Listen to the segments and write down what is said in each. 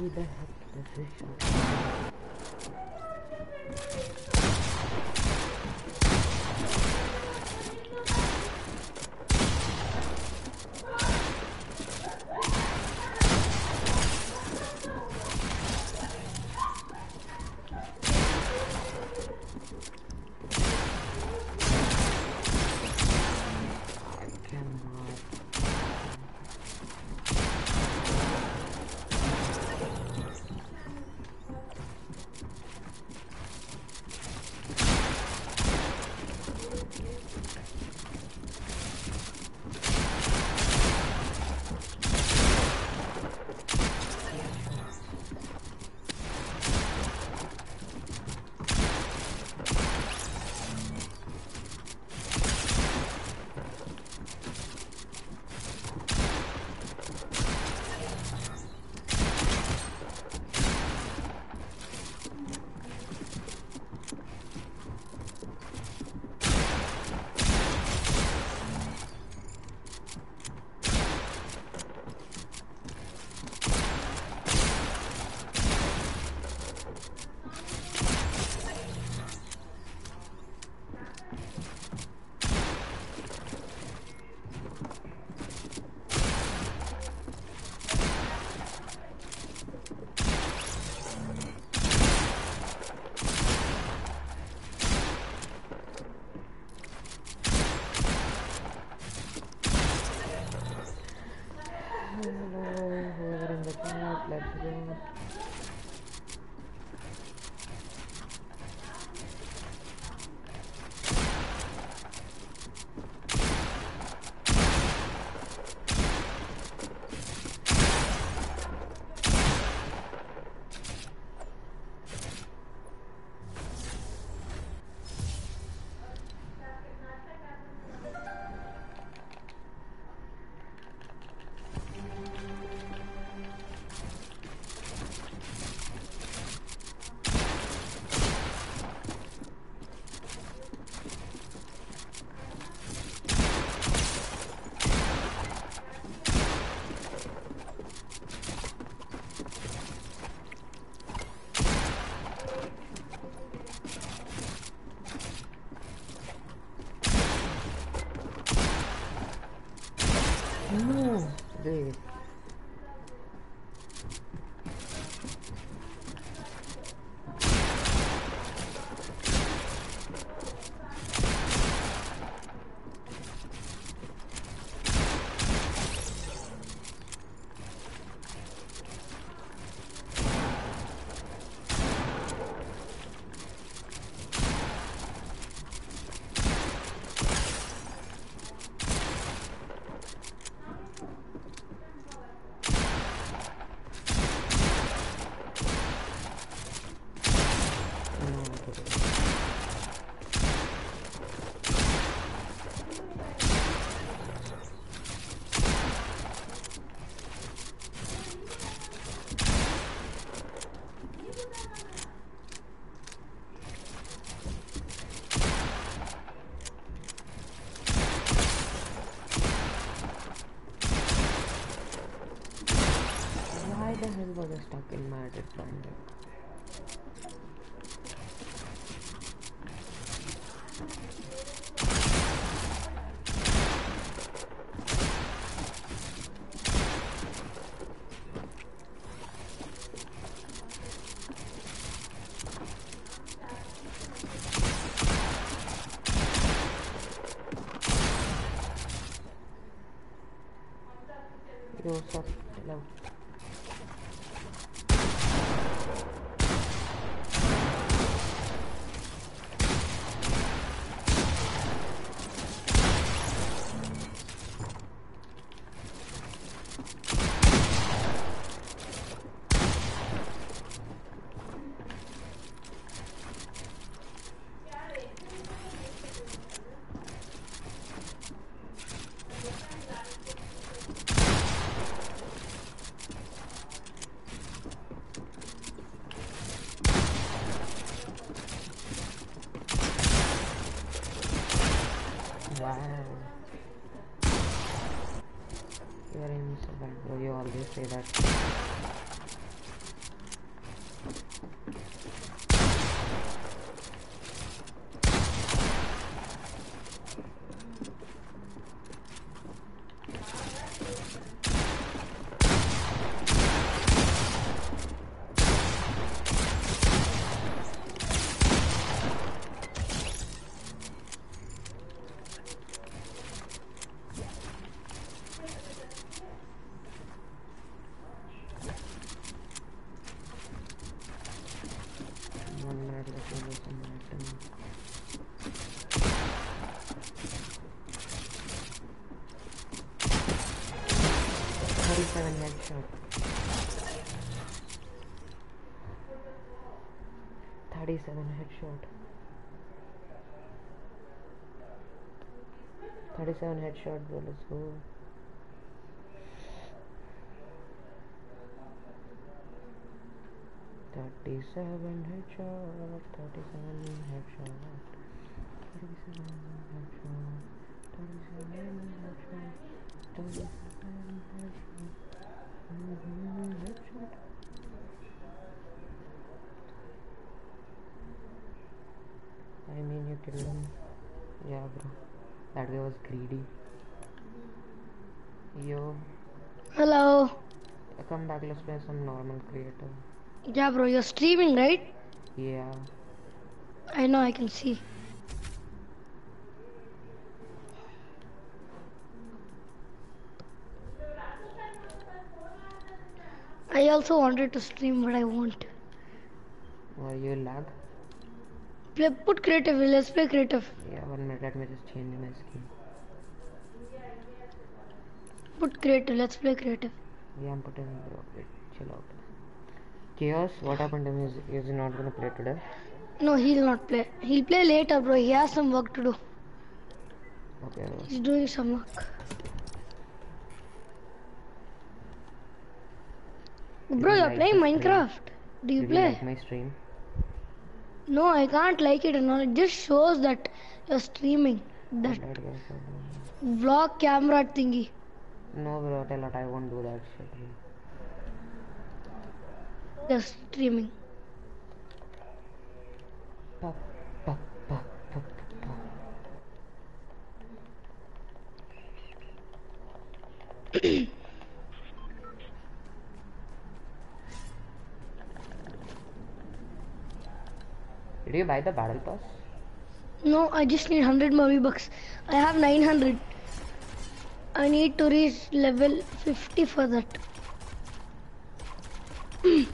the heck is Thank you. Dude. No, dude. Why the hell was stuck in my triangle? Yo, stop. Hello. Wow. Your aim is so bad, bro. You always say that. Thirty-seven headshot. Thirty-seven headshot, bro. Let's go. Thirty-seven headshot. Thirty-seven headshot. Thirty-seven headshot. Thirty-seven headshot. Thirty-seven headshot. Mhm, Headshot. I mean, you killed him. Yeah, bro. That guy was greedy. Yo, Hello. come back. Let's play some normal creator. Yeah, bro, you're streaming, right? Yeah. I know, I can see. I also wanted to stream, but I won't. Why you lag? Play, put creative. Let's play creative. Yeah, one minute. Let me just change my skin. Put creative. Let's play creative. Yeah, I'm putting bro. Wait, chill out. Chaos, what happened to him? Is, is he not gonna play today? No, he'll not play. He'll play later, bro. He has some work to do. Okay, bro. He's doing some work. Bro, you you're like playing the stream? Minecraft. Do you Did play? you like my stream? No, I can't like it and all. It just shows that you're streaming. That vlog camera thingy. No, bro. Tell what I won't do that shit. You're streaming. Pa, pa, pa, pa, pa. Did you buy the battle pass? No, I just need 100 movie bucks. I have 900. I need to reach level 50 for that.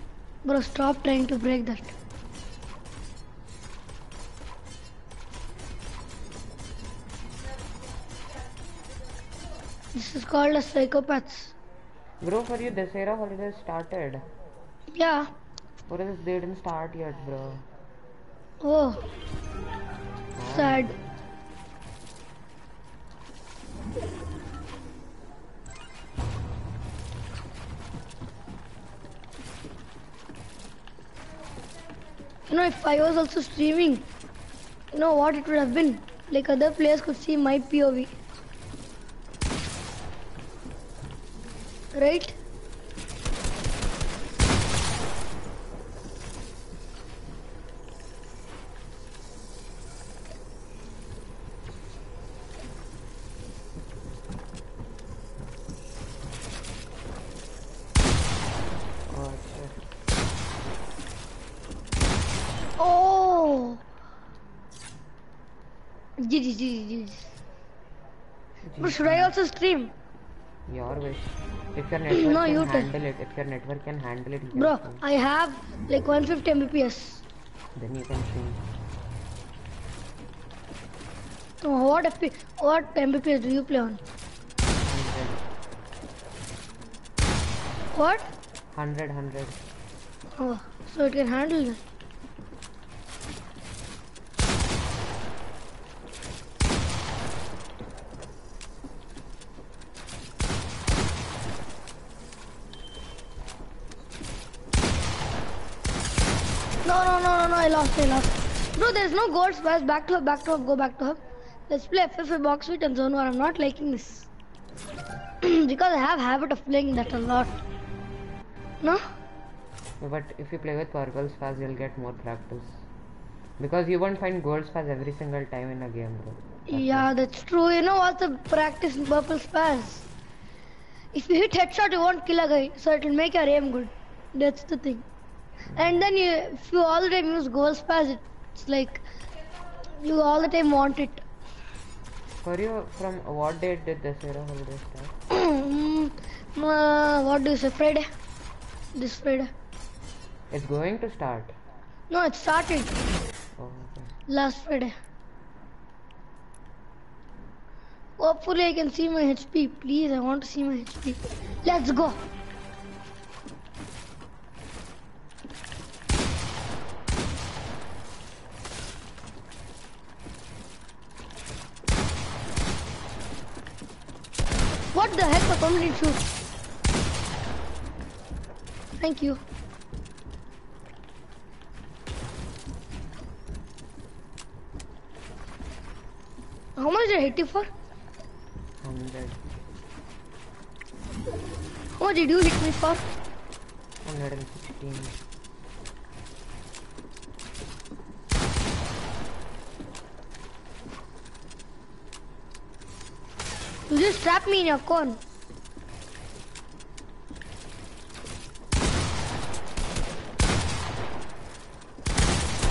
Bro, stop trying to break that. This is called a psychopaths. Bro, for you, this era holiday started. Yeah. What is this? They didn't start yet, bro. Oh. Sad. You know, if I was also streaming, you know what it would have been? Like other players could see my POV. Right? Oh, shit. Oh! GG, GG, GG. But should I also stream? Your wish. If your network No, can you handle it, if your network can handle it, you can Bro, stream. I have like 150 Mbps. then you can stream. Oh, what FP, what Mbps do you play on? 100, What? 100, 100. Oh, so it can handle that. No, no, no, no, no, I lost, I lost. Bro, there's no gold space. Back to hub, back to hub, go back to hub. Let's play FFA box fight and zone war. I'm not liking this. because I have habit of playing that a lot. No? But if you play with purple spaz, you'll get more practice. Because you won't find gold spaz every single time in a game, bro. That's Yeah, that's true. You know what's the practice in purple spaz? If you hit headshot, you won't kill a guy, so it will make your aim good. That's the thing. And then you, if you all the time use goal spaz, it's like you all the time want it. For you, from what date did this era holiday start? Mm, uh, what do you say, Friday? This Friday. It's going to start. No, it started Oh, okay. last Friday. Hopefully, I can see my HP. Please, I want to see my HP. Let's go. The heck was one didn't shoot? Thank you. How much did I hit you for? 100. How much did you hit me for? 116. You just trapped me in your cone.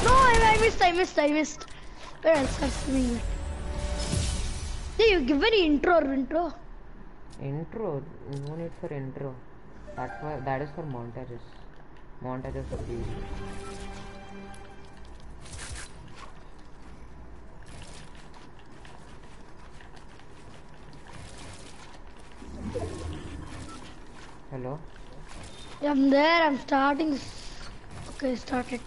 No, I, I missed, I missed, I missed. Where else start swimming? Yeah, you give any intro or intro. Intro? No need for intro. That for that is for montages. Montages of these. Hello? Yeah, I'm there, I'm starting. Okay, started.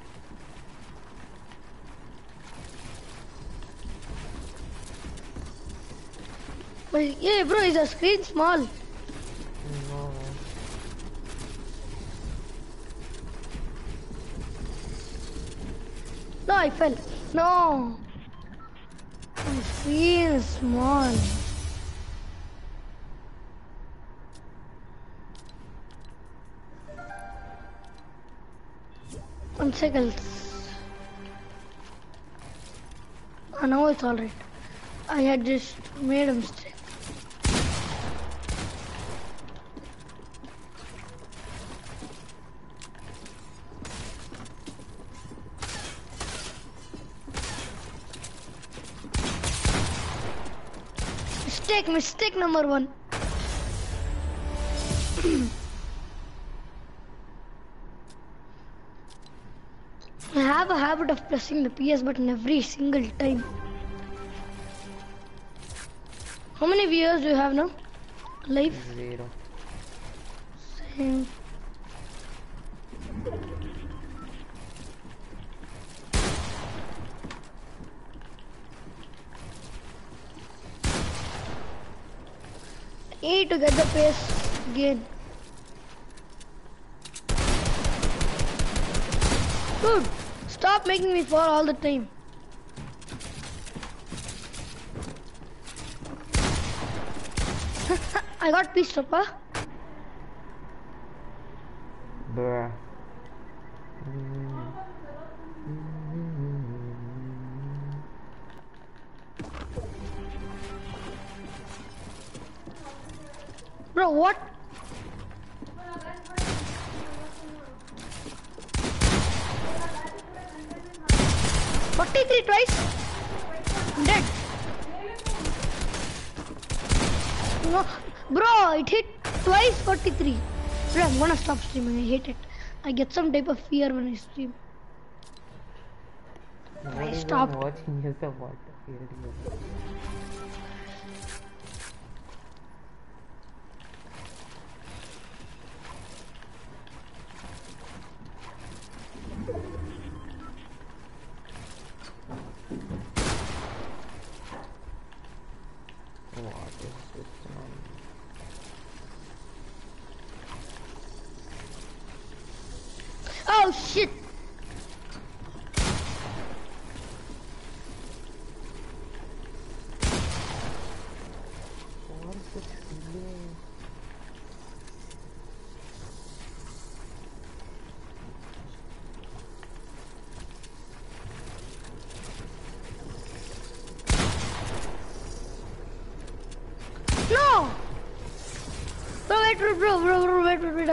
Wait, yeah, bro, is the screen small? No. No, I fell. No. My screen is small. One second. Oh, now it's alright. I had just made a mistake. Mistake, mistake number one. I have a habit of pressing the PS button every single time. How many viewers do you have now? Live? Zero. Same. Need to get the pace again. Dude, stop making me fall all the time. I got pissed up, huh? Bruh. Bro, what? 53. I'm gonna stop streaming. I hate it. I get some type of fear when I stream. What I stopped. Watching yourself, what?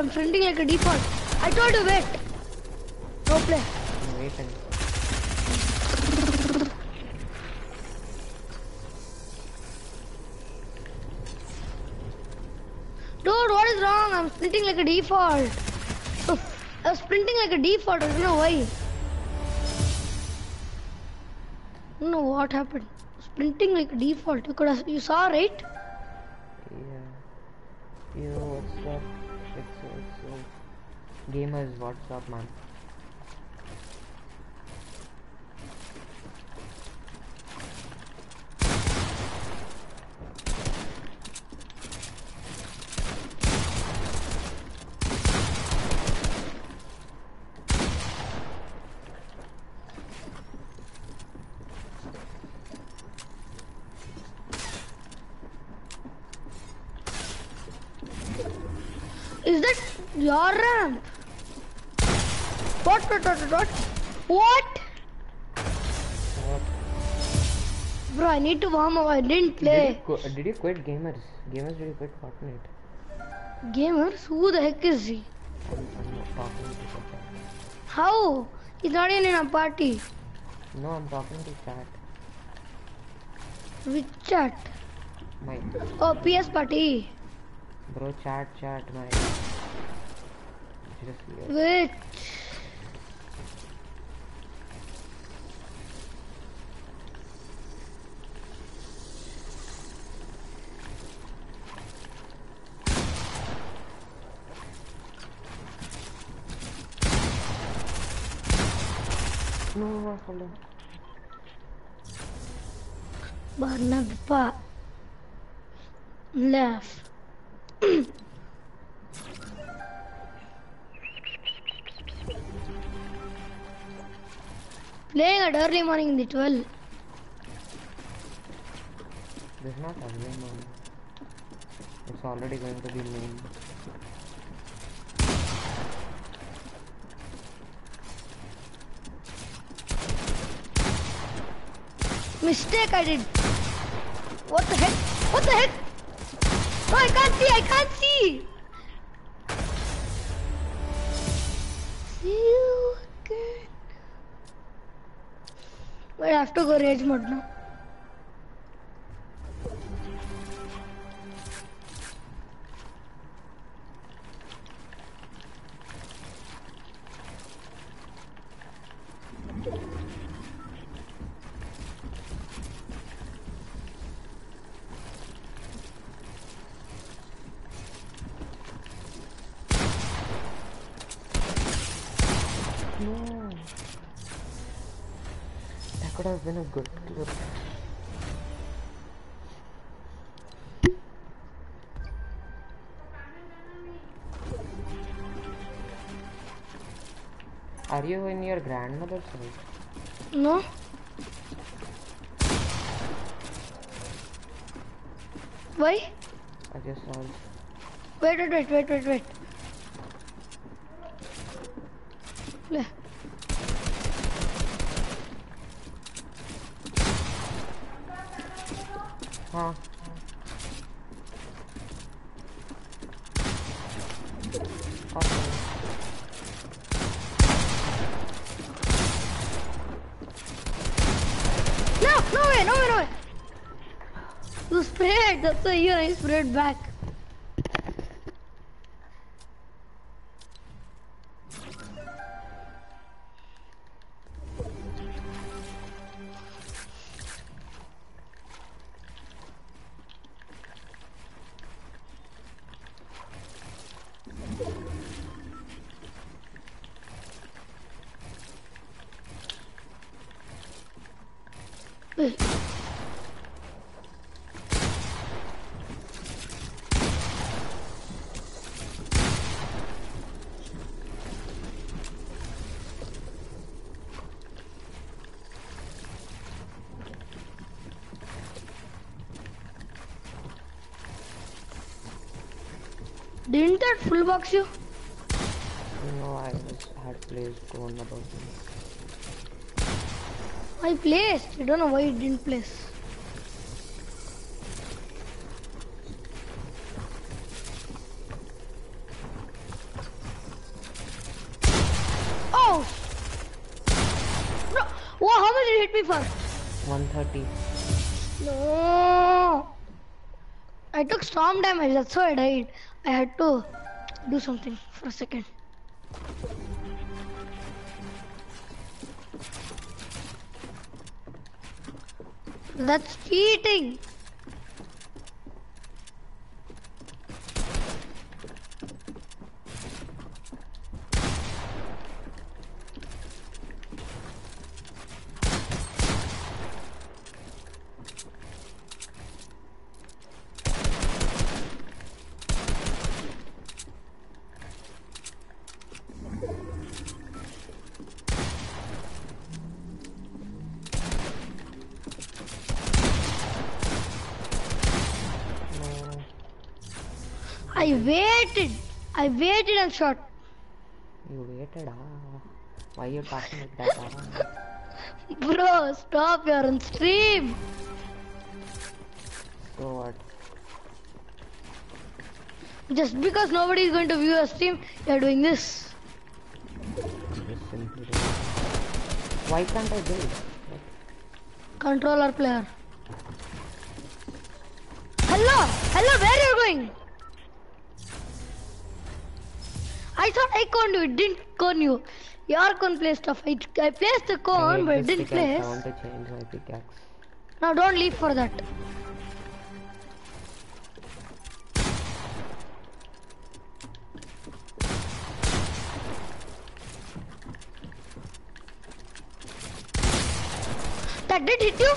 I'm friending like a default. I told you wait. No play. I'm. Dude, what is wrong? I'm sprinting like a default. I was sprinting like a default. I don't know why. I don't know what happened. Sprinting like a default. You could have, you saw right? Gamers, what's up, man? Your ramp. What? What? What? What? What? What? Bro, I need to warm up. I didn't Did you, play. did you quit gamers? Gamers, did you quit Fortnite? Gamers? Who the heck is he? I'm, I'm not talking to someone. How? He's not even in a party. No, I'm talking to chat. Which chat? My Oh, PS party. bro, chat, chat, my. Just. Which? Hold on. Barnabba. Left. Playing at early morning in the 12. This is not early morning. It's already going to be noon. Mistake I did. What the heck? What the heck? No, I can't see. I can't see. See you again. But I have to go rage mode now. You in your grandmother's house? No? Why? I just saw it. Wait, wait, wait, wait, wait, wait. Play. Huh? Okay. No, no way, no way, no way. You sprayed, I sprayed back. Didn't full box you? No, I was had placed one about me. I placed. I don't know why it didn't place. Oh! Bro, wow, how much did it hit me for? 130. No! I took storm damage, that's why I died. I had to do something for a second. That's cheating! No. I waited. I waited and shot. You waited, ah. Why you talking like that, ah? Bro, stop, you're on stream. So what? Just because nobody is going to view your stream, you're doing this. Just simply do it. Why can't I build? Controller player. Hello, hello, where are you going? I thought you, it didn't con you. Your con play stuff. I, I placed the I con, but it didn't place. I want to change my pickaxe. Now don't leave for. That did hit you?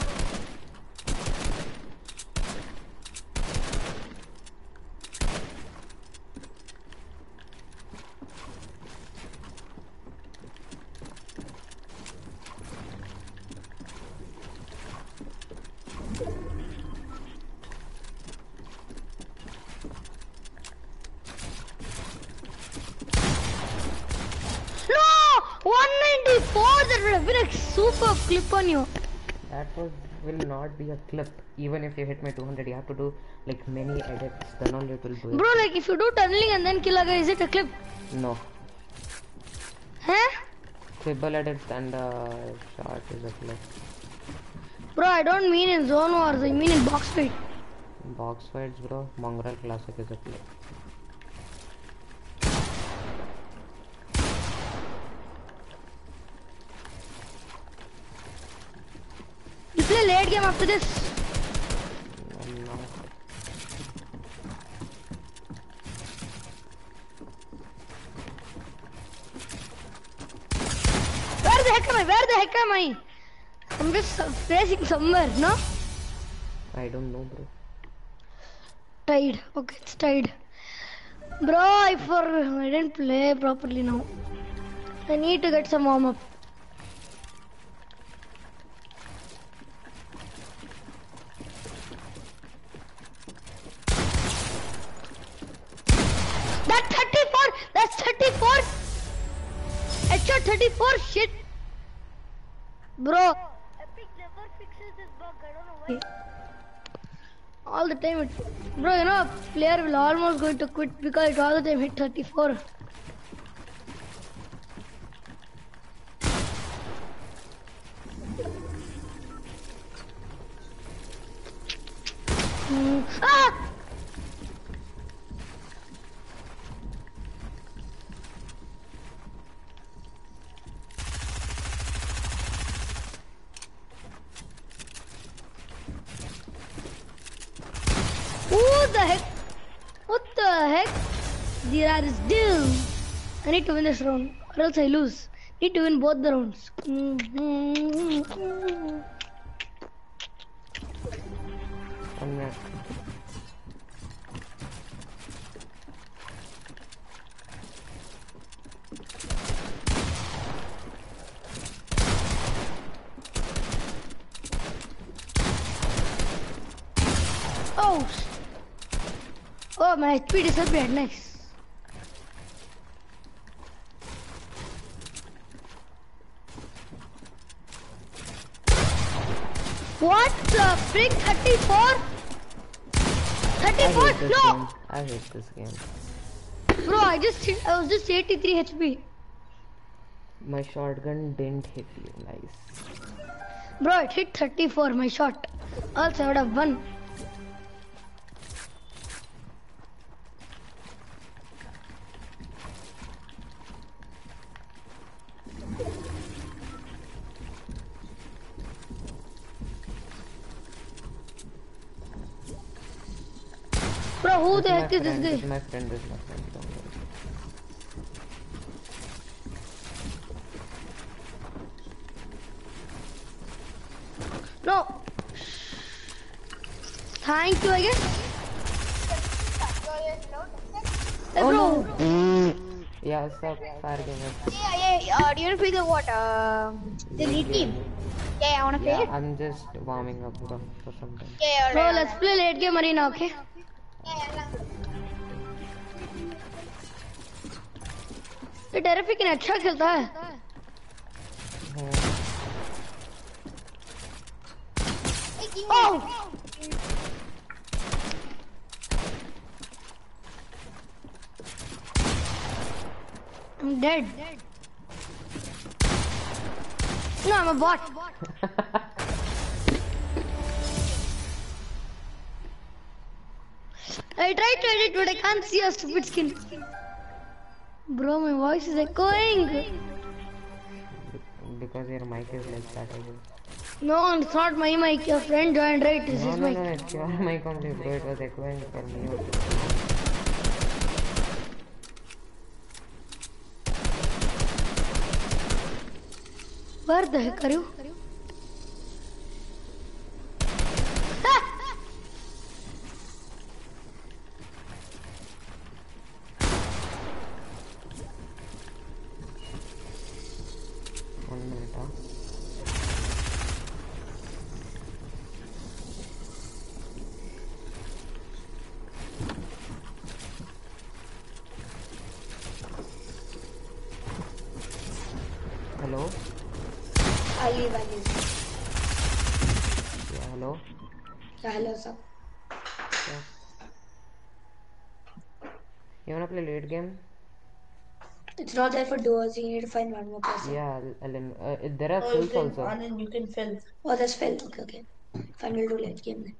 No! 194! That would super clip on you. That was will not be a clip. Even if you hit me 200, you have to do like many edits. Then only it will do it. Bro, like if you do tunneling and then kill a guy, is it a clip? No. Huh? Quibble edits and uh, shot is a clip. Bro, I don't mean in zone wars, I mean in box fight. Box fights, bro. Mongraal Classic is a clip. You play late game after this. Where the heck am I? Where the heck am I? I'm just facing somewhere, no? I don't know, bro. Tied. Okay, it's tied. Bro, I for I didn't play properly now. I need to get some warm up. Going to quit because the time hit 34. Hmm. Ah! Need to win this round, or else I lose. Need to win both the rounds. One minute. Oh! sh- Oh, my HP disappeared. Nice. What the frick? 34? 34? No! game. I hate this game. Bro, I just hit, I was just 83 HP. My shotgun didn't hit you. Nice. Bro, it hit 34, my shot. Else I would have won. Bro, who the my heck is this guy? This is my friend. This is my friend. Don't worry. No. Thank you, I guess. Hey, Oh, bro. no. Yeah, stop. Fire gamer. Yeah, yeah, uh, do you wanna play the what, uh, the lead team? Yeah, yeah, I wanna play Yeah, it. I'm just warming up bro, for some time. Yeah, yeah, Bro, alright, let's play late game arena, okay? ये टेरिफिकिन अच्छा खेलता है I'm dead. No, I'm a bot. I tried to edit, but I can't see a stupid skin. Bro, my voice is echoing. because your mic is like that I guess. No, it's not my mic. Your friend joined, right? This No, is no, my. no, it's your mic only bro. It was echoing for me. Where the heck are you? Ah! One minute, huh? Hello? I leave, I leave. Yeah, hello? Yeah, hello, sir. Yeah. You wanna play late game? It's not there for doors. you need to find one more person. Yeah, I'll, I'll, uh, there are Oh, you fills can, also. and then you can fill. Oh, that's failed. Okay, okay. Fine, we'll do late game then.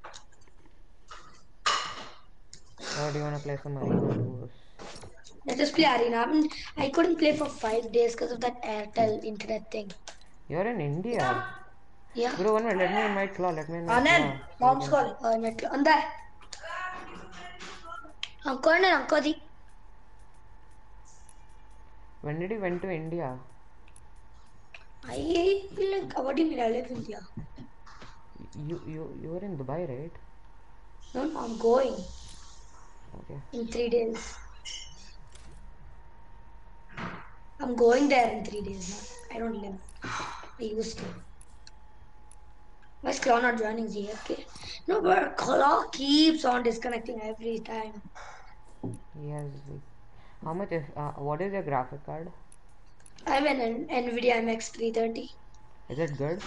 Or do you wanna play some arena? Let's play Arena. I, mean, I couldn't play for five days because of that Airtel internet thing. You're in India. Yeah. Bro, one minute, let me invite Claw, let me invite Anand, Claw. mom's calling. Uh, net on that. Uncle and Uncle Di. When did you went to India? I feel like, what do you mean I live in India? You you you were in Dubai, right? No, no, I'm going Okay. in three days. I'm going there in three days. I don't live. I used to. Why is Claw not joining ZFK? No, but Claw keeps on disconnecting every time. He the- How much is? Uh, what is your graphic card? I have an NVIDIA MX 330. Is it good?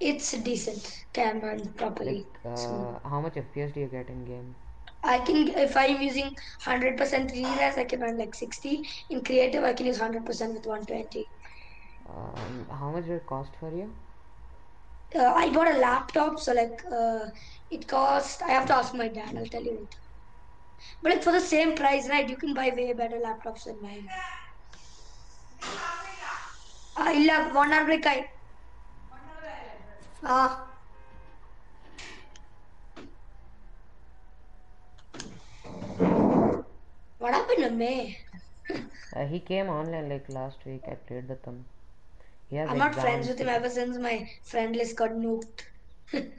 It's decent. Can run properly. Like, uh, how much FPS do you get in game? I can, if I'm using 100% 3D res, I can run like 60. In creative, I can use 100% with 120. Um, how much did it cost for you? Uh, I bought a laptop, so like, uh, it cost, I have to ask my dad, I'll tell you later. But it's for the same price, right? You can buy way better laptops than mine. I love one hour break. I. Ah. What happened to me? uh, he came online like last week. I played with him. I'm not friends with him ever since my friend list got nuked.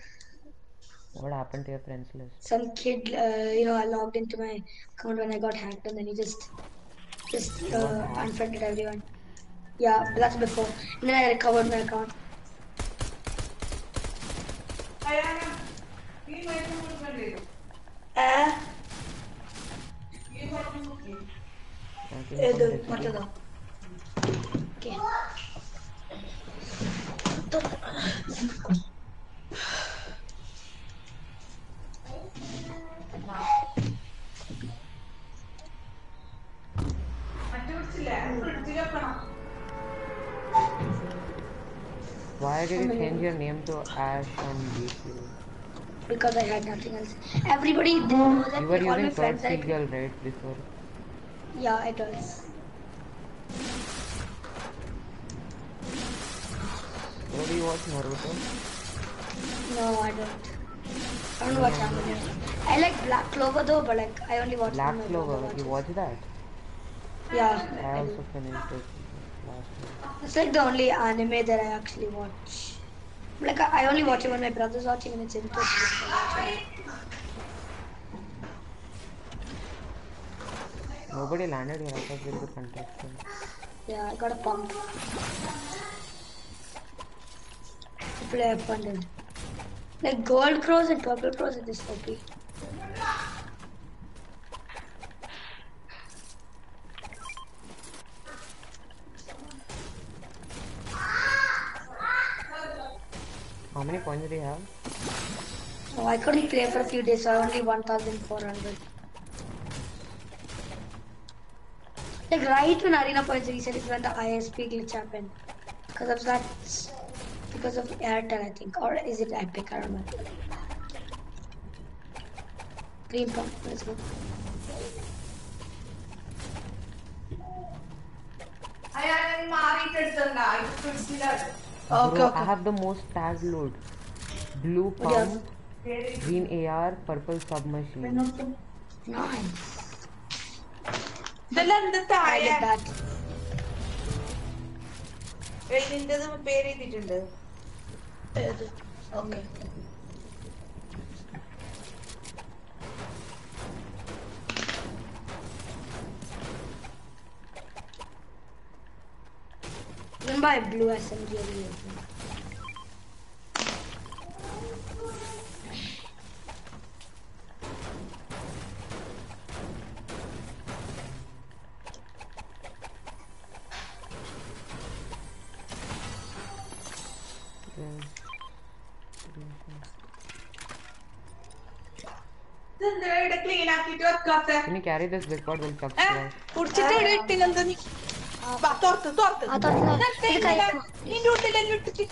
What happened to your friends list? Some kid, uh, you know, I logged into my account when I got hacked, and then he just, just uh, unfriended everyone. Yeah, but that's before. And then I recovered my account. Uh, I think ಇದು from the ಮತ್ತದ okay. Why did you change your name to Ash on BQ? Because I had nothing else. Everybody they was You were using friends Sword right? Before. yeah, it was. So do you watch Naruto? No, I don't. I don't watch anime. I like Black Clover though, but like I only watch Black Clover. You watch that? Yeah, I I also finished it. It's like the only anime that I actually watch. Like I I only watch it when my brother's watching and it's interesting. so I watch it. Nobody landed here. I thought we'll be contesting. Yeah, I got a pump. Play abundant. Like gold crows and purple crows are just OP. How many coins do you have? Oh, I couldn't play for a few days, so I only 1,400. Like right when Arena Points reset is when the ISP glitch happened. Because of that, because of Airtel I think, or is it Epic, I don't know. Green pump, let's go. I am Mari Tetsanga, I that. Okay, Bro, I okay. have the most tag load. Blue What do you pump, green AR, purple submachine. Nice. ഇതെല്ലാം എന്ത് I താഴെ did that. നിന്റേത് പേര് എഴുതിയിട്ടുണ്ട് Okay. You can buy a blue SMG every Then they're declaring after your cup. Can you carry this big pot? Will cup? Eh, put it in the വാ തോർത്ത് തോർത്ത് നിന്റെ ഉള്ളിലെല്ലാം ഇട്ടിട്ട്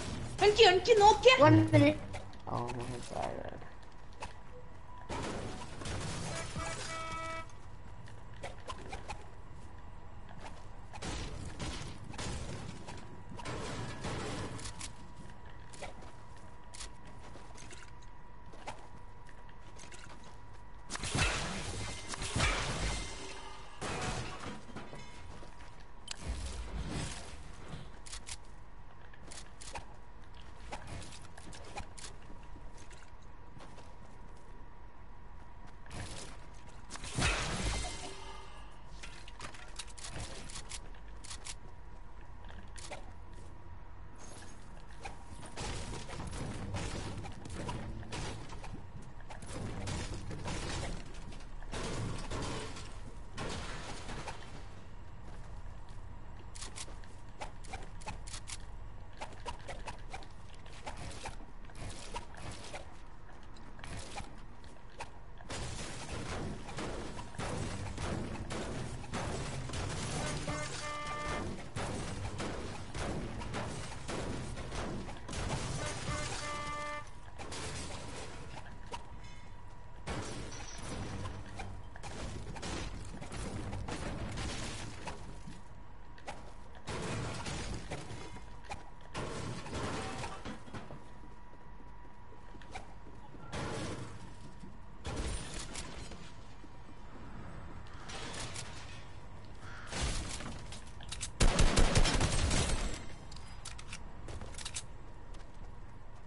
എനിക്ക് എനിക്ക് നോക്കിയാ.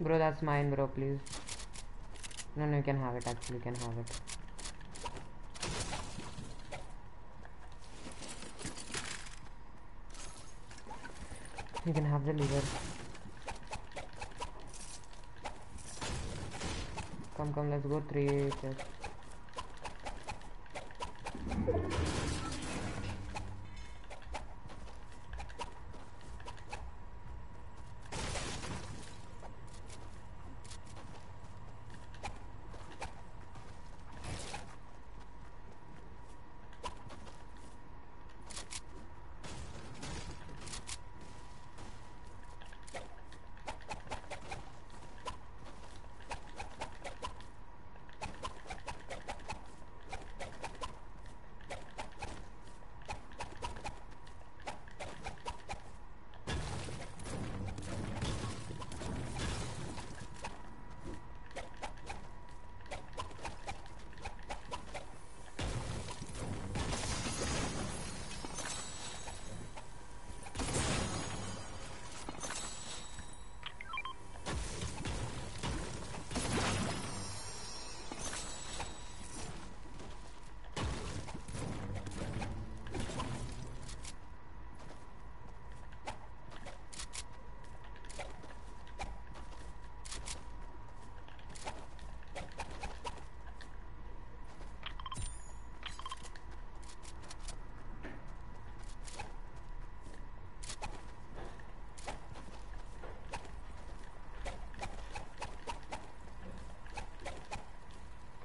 Bro, that's mine, bro, please. No, no, you can have it, actually, you can have it. You can have the lever. Come, come, let's go three chests.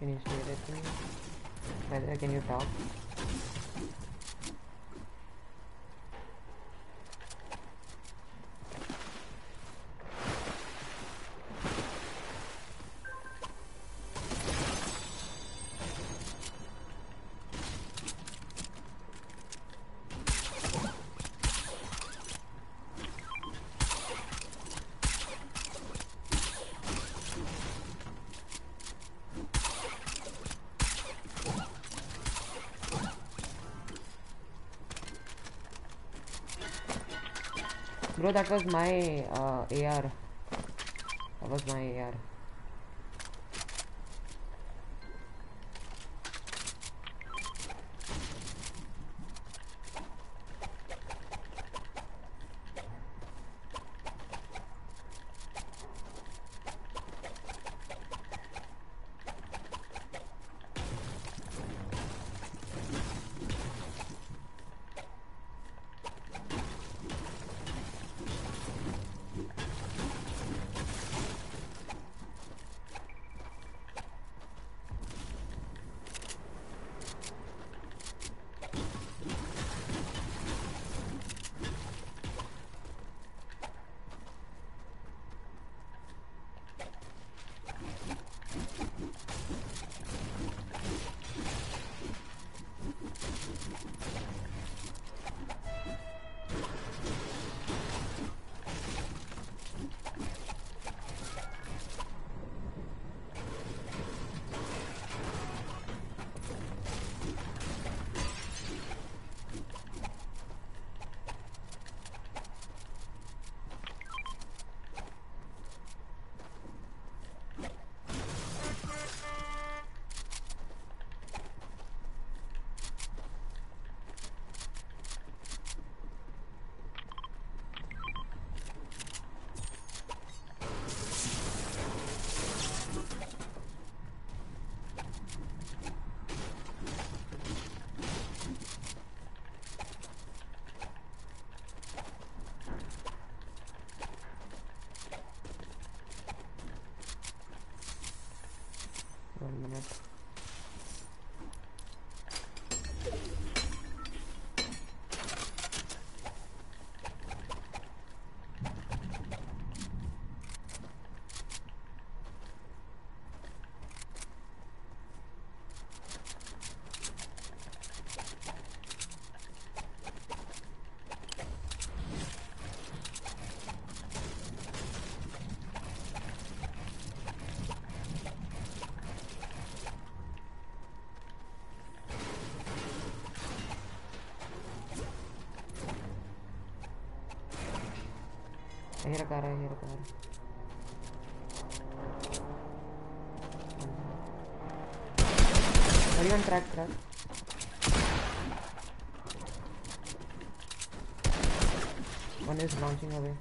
Can you with me? Can you talk? Bro, that was my uh, AR. That was my AR. One minute. I hear a car, I hear a car. Are you on track, track? One is launching away.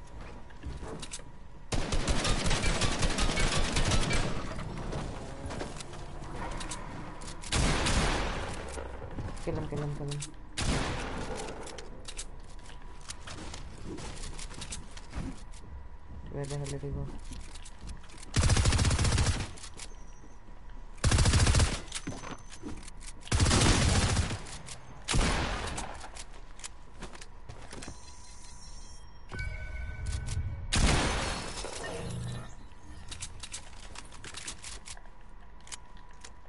Kill him, kill him, kill him. Where the hell did he go?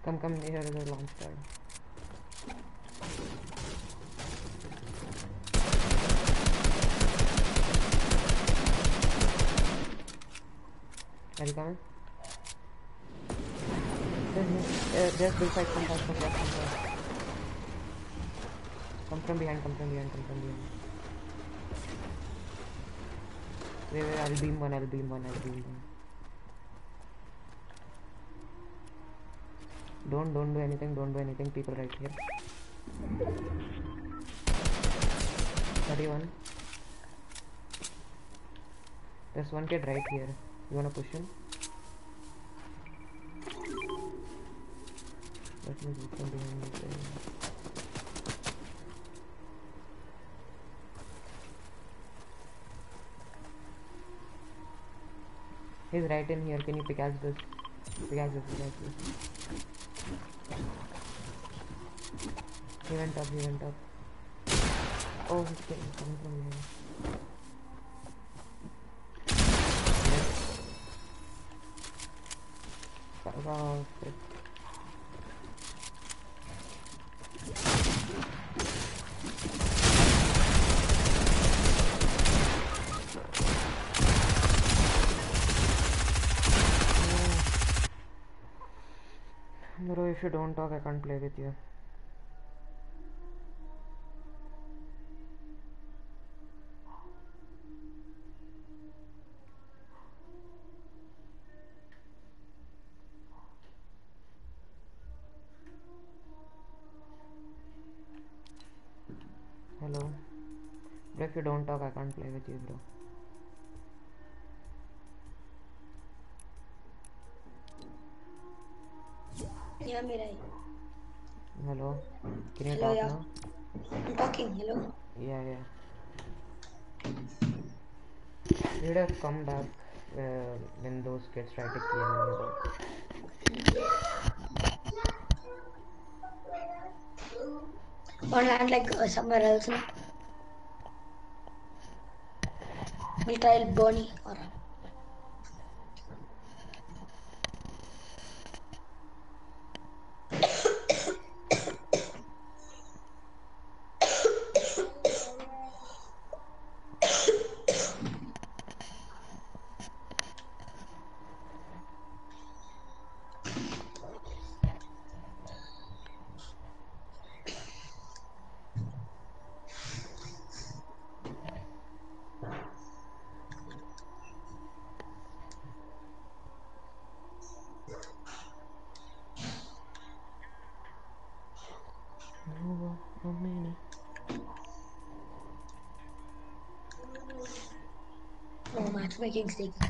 Come, come, here is a launch pad. You coming? There's, there's side, come back, come back, come back. Come from behind, come from behind, come from behind. Wait, wait, I'll beam one, I'll beam one, I'll beam one. Don't, don't do anything, don't do anything, people right here. 31. There's one kid right here. You wanna push him? That means we can do anything. He's right in here, can you pick as this? Pick as this, pick as this. He went up, he went up. Oh, he's coming from here. Fuck off. Hmm. Bro, if you don't talk, I can't play with you. Don't talk, I can't play with you, bro. Yeah, Mirai. Hello. Can you Hello, talk yeah. now? I'm talking. Hello. Yeah, yeah. You'd have come back uh, when those kids tried to kill me. Bro. Land like uh, somewhere else? We'll try Bonnie. Or Oh, oh, man. Oh, matchmaking's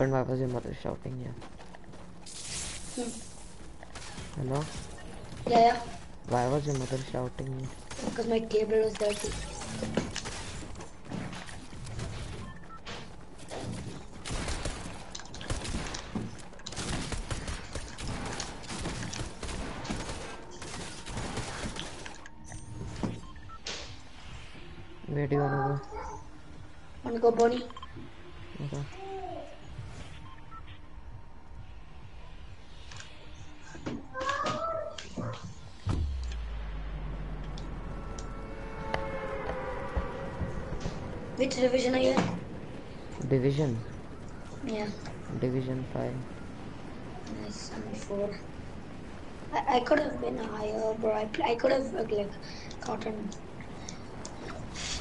Happened? Why was your mother shouting? Yeah. Hello? Yeah, yeah. Why was your mother shouting? Because my table was dirty. Which division are you in? Division. Yeah. Division 5. Nice. I'm four. I, I could have been higher, bro. I, I could have uh, like gotten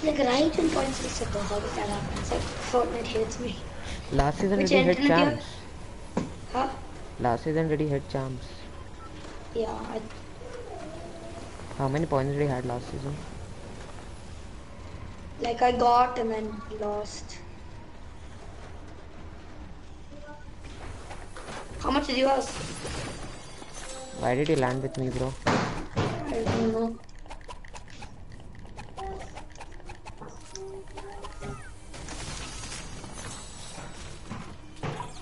like right in points six ago. How did that happen? It's like Fortnite hates me. Last season Which hit you champs? Huh? Last season did he hit champs? Yeah. I, How many points did he had last season? Like I got and then lost. How much did you ask? Why did he land with me, bro? I don't know.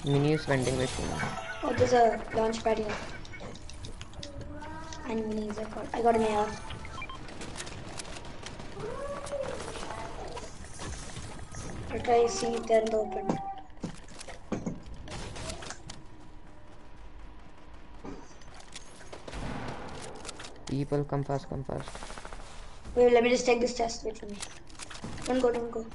Mini is vending machine. Oh, there's a launch pad here. And minis I got. I got an AR. try see if they'll open. People come fast, come fast. Wait, let me just take this chest. with me. Don't go, don't go.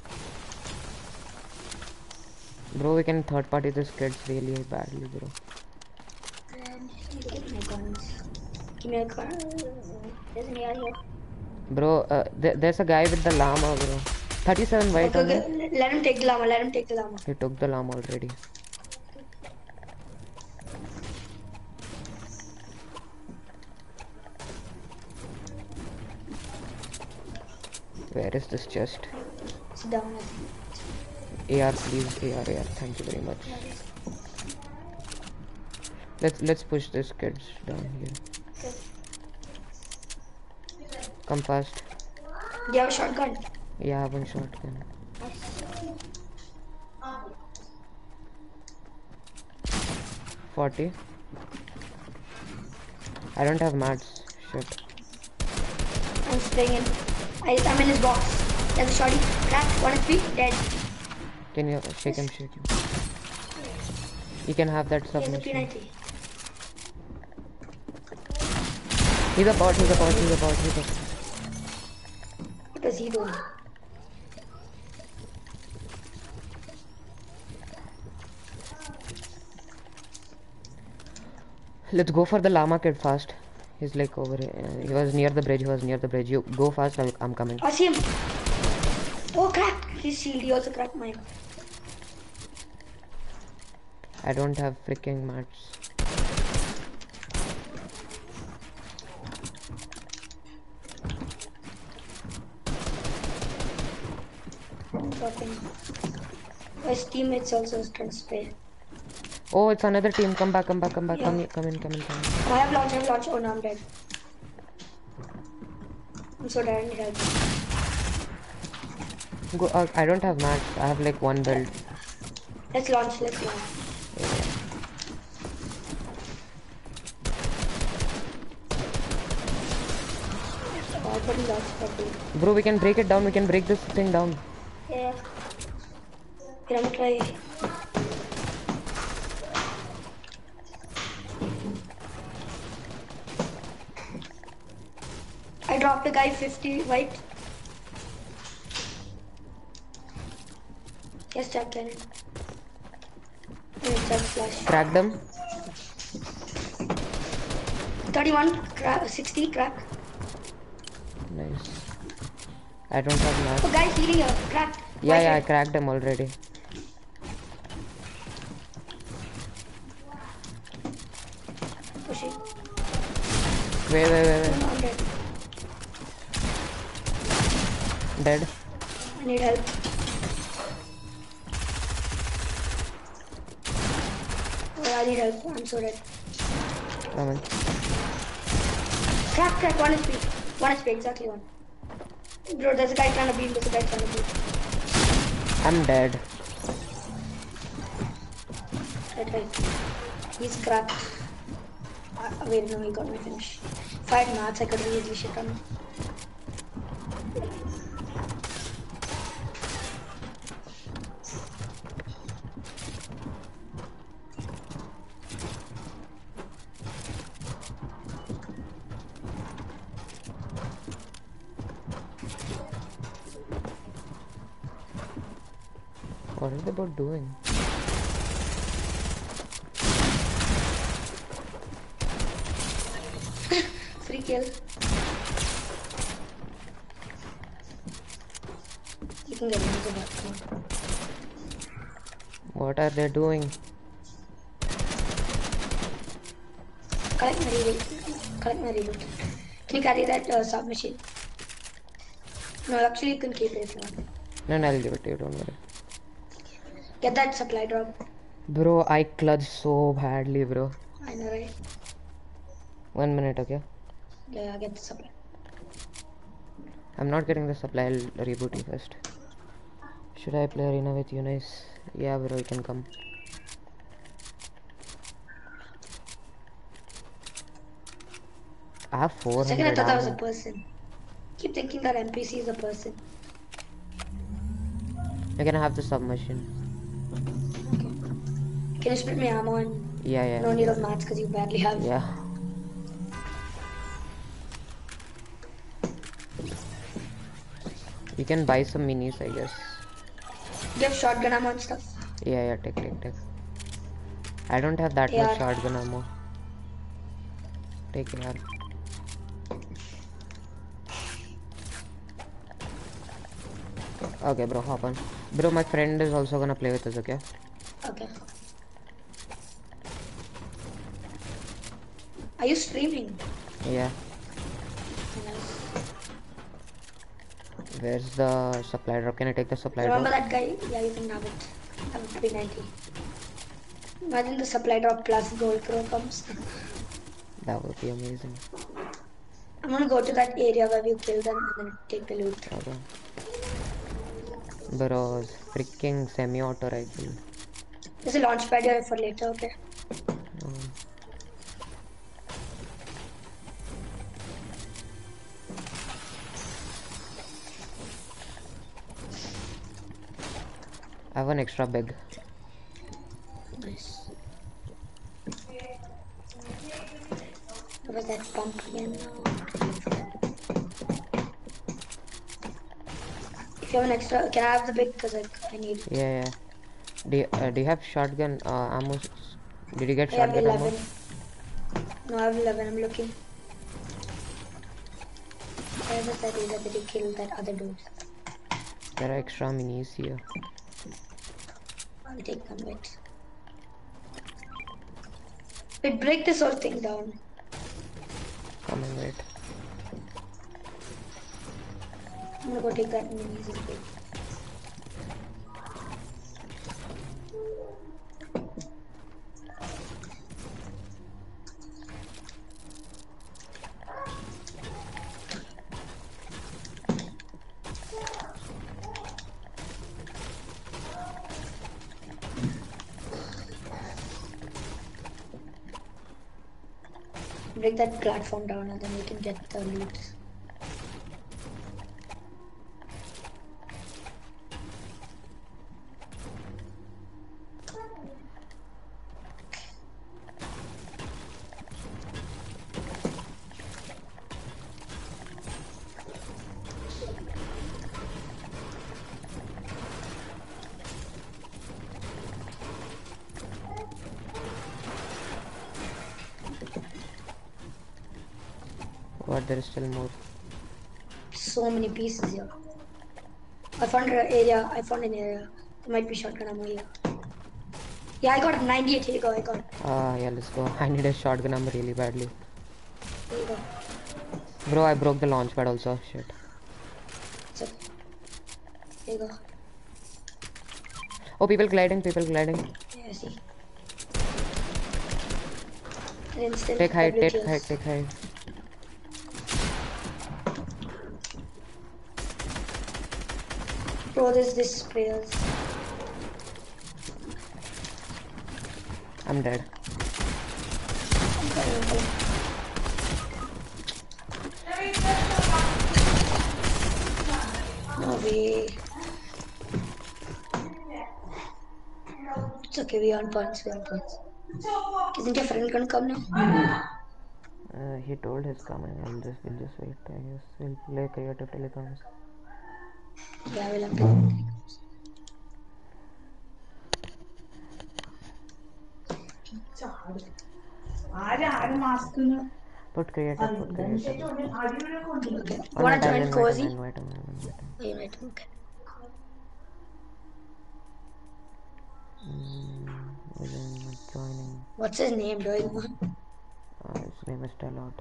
Bro, we can third party this kids really badly, bro. Give me a car. There's an here. Bro, uh, th there's a guy with the llama, bro. 37 white Okay, okay. Let him take the llama. Let him take the llama. He took the llama already. Where is this chest? Sit down. AR please, AR, AR. Thank you very much. Let's let's push this kids down here. Come fast. You have a shotgun? Yeah, one shotgun. Forty. I don't have mats. Shit. I'm spraying him. I, I'm in his box. There's a shotty. Crack. One HP. Dead. Can you shake him? Shake him. You can have that He submission. P90. He's a bot. He's a bot. He's a bot. He's a. What does he do? Let's go for the llama kid fast. He's like over here. Uh, he was near the bridge. He was near the bridge. You go fast. I'll, I'm coming. I see him. Oh, cracked. His shield. He also cracked mine. I don't have freaking mats. Dropping. His teammates also to spray. Oh, it's another team. Come back. Come back. Come back. Yeah. Come in. Come in. Come in. Come in. I have launch. I have launch. Oh, no, I'm dead. I'm so dead. I need help. Go. Uh, I don't have mats. I have like one build. Let's launch. Let's launch. Oh, I couldn't launch properly. Bro, we can break it down. We can break this thing down. Yeah. Here, I'm try. Dropped a guy 50 white. Yes, Jack Cannon. Yes, Jack Flash. Crack them. 31, cra 60, crack. Nice. I don't have mats. Oh, guys healing here. Cracked. Yeah, White yeah. I cracked them already. Pushing. Wait, wait, wait, dead. wait. Dead. I need help. Oh, I need help. I'm so dead. Come on. Crack, crack, one HP. One HP, exactly one. Bro, there's a guy trying to beam, there's a guy trying to beam. I'm dead. Right, right. He's cracked. Uh, wait, no, he got my finish. Five mats, I could really shit on him. What are they doing? Free kill. You can get him, he's a bot, come. What are they doing? Collect my reload. Collect my reload. Can you carry that uh, submachine? No, actually you can keep it if you want. No, no, I'll give it to you. Don't worry. Get that supply drop. Bro, I clutched so badly, bro. I know, right? One minute, okay? Yeah, get the supply. I'm not getting the supply. I'll reboot you first. Should I play arena with you, nice? Yeah, bro, you can come. Ah, I have 400 Second, I thought that was a person. Keep thinking that NPC is a person. You're gonna have the Okay. Can you split me ammo in? Yeah, yeah. No need of mats because you barely have. Yeah. You can buy some minis, I guess. You have shotgun ammo and stuff. Yeah, yeah, take, take, take. I don't have that much shotgun ammo. Take it out. Okay, bro, hop on. Bro, my friend is also gonna play with us, okay? Okay. Are you streaming? Yeah. Where's the supply drop? Can I take the supply Remember drop? that guy? Yeah, you can have it. I have it 390. Imagine the supply drop plus gold crow comes. That would be amazing. I'm gonna go to that area where we kill them and then take the loot. Okay. Bro, freaking semi-auto rifle. There's a launch pad here for later, okay? Um, I have an extra bag. Nice. What was that pump again? If you have an extra, can I have the big? Cause like, I need it. Yeah, yeah. Do you, uh, do you have shotgun uh, ammo? Did you get I have shotgun 11. ammo? No, I have 11. I'm looking. Where was that area that he killed that other dude? There are extra minis here. I'll take them. Wait. Wait, break this whole thing down. Come Coming, wait. I'm gonna go take that and break. Break that platform down and then we can get the loot. There is still more. So many pieces here. I found an area. I found an area. There might be shotgun ammo here. Yeah, I got 98. Here you go. I got. Ah, yeah, let's go. I need a shotgun ammo really badly. Here you go. Bro, I broke the launch pad also. Shit. Here you go. Oh, people gliding, people gliding. Yeah, I see. Take height, take height, take height. Bro, there's this sprayers. I'm dead. No way. It's okay, we on points, we on points. Isn't your friend gonna come now? Uh, he told he's coming. I'll just, we'll just wait. I guess we'll play creative telecoms. Ya ve la pregunta. Put creator, put Wanna join cozy? Wait. Wait. Okay. Mm, joining. What's his name, doing? Uh, his name is Talot.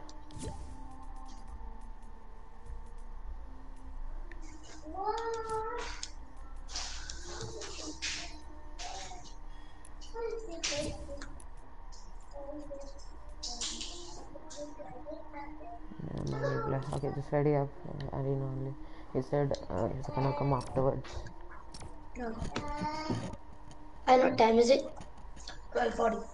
Okay, just ready up. Uh, arena only. He said uh, he's gonna come afterwards. No. I know what time is it? 12.40.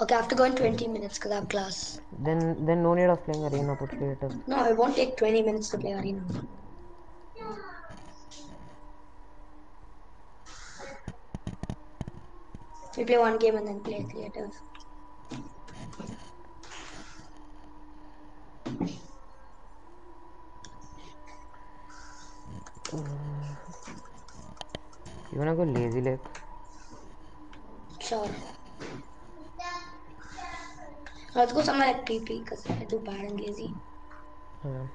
Okay, I have to go in 20 minutes because I have class. Then, then no need of playing arena. Put creative. No, it won't take 20 minutes to play arena. We play one game and then play creative. You wanna go lazy lake? Sure. Let's go somewhere like PP because I do bad and lazy. Yeah.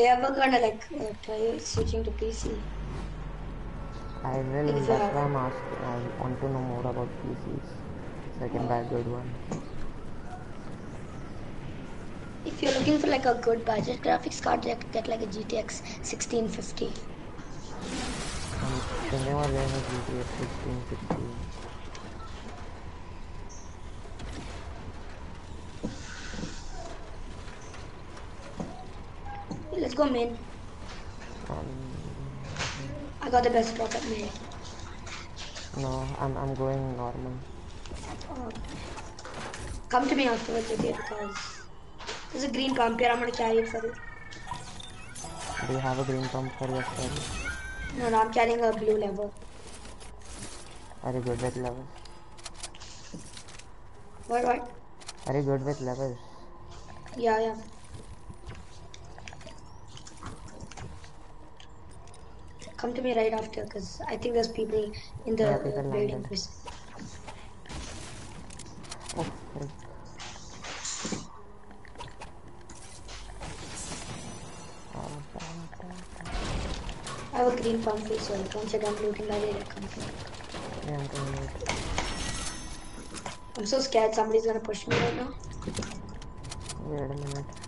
You ever gonna like uh, try switching to PC? I will. You That's why I'm asking. I want to know more about PCs, so I can buy a good one. If you're looking for like a good budget graphics card, get, get like a GTX 1650. I'm thinking about getting a GTX 1660. Let's go main. Um, I got the best drop at main. no, I'm I'm going normal. Come to me afterwards with it because there's a green pump here. I'm gonna carry it for you. Do you have a green pump for yourself? No, no, I'm carrying a blue lever. Are you good with levels? What? What? Are you good with levels? Yeah, yeah. Come to me right after, cause I think there's people in the Yeah, people waiting landed. place. Oh. I have a green pump you, so once you're done looting that area, come to me. Yeah, I'm going it. I'm so scared somebody's gonna push me right now. Wait a minute.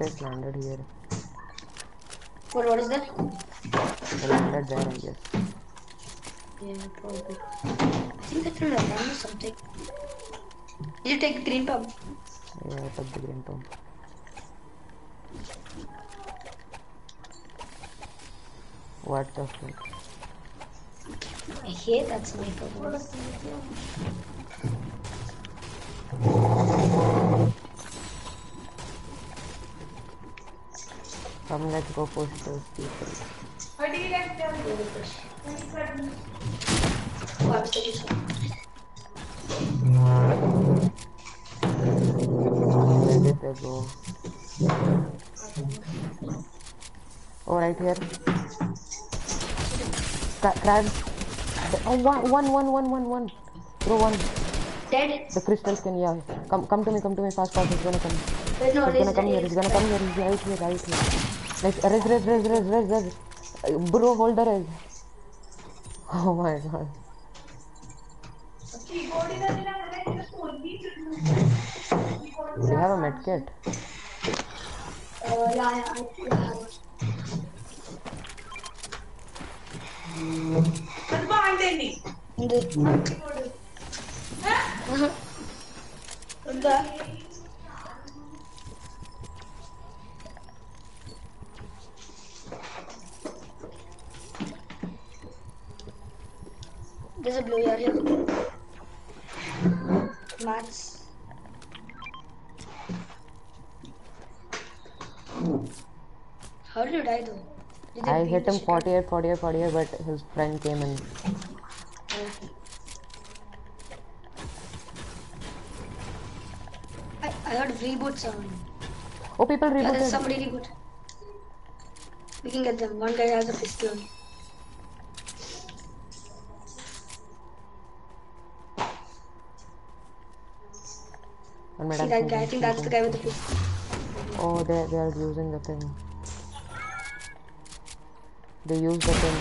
I think guys landed here. What, what is that? They landed there, I guess. Yeah, probably. I think they're trying to or something. Did you take green pump? Yeah, I took the green pump. What the fuck? I hate that sniper. Come, let's go push those people. Really push. Oh, I'm still using Where did they go? Oh, right here. Cra crab. Oh, one, one, one, one, one, one. Bro, one. Dead. The crystal skin, yeah. Come, come to me, come to me, fast, fast. He's gonna come. Wait, no, he's gonna come here. He's gonna come here. He's right here, right here. Like, res, res, res, res, res, res. Bro, hold the res. Oh my god. Do you have a medkit? Uh, yeah, yeah, yeah. That's behind me. Huh? What the? There's a blue area. Mats. How did you die though? Did I hit him shit 48, 48, 48, but his friend came in. out of him? I, I heard reboot sound. Oh, people Yeah, there's rebooted. somebody reboot. We can get them. One guy has a pistol. One See that I'm guy? I think that's the guy with the pistol. Oh, they they are using the thing. They use the thing.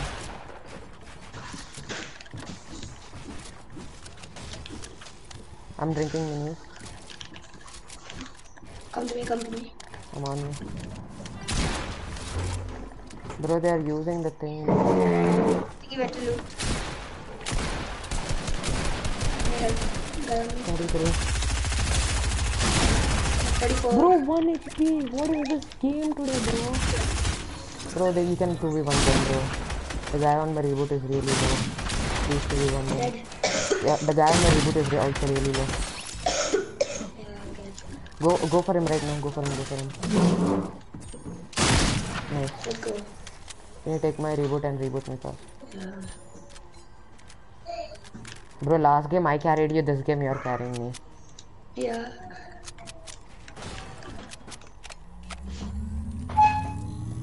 I'm drinking minis. Come to me, come to me. I'm on you. Bro, they are using the thing. Think you better loot. Yeah, gun. 33. 34. Bro, 1 HP. What is this game today, bro? Bro, they, you can 2v1 them, bro. The guy on my reboot is really low. Please to be one more. Yeah, the guy on my reboot is also really low. Go go for him right now. Go for him. Go for him. Nice. Let's go. Can you take my reboot and reboot me first? Yeah. Bro, last game I carried you. This game you're carrying me. Yeah.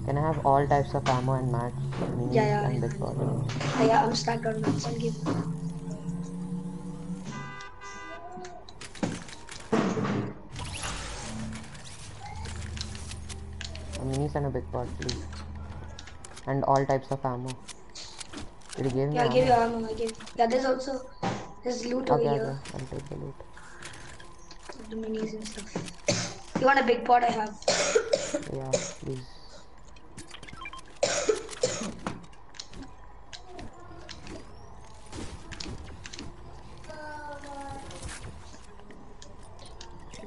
Can I have all types of ammo and mats? Minis Yeah, yeah, and big body. Yeah, I'm stacked on mats. I'll give. A minis and a big pot, please. And all types of ammo. Did you give me Yeah, I give you ammo? ammo. I give. Yeah, there's also there's loot Okay, over okay. here. I'll take the loot. The minis and stuff. You want a big pot? I have. Yeah, please.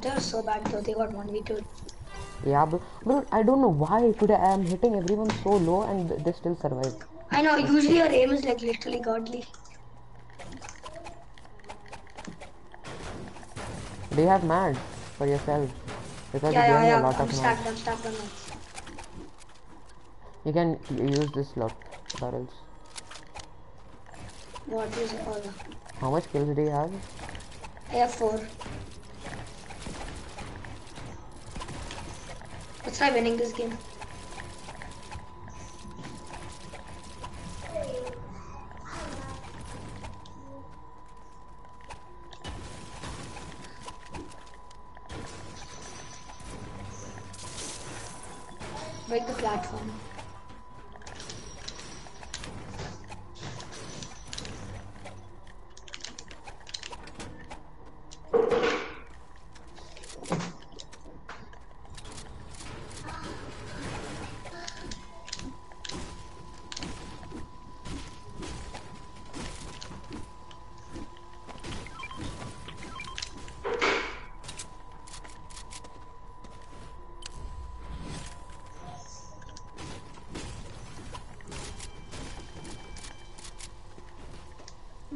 They're so bad though. They got one v two. Yeah, but, but I don't know why today I am hitting everyone so low and they still survive. I know. Usually your aim is like literally godly. Do you have mad for yourself? Because Yeah, you yeah, me a lot I'm of mad. stacked. I'm stacked on mats. You can use this lot barrels. What is all? How much kills do you have? I have four. Let's try winning this game. Break the platform.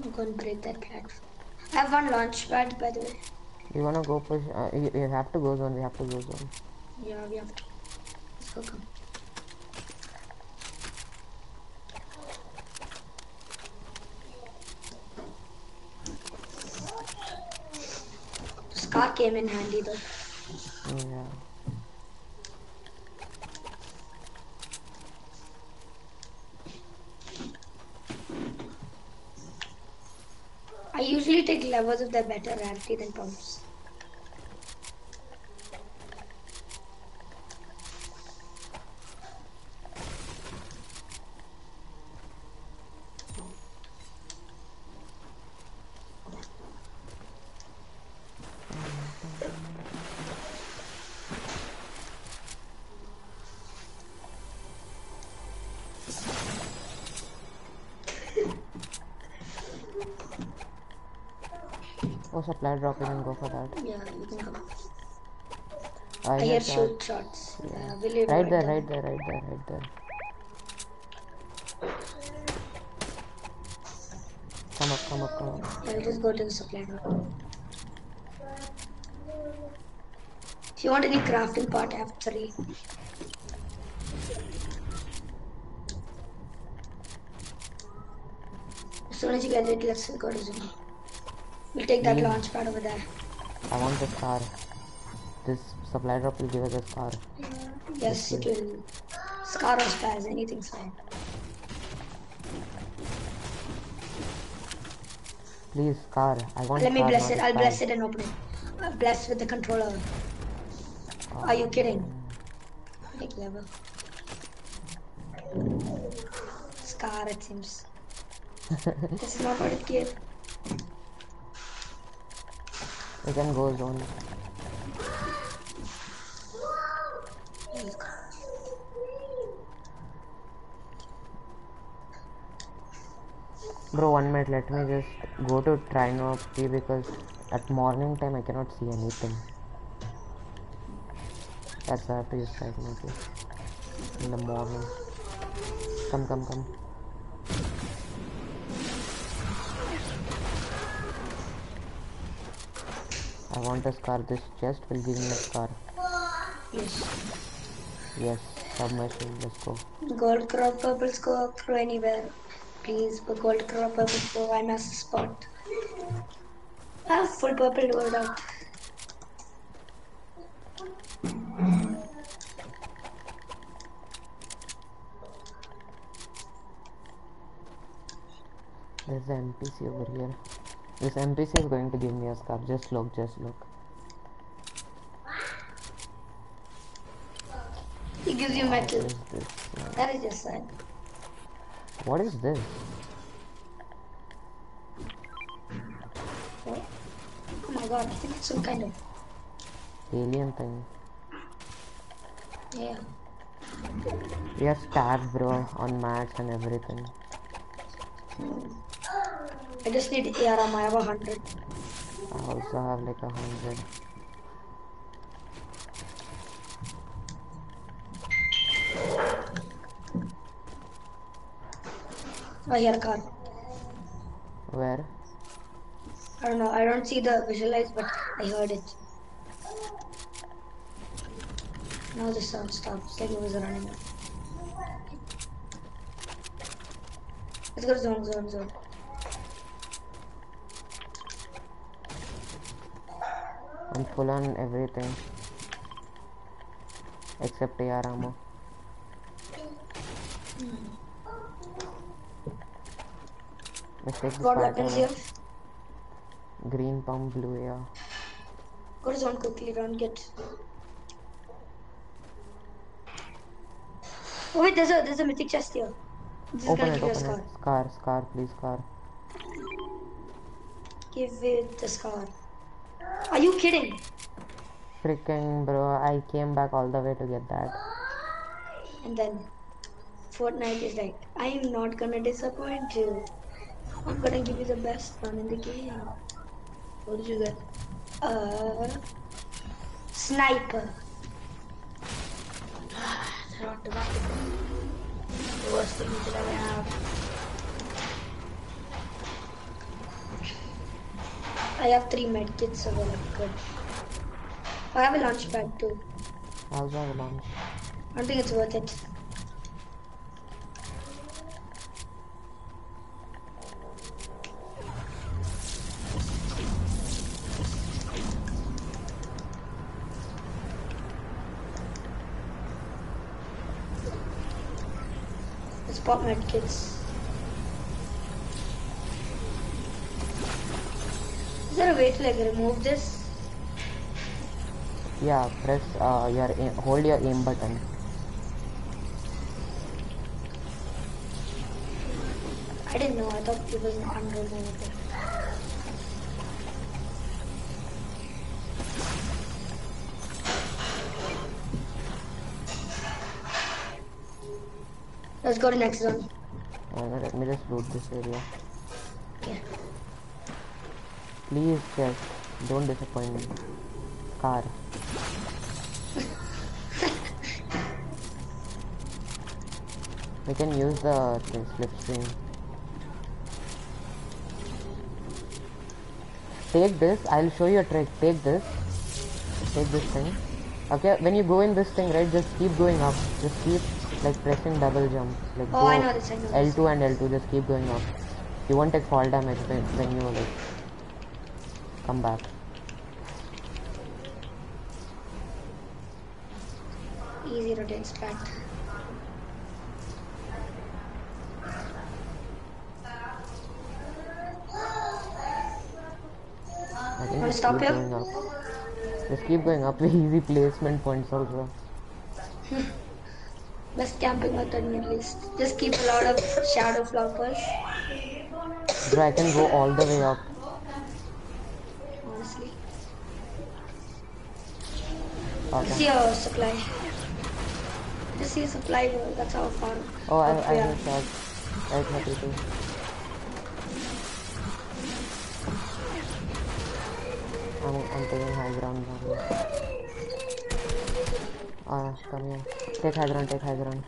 I'm going to break that platform. I have one launch pad, by the way. You wanna go push? Uh, you, you have to go zone. We have to go zone. Yeah, we have to. Let's go, come. Scar came in handy though. Yeah. I usually take levels better rarity than pumps. Supply drop. You can go for that. Yeah, you can come. I I hear hear shots. shoot shots. Yeah, you Right there, right there, right there, right there. Come up, come up, come up. I'll just go to the supply room. If you want any crafting part, I have three. As soon as you get it, let's go to Zoom. We'll take that launch pad over there. I want the scar. This supply drop will give us a scar. Yes, it will. Scar or spaz, anything's fine. Please, scar. I want Let me bless it. I'll bless it and open it. I'll bless with the controller. Are you kidding? Oh. Very clever. Scar, it seems. this is not what it gave. We can go zone. Bro, one minute. Let me just go to Trino P because at morning time I cannot see anything. That's why I have to use Trino P in the morning. Come, come, come. I want a scar. This chest will give me a scar. Yes. Yes, submersible. Let's go. Gold crop purples go through anywhere. Please, but gold crop purples go. I'm a spot. I have full purple gold out. There's an NPC over here. This NPC is going to give me a scar. Just look, just look. He gives you What metal. is this? That is just sad. What is this? What? Oh my god, I think it's some kind of Alien thing. yeah. We have stacks, bro, on mats and everything. Hmm. I just need ARM. I have a hundred. I also have like a hundred. Oh, I hear a car. Where? I don't know. I don't see the visualize, but I heard it. Now the sound stops. Like it was running. Let's go to zone, zone, zone. I'm full on everything. Except AR ammo. Let's take this Got weapons over. here. Green pump, blue AR. Go to zone quickly. Don't get. Oh wait, there's a there's a mythic chest here. This is gonna it, give you a open scar. it. Scar, scar, please, scar. Give it the scar. Are you kidding? Freaking bro, I came back all the way to get that. And then Fortnite is like, I am not gonna disappoint you. I'm gonna give you the best run in the game. What did you get? Uh, sniper. Not the worst thing could ever have. I have three medkits, so we're like good. Oh, I have a launch pad too. I also have a launch. I don't think it's worth it. Let's pop medkits. There a way to like remove this? Yeah, press uh, your aim, hold your aim button. I didn't know. I thought it was unremovable. Let's go to next zone. Uh, let me just loot this area. Please, chest, don't disappoint me. Car. we can use the slipstream. Take this. I'll show you a trick. Take this. Take this thing. Okay, when you go in this thing, right, just keep going up. Just keep like pressing double jump. Like Oh, go I know this, I know. L2 and L2. Just keep going up. You won't take fall damage when, when you like come back. Easy rotate strat. I think Wanna just stop keep here? going up. Just keep going up. Easy placement points also. Best camping method in at least. Just keep a lot of shadow floppers. I can go all the way up. Okay. See your supply. Your supply. bro. That's how far. Oh, I, I have a shot. Right, 32. I'm, I'm taking high ground now. Ah, come here. Take high ground, take high ground.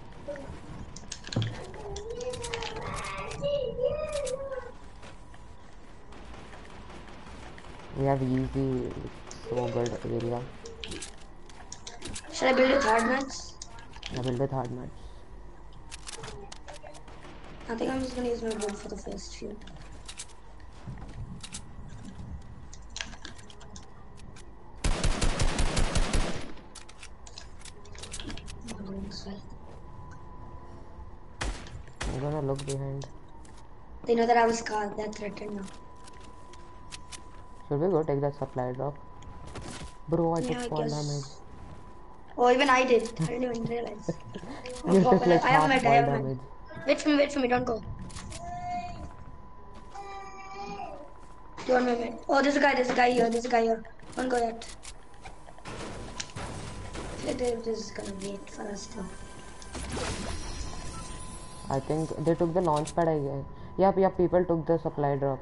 We have easy so good area. Shall I build a hard match? I build with hard mats. I think I'm just gonna use my wood for the first few. I'm doing this well. I'm gonna look behind. They know that I was scarred, they're threatened now. Should we go take that supply drop? Bro, I Yeah, took I fall damage. Oh, even I did. I didn't even realize. You fuck, took like I have half met, I have met. damage. Wait for me, wait for me, don't go. Do you want me wait? Oh, there's a guy, there's a guy here, there's a guy here. Don't go yet. I feel like they're just gonna wait for us to. I think they took the launch pad, I guess. Yep, yep, people took the supply drop.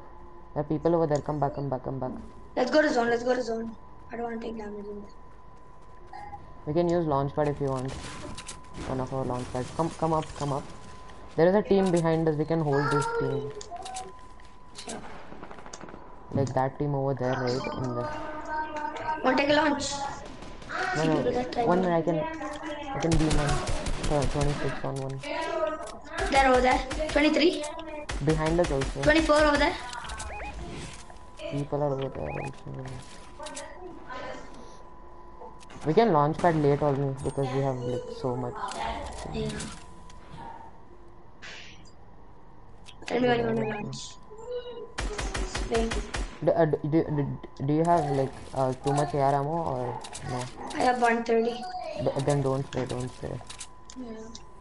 There are people over there. Come back, come back, come back. Let's go to zone, let's go to zone. I don't want to take damage in this. We can use launch pad if you want. One of our launch pads. Come, come up, come up. There is a team behind us. We can hold this team. Like that team over there, right? In the to take a launch? no, people that try no. One minute, I can, I can be man. Uh, 26 on one. There, over there. 23. Behind us also. 24 over there. People are over there also. We can launch pad late only because we have like so much. Yeah. Want to launch. Do, uh, do, do, do you have like uh, too much AR ammo or no? I have 130. Th- then don't spray, don't spray. Yeah.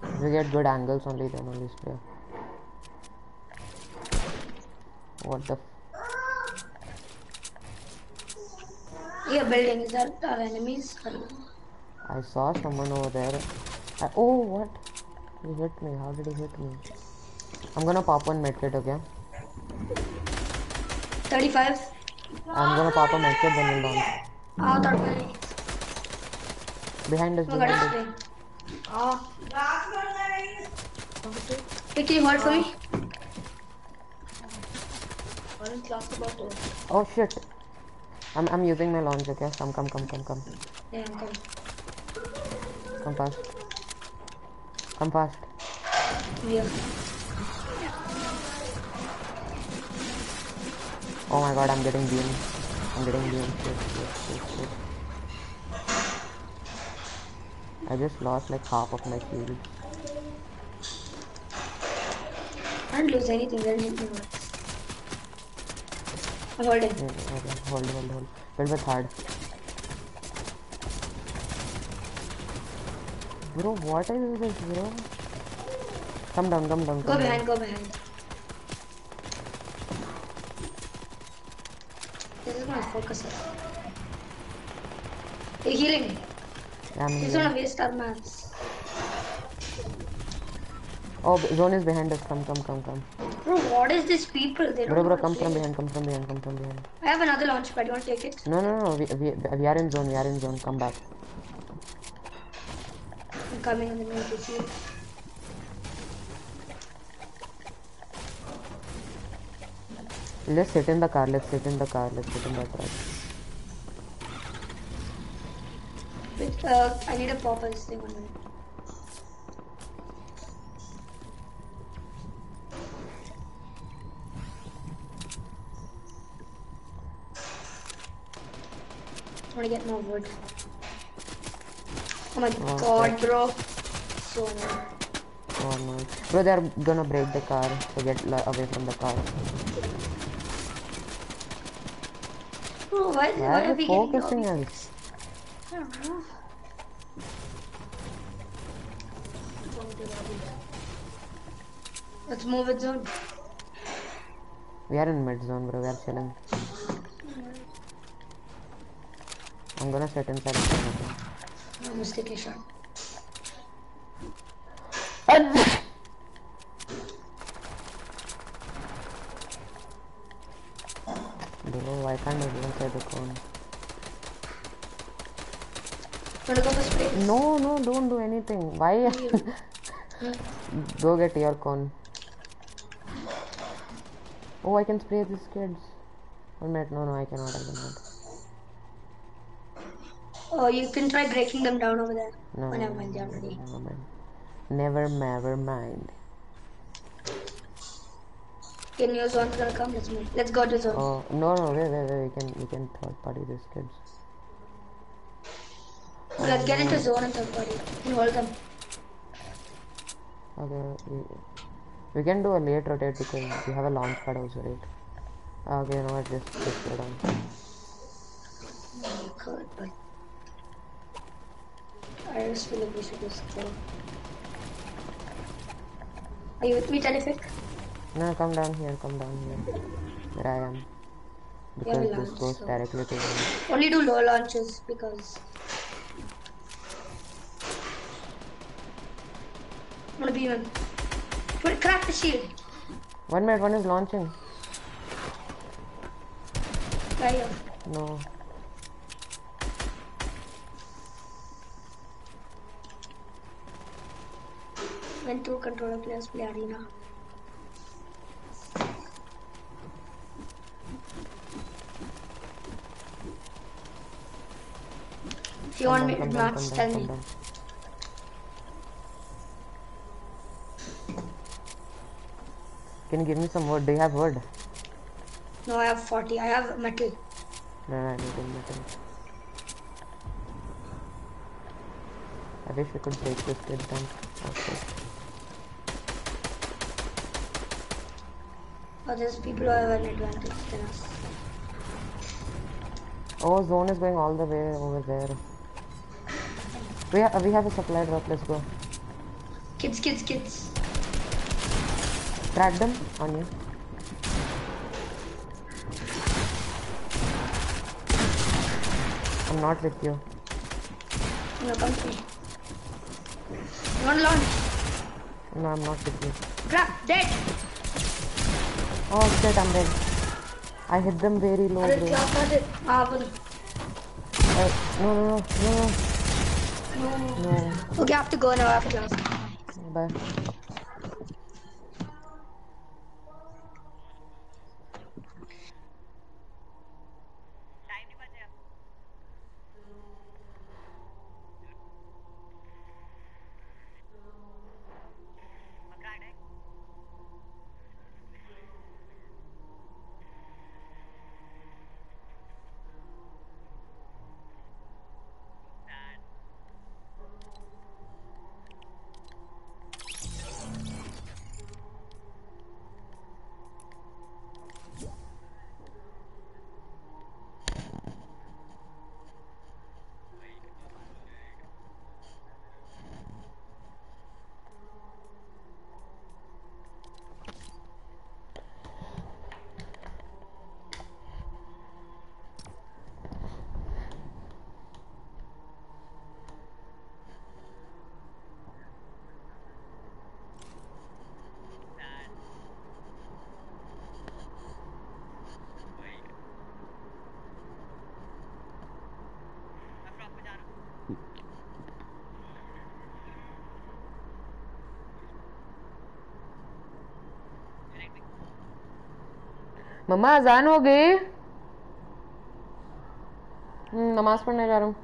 If you get good angles only, then only spray. What the? Yeah, building. Is that our enemies? I saw someone over there. I, oh, what? He hit me. How did he hit me? I'm gonna pop one medkit, okay? 35. I'm gonna pop a medkit, then we'll launch. Ah, third party. Behind us, Oh, behind us. playing. Ah. Hey, hold for me? Oh shit. I'm I'm using my launch, okay? Come, come, come, come, come. Yeah, I'm coming. Come fast. Come fast. Yeah. Oh my god, I'm getting beamed. I'm getting beamed. Shit, shit, shit, shit. I just lost like half of my shield. I didn't lose anything. There didn't hit me once. I'm holding. Okay, hold, mm, hold, hold. Build with hard. Bro, what is this, bro? Come down, come down, Go come behind, down. go behind. This is gonna focus us. Hey, healing. I'm He's gonna waste our maps. Oh, zone is behind us. Come, come, come, come. Bro, what is this people? They Bro, bro, come from behind, come from behind, come from behind. I have another launch pad. You want to take it? No, no, no, we, we, we are in zone, we are in zone. Come back. I'm coming in the middle to see. Let's sit in the car, let's sit in the car, let's sit in the truck. Wait, uh, I need a this thing one I want to get more wood. Oh my Oh, god, bro. So annoying. Oh no. Bro, they are gonna break the car to get away from the car. Bro, why, why Why are are we they getting all focusing these- us? I don't know. Let's move it zone. We are in mid zone, bro. We are chilling. I'm gonna sit inside. the car. No mistake, shot. Bro, why can't I go inside the cone? Wanna go spray? No, no, don't do anything. Why? go get your cone. Oh, I can spray these kids. One minute. No, no, I cannot. I cannot. Oh, you can try breaking them down over there. No, Oh, never mind, they're ready. never mind. Never, never mind. Can new zone's gonna come. Let's move. Let's go to zone. Oh no, no, wait, wait, wait. We can, we can third party these kids. Oh, let's get into zone and third party. And hold them. Okay, we, we can do a late rotate because we have a launch pad also, right? Okay, you know what? Just, just go down. You could, but I just feel like we should just go. Are you with me, Terrific? No, come down here. Come down here. Where I am. Yeah, Because this launch, goes so- directly to me. Only do low launches because I'm gonna be one. Put crack the shield. One minute. One is launching. Right here. No. When two controller players play arena. If you want me to match, tell me. Can you give me some wood? Do you have wood? No, I have 40. I have metal. No, no, I need metal. I wish we could break this kid down. Okay. Oh, there's people who have an advantage than us. Oh, zone is going all the way over there. We, ha- we have a supply drop. Let's go. Kids, kids, kids. Drag them on you. I'm not with you. No, come to me. You want launch? No, I'm not with you. Crap, dead. Oh shit, I'm dead. I hit them very low. Bro. kya. No, no, no, no, no. No. Okay, I have to go now. I have to go. Bye. मम्मा अजान हो गए हम्म, नमाज़ पढ़ने जा रहा हूँ।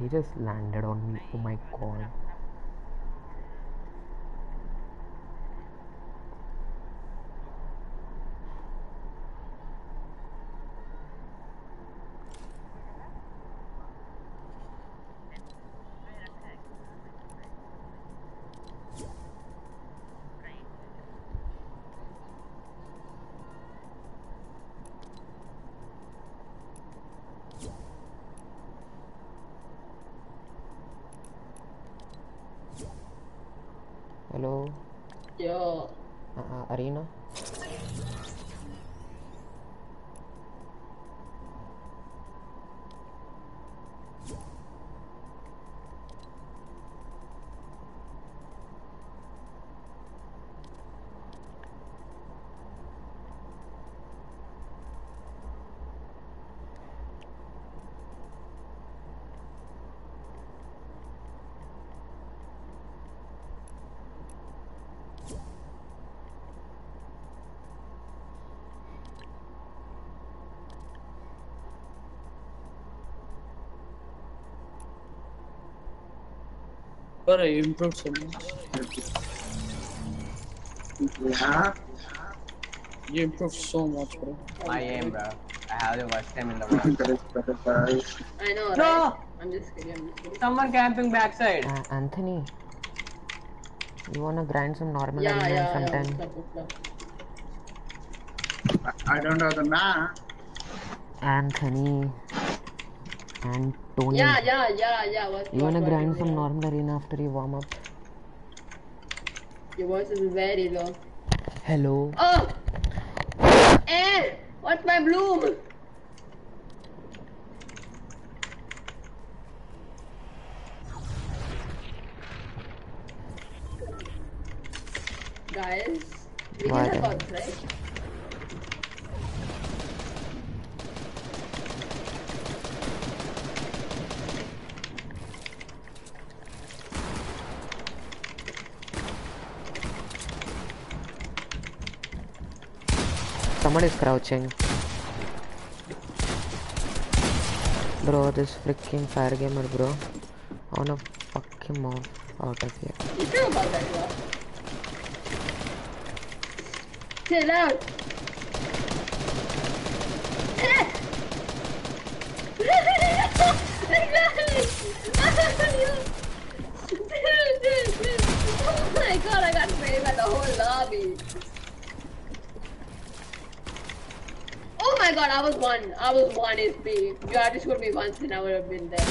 He just landed on me. Oh my god. Hello, Yo. uh, uh, Arena. But I improved so much. Yeah. You improved so much, bro. I am, bro. I have the worst time in the world. Correct, correct, guys. I know, right? No! I'm just kidding. I'm just kidding. Someone camping backside. Uh, Anthony, you wanna grind some normal Yeah, arena yeah, yeah. sometime? What's up, what's up? I don't know the name. Anthony, Antony. Yeah, yeah, yeah, yeah. What's You what, wanna what, grind what, some what? normal arena after you warm up? Your voice is very low. Hello. Oh! Eh! What's my bloom? Guys, we Why can have then? odds, right? Someone is crouching. Bro, this freaking fire gamer, bro. I wanna fuck him off out of here. Chill out. oh my god, I got sprayed by the whole lobby. Oh my god, I was one. I was one HP. You had to shoot me once and I would have been there.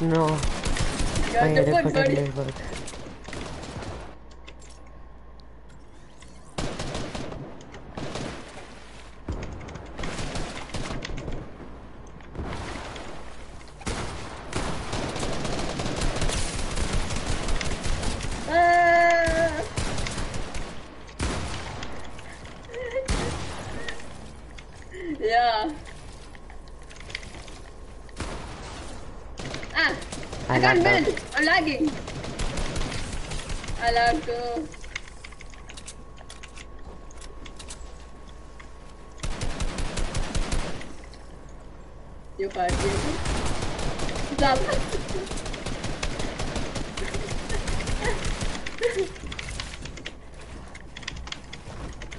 No, You my have to put repeated money. labor. Ah. yeah. Ah, I, I can't lagged build. I'm lagging. I lag too. You can't hear me. Stop.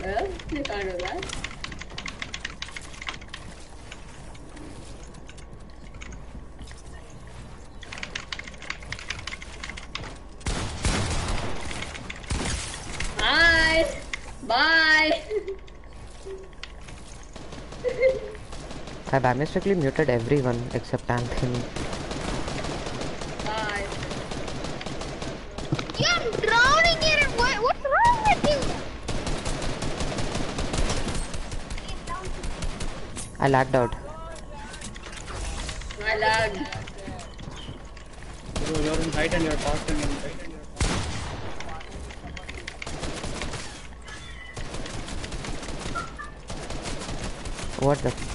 well, you can't do that. Bye. Bye. I by mistakenly muted everyone except Anthony. Bye. You're drowning here. What, what's wrong with you? I lagged out. I lagged. Bro, you're in height and you're talking in height. What the?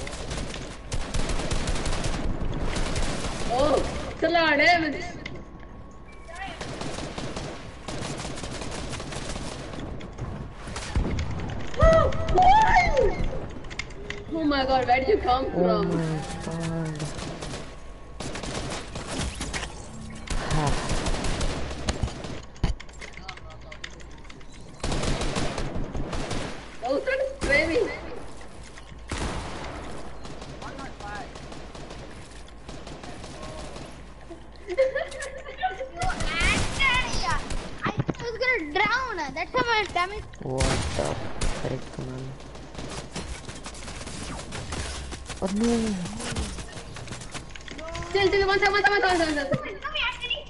Lord, damn Why? Oh my god, where did you come Oh from? my god. Ah, I was trying to spray me. You Antonia! I thought I was gonna drown. That's how much damage. what the frick, man. Oh no. Chill, chill, one second, one second, one second, one second. Come here, Anthony.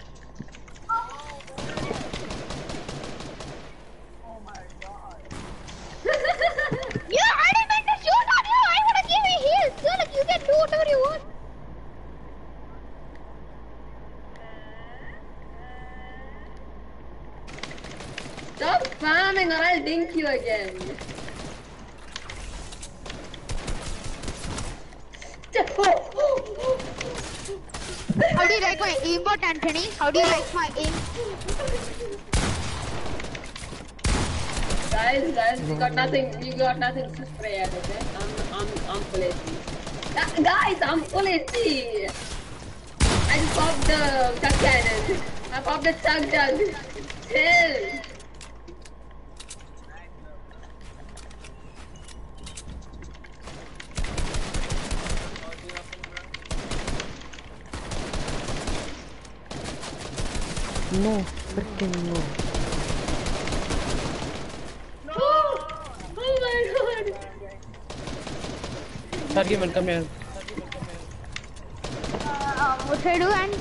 You already meant to shoot on you. I wanna give you heals. So like you can do whatever you want. Stop spamming or I'll dink you again. How do you like my aimbot, Anthony? How do you like my aim? Guys, guys, you got nothing. You got nothing to spray at, okay? I'm, I'm, I'm full HP. Gu- Guys, I'm full HP. I just popped the chug cannon. I popped the chug gun. Chill. No, freaking no. Oh, oh my god. Argument, come here. Uh, what should I do? And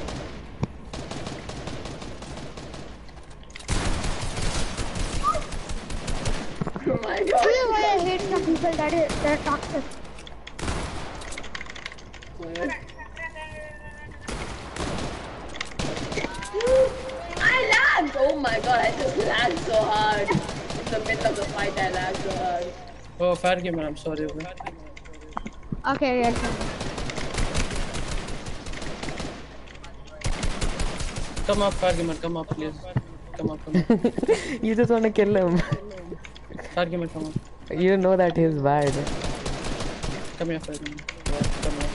Oh my god. is why I hate some people that is that are toxic. I lagged! Oh my god, I just lagged so hard. In the middle of the fight, I lagged so hard. Oh, fair gamer, I'm sorry, bro. Okay, yes. Come up, fair gamer, come up, please. Come up, come up. you just wanna kill him. fair gamer, come up. you know that he's bad. Come here, fair gamer. Yeah, come here.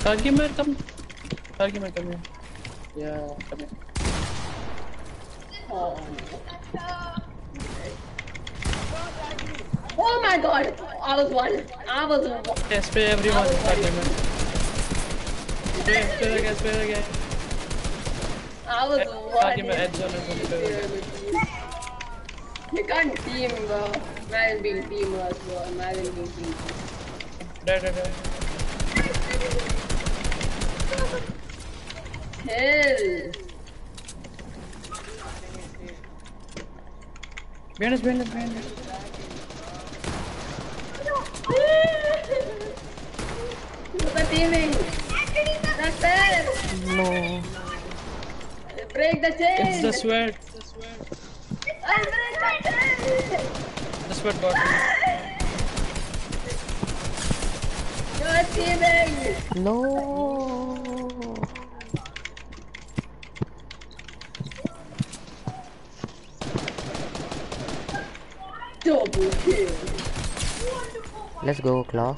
Fair gamer, come. Fair gamer, come here. Yeah, come here. Oh. Oh my god! I was one. I was one. Yeah, spray everyone, fair gamer. Spray, spray again, spray again. I was one. gamer, edge on us, spray again. You can't team, bro. Imagine being team as well. Imagine being team. Right, right, right. Hell. Behind us, behind us, behind us. Super. That's fair. No. Break the chain. It's the sweat. I break the chain. The sweat got me. You're teaming. No. Double kill. Let's go, Claw.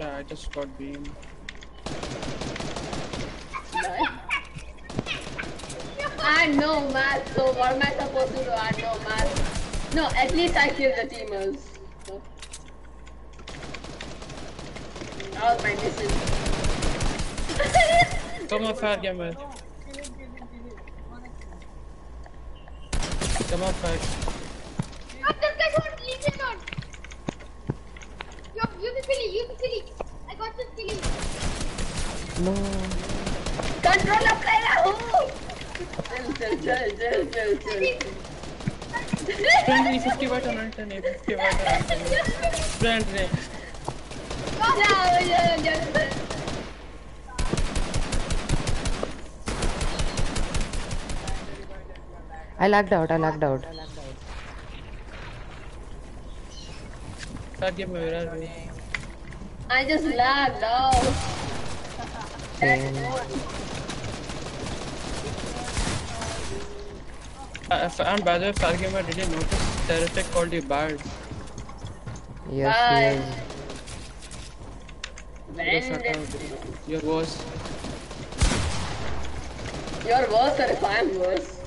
Yeah, I just got beam. I know math, so what am I supposed to do? I know math. No, at least I killed the teamers. So. That was my mission. Come on, fair gamer. Come on, fair. Oh, this guy won't leave it on. Yo, you be silly, you be silly. I got this silly. No. Control the player! Ooh! Chill, chill, chill, chill, chill, chill. Friendly 50 watt on alternate, 50 watt on alternate. Friendly. Yeah, yeah, yeah. I lagged out, I lagged out. Fair gamer, where are you? I just lagged out. That's Same. all. Uh, and by the way, Falgamer, did you notice Terrific called you bad? Yes, Bye. he is. Yes, When I did told you. Your worse. you're worse or if I'm worse?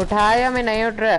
उठाया मैं नहीं उठ रहा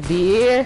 B.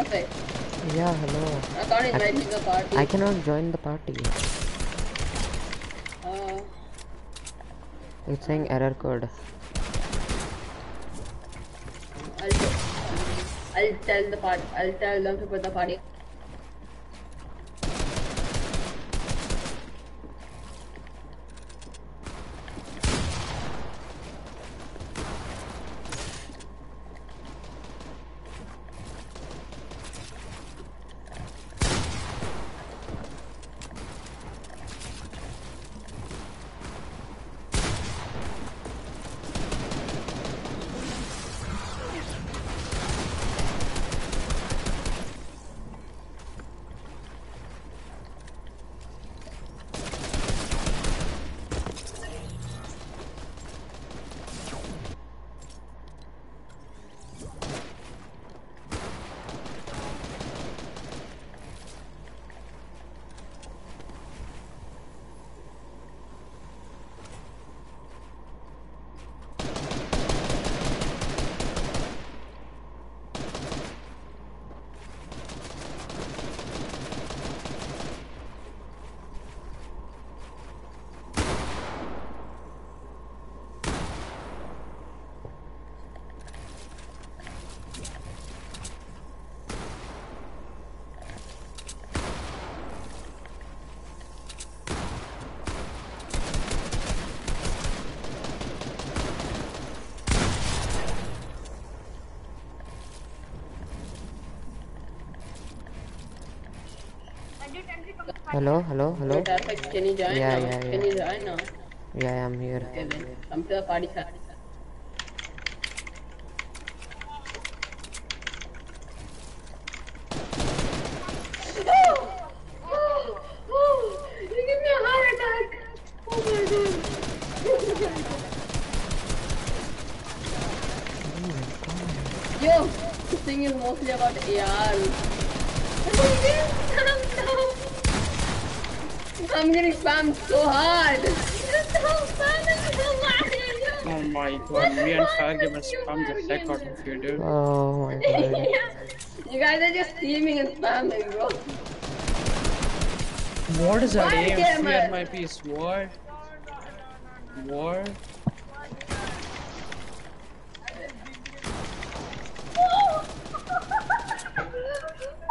Yeah, hello. I invite you to the party. I cannot join the party. Uh, It's saying error code. I'll, I'll tell the part. I'll tell them to put the party. Hello, hello, hello. Perfect. Can you join Yeah, now? yeah, Can yeah. you join now? Yeah, I'm here. Okay then. Come to the party, sir. You give me a heart attack. Oh my god. Yo, this thing is mostly about AR. I'm getting spammed so hard. Stop spamming so much. Oh my god, me and Fargim are spam the heck out you, dude. Oh my god. You guys are just teaming and spamming, bro. What is that Why aim? gamer? Fear my peace. What? What?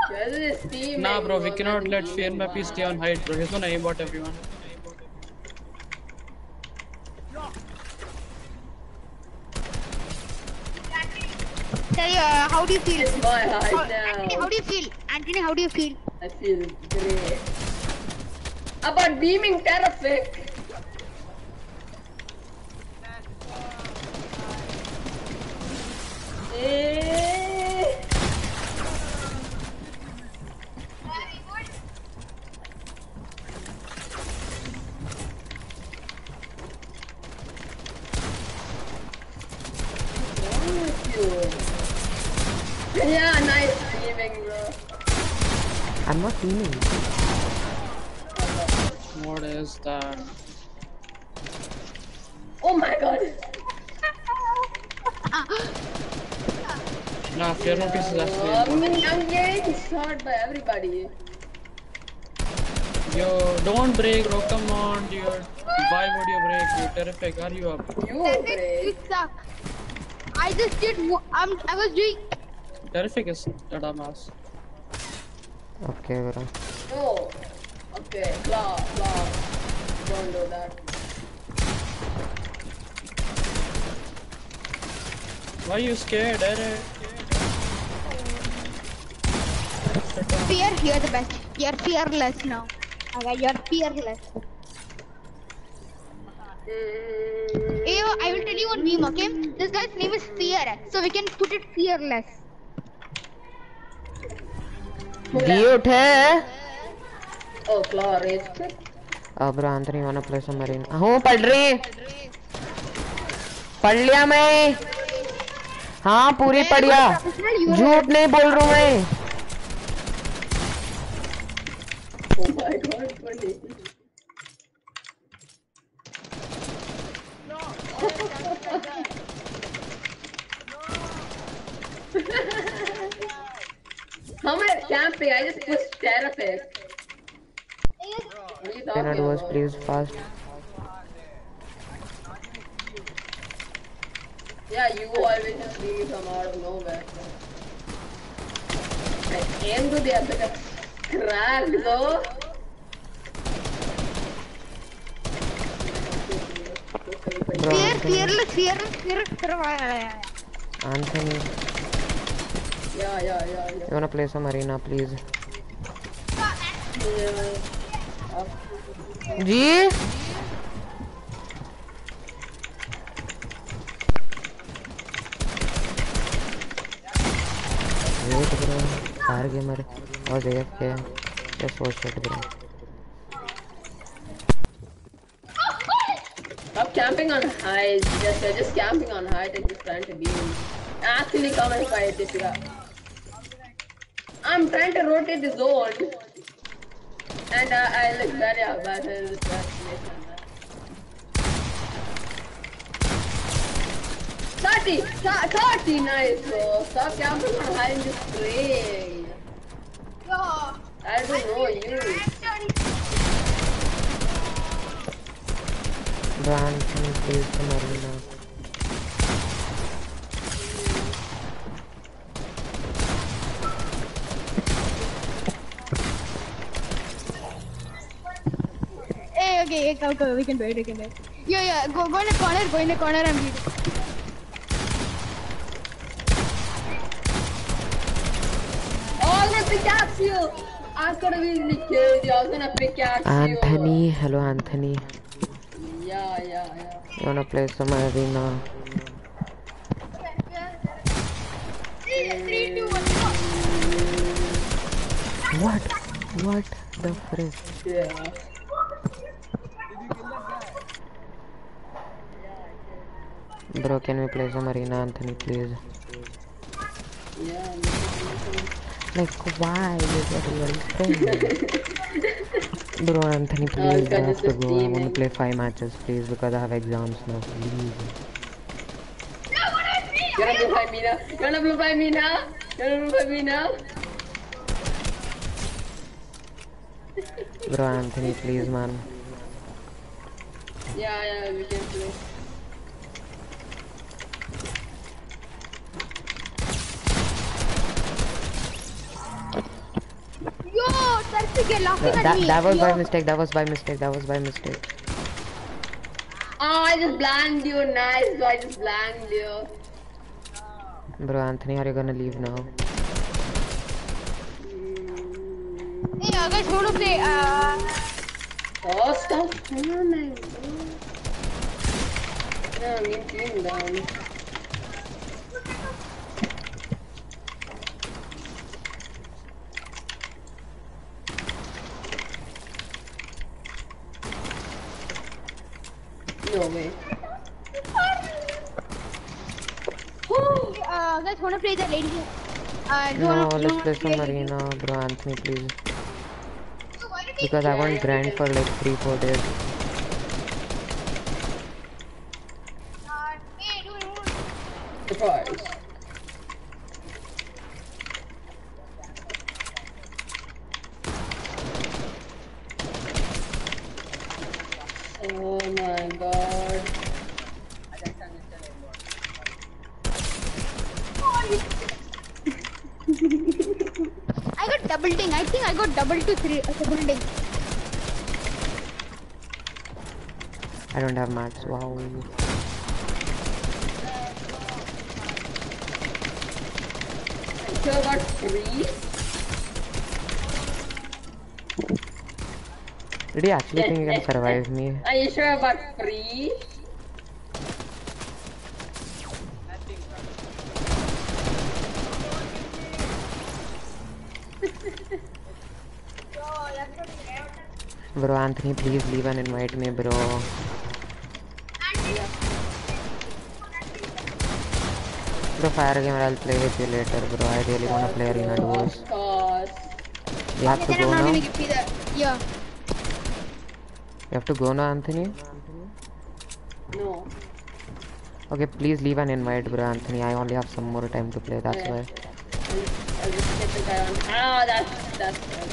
You guys are just teaming. Nah, bro, we cannot let Fear teaming, my bro. peace stay on height, bro. He's gonna aimbot everyone. Tell you, uh, how do you feel? It's my height How, Anthony, how do you feel? Anthony, how do you feel? I feel great. About beaming terrific. Eh. By everybody. Yo, don't break, bro. Come on, dude. Why would you break, dude? Terrific. Are you up? You break. you suck. I just did. mo- I'm. I was doing. Terrific is a dumbass. Okay, bro. No. Okay, claw, claw. Don't do that. Why are you scared, Eric? Fear. You're the best. You're fearless now. Okay, you're fearless. Mm, Yo, I will tell you one meme. Okay, this guy's name is Fear, so we can put it fearless. Cute है Oh, quit. Uh, bro, Anthony, wanna play some marine? हूँ पढ़ रही पढ़ लिया मैं हाँ पूरी पढ़िया झूठ नहीं बोल रहा हूँ मैं Oh my god, funny. How am I camping? I just pushed Terrafix. What are you talking was please fast. Yeah, you always just leave from out of nowhere. I aim to the of crack Fear, Anthony, fearless, fearless, fearless. fearless. Anthony, Yeah, yeah, yeah, you wanna play some arena, please? yeah. G. Wait, bro. Fire gamer. Just watch bro. Camping on height. Just, uh, just camping on height and just trying to be. Actually, come and fight you are. I'm trying to rotate the zone. And uh, I look very bad this vaccination. 30! Th- 30! Nice, bro. Stop jumping behind the screen. this train. I don't know you. Bro, Anthony, please some arena. Hey, okay, hey, come, come, we can do it, we can do it. Yeah, yeah, go, go in the corner, go in the corner and beat it. Oh, I'm gonna pickaxe you! I could have easily killed you. I was gonna pickaxe you. Anthony, hello Anthony. Yeah, yeah, yeah. You wanna play some arena? What? What the frick? Yeah. Bro, can we play some arena, Anthony, please? Yeah. Like, why is it real thing? Bro, Anthony, please, I because have it's to go. I want to play five matches, please, because I have exams now. Please. You're gonna blue by me now. You're gonna blue by me now. You're gonna blue by me now. Bro, Anthony, please, man. Yeah, yeah, we can play. Yo, Tarsi, you're laughing at That, me. that was by mistake, that was by mistake, that was by mistake. Oh, I just blanked you. Nice, bro. I just blanked you. Bro, Anthony, are you gonna leave now? Hey, uh, guys, want to play, uh, Oh, stop farming, bro. Yeah, I'm in team down. No way. uh, guys, want to play the lady? Uh, do you No, wanna, let's play some play- arena, bro, Anthony, please. Because I won't grind for like 3-4 days. Surprise. Oh my god. I got double ding. I think I got double to three. Uh, double ding. I don't have mats, wow. So I got three. Did you actually think you can survive me? Are you sure about free? Bro, Anthony, please leave and invite me, bro. Bro, fire gamer, I'll play with you later, bro. I really wanna play arena duos. Of course. You have to go now. gonna give you that. Yeah. You have to go now, Anthony. No. Okay, please leave an invite, bro, Anthony. I only have some more time to play. That's Yeah. why. I'll just, get the guy on. Ah, that's that's good.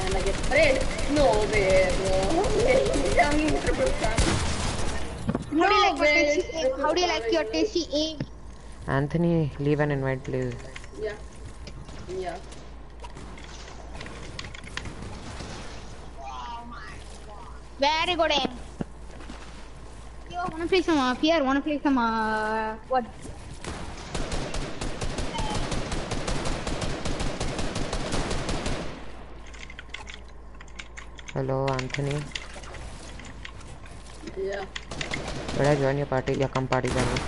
And I get sprayed. No way, bro. I'm getting triple stun. How do you like your way, tasty aim? this do you like your tasty aim? Anthony, leave an invite, please. Yeah. Yeah. Very good aim. Yo, wanna play some uh, Pierre? Wanna play some uh, what? Hello, Anthony. Yeah. Should I join your party? Yeah, come party join me.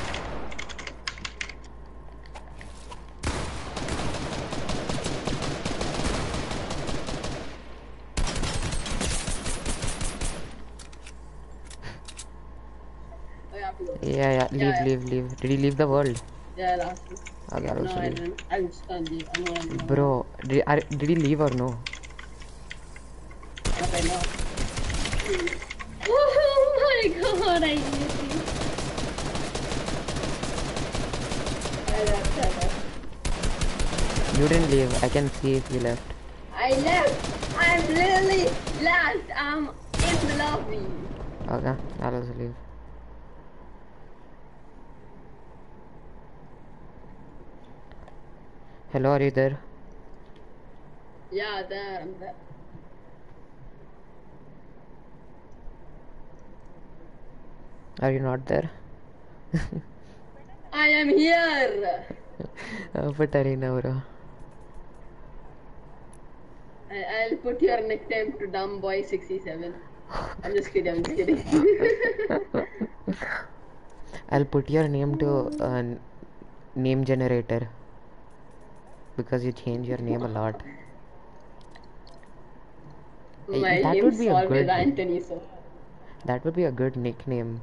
Oh, yeah, I have to go. Yeah, yeah, leave, yeah. leave, leave. Did he leave the world? Yeah, last one. Okay, I'll No, also I didn't. I just can't leave. I know I'm not. Bro, did, are, did he leave or no? Okay, no. Oh my god, I hate you. I left, You didn't leave. I can see if you left. I left. I'm literally last. I'm in the lobby. Okay, I'll also leave. Hello, are you there? Yeah, there, I'm there. Are you not there? I am here. Uh, but arena, bro. I, I'll put your nickname to Dumb Boy 67. I'm just kidding, I'm just kidding. I'll put your name to uh, name generator because you change your name a lot. Eh, My that would be a good- Anthony, so. That would be a good nickname.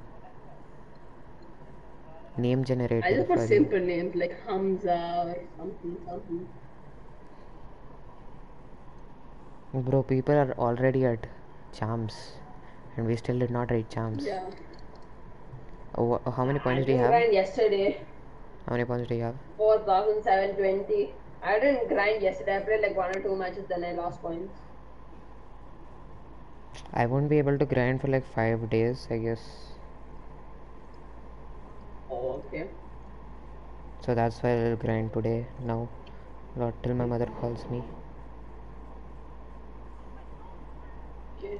Name generator. I just put simple names like Hamza or something, something. Bro, people are already at charms, and we still did not reach charms. Yeah. Oh, how many I points do you have? yesterday. How many points do you have? 4,720. I didn't grind yesterday. I played like one or two matches, then I lost points. I won't be able to grind for like five days, I guess. Oh, okay. So that's why I'll grind today now, not till my mother calls me. Okay.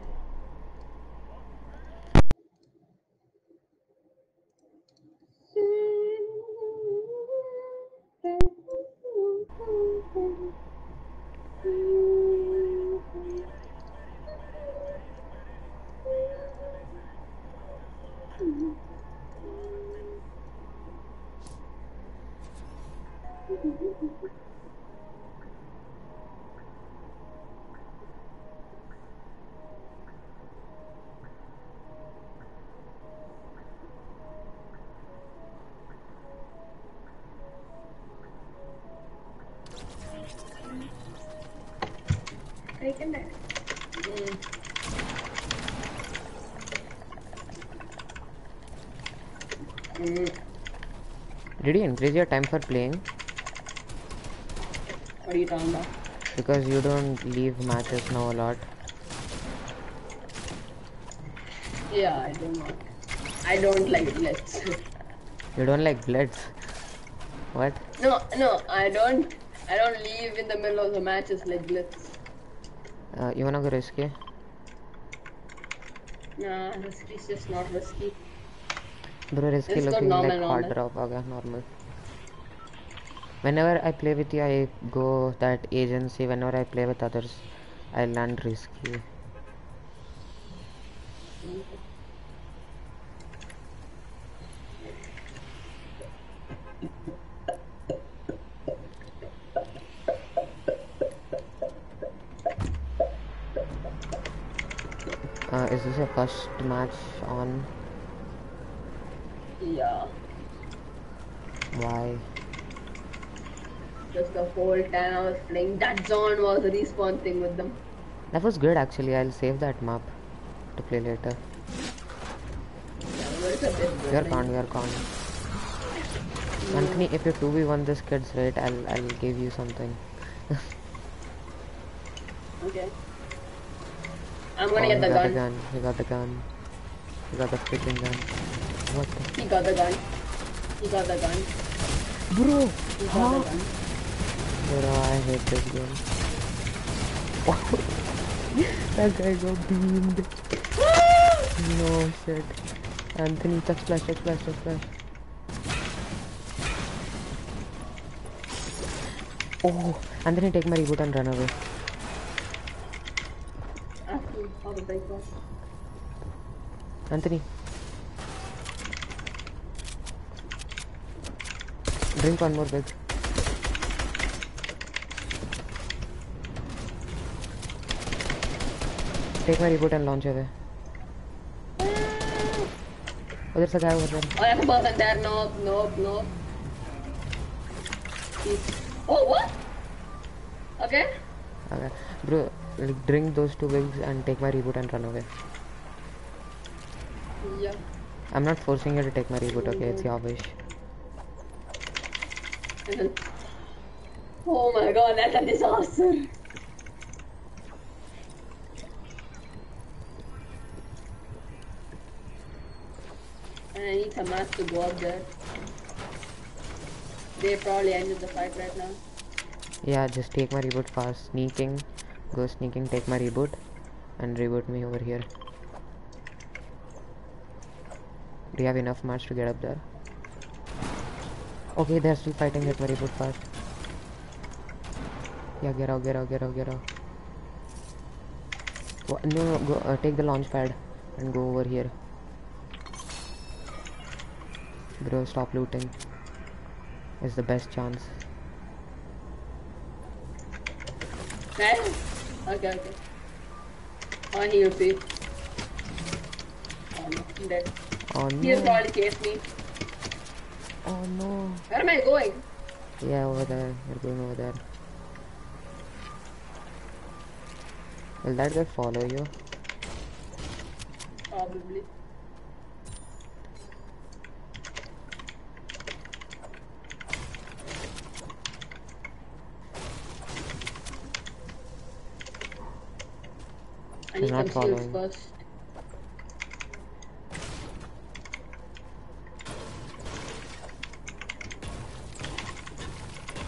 Increase your time for playing? what are you talking about? Because you don't leave matches now a lot. Yeah, I don't know. I don't like blitz. You don't like blitz. What? no, no, I don't. I don't leave in the middle of the matches like blitz. Uh, you wanna go risky? Nah, risky is just not risky. Bro, risky go looking normal, like hard normal. drop. Okay, normal. Whenever I play with you, I go that agency. Whenever I play with others, I land risky. Uh, is this your first match on? Yeah. Why? Just the whole time I was playing that zone was a respawn thing with them. That was good actually. I'll save that map to play later. Yeah, but it's a bit You're con, you're con. Anthony, if you 2v1 this kids, right, I'll I'll give you something. Okay. I'm gonna Oh, get the gun. the gun. He got the gun. He got the freaking gun. What the? He got the gun. He got the gun. Bro! He got the gun. Bro, I hate this game. that guy got beamed. no shit. Anthony, touch flash, touch flash, touch flash. Oh, Anthony, take my reboot and run away. Anthony. Drink one more big. Take my reboot and launch away. Oh, there's a guy over there. Oh, there's a person there. Nope, nope. He's... Oh, what? Okay. Okay. Bro, like, drink those two bigs and take my reboot and run away. Yeah. I'm not forcing you to take my reboot, okay? It's your wish. Oh my god, that's a disaster. And I need some mats to go up there. They probably ended the fight right now. Yeah, just take my reboot fast. Sneaking. Go sneaking, take my reboot. And reboot me over here. Do you have enough mats to get up there? Okay, they're still fighting. Get my reboot fast. Yeah, get out, get out, get out, get out. No, no, go, uh, take the launch pad and go over here. Bro, stop looting. It's the best chance. Okay? Okay, okay. On here, see. Oh no, I'm dead. Oh He'll no. probably chase me. Oh no. Where am I going? Yeah, over there. You're going over there. Will that guy follow you? Probably. I need not some shields following. first.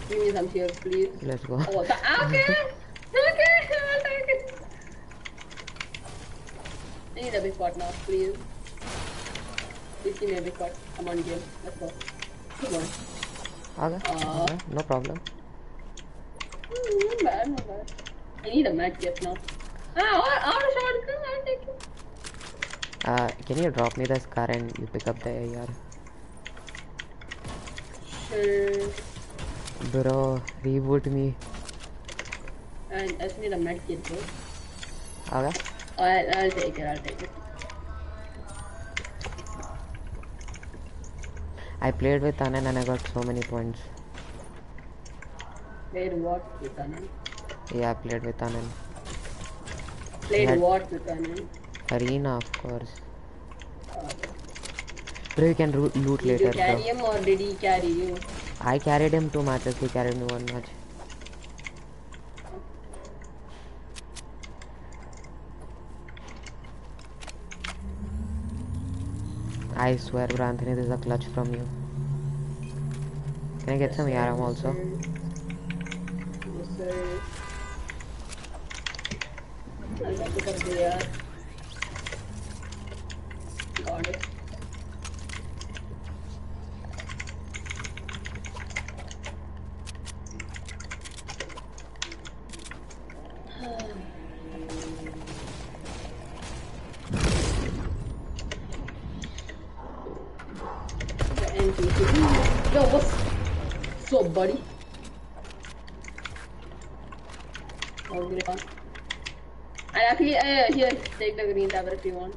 Give me some shields, please. Let's go. Oh, okay, okay, I'll take it. I need a big pot now, please. Please give me a big pot. Come on, game. Let's go. Come on. Okay. Uh. okay, No problem. Not bad, not bad. I need a med kit now. Ah, or, or a I'll take it. Uh, can you drop me this car and you pick up the AR? Sure. Bro, reboot me. And I just need a med kit though. Okay. I'll, I'll take it, I'll take it. I played with Anand and I got so many points. Played what with Anand? Yeah, I played with Anand. Played what Anand? Arena, of course. Bro, you can loot Did you later, carry bro. him or did he carry you? I carried him two matches, he carried me one match. I swear, bro, Anthony, this is a clutch from you. Can I get some Yaram also? Yes, sir. I'll go pick up the uh, Got it. The NPC. Yo, what's so, buddy? Oh, green one. And actually, uh, here, the green tablet if you want.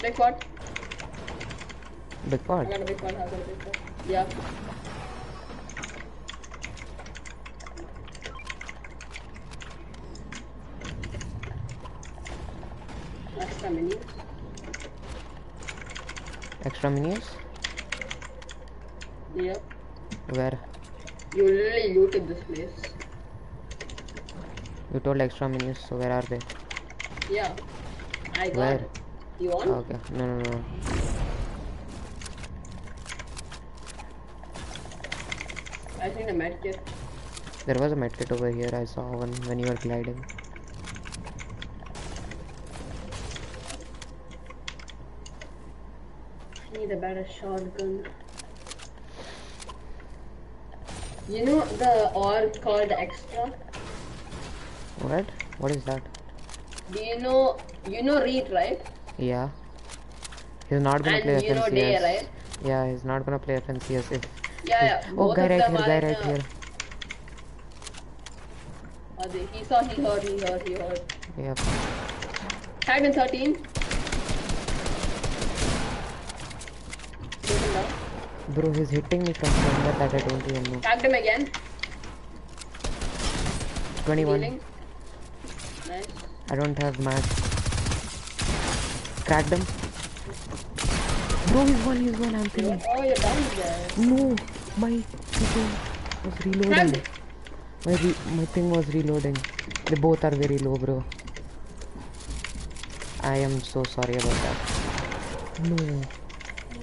Big pot. Big pot. I got a big pot. I got a big pot. Yeah. Extra mini. Extra? Yeah. Where? You literally looted this place. You told extra minis, so where are they? Yeah. I got Where? it. You want? Ah, okay. No, no, no. I think the medkit. There was a medkit over here. I saw one when you were gliding. I need a better shotgun. You know the orb called extra? What? Is that? Do you know you know Reed, right? Yeah. He's not gonna And play you know Day, right? Yeah, he's not gonna play FNCS if. Yeah, yeah. Oh, both guy right here, guy right a- here. He saw, he heard, he heard, he heard. Yep. In 13. Take him. Bro, he's hitting me from somewhere that I don't even know. Tagged him again. 21. Healing. I don't have match. Crack them. Bro, he's one, he's one, Anthony. Oh, you're down there. No, my thing was reloading. My re my thing was reloading. They both are very low, bro. I am so sorry about that. No.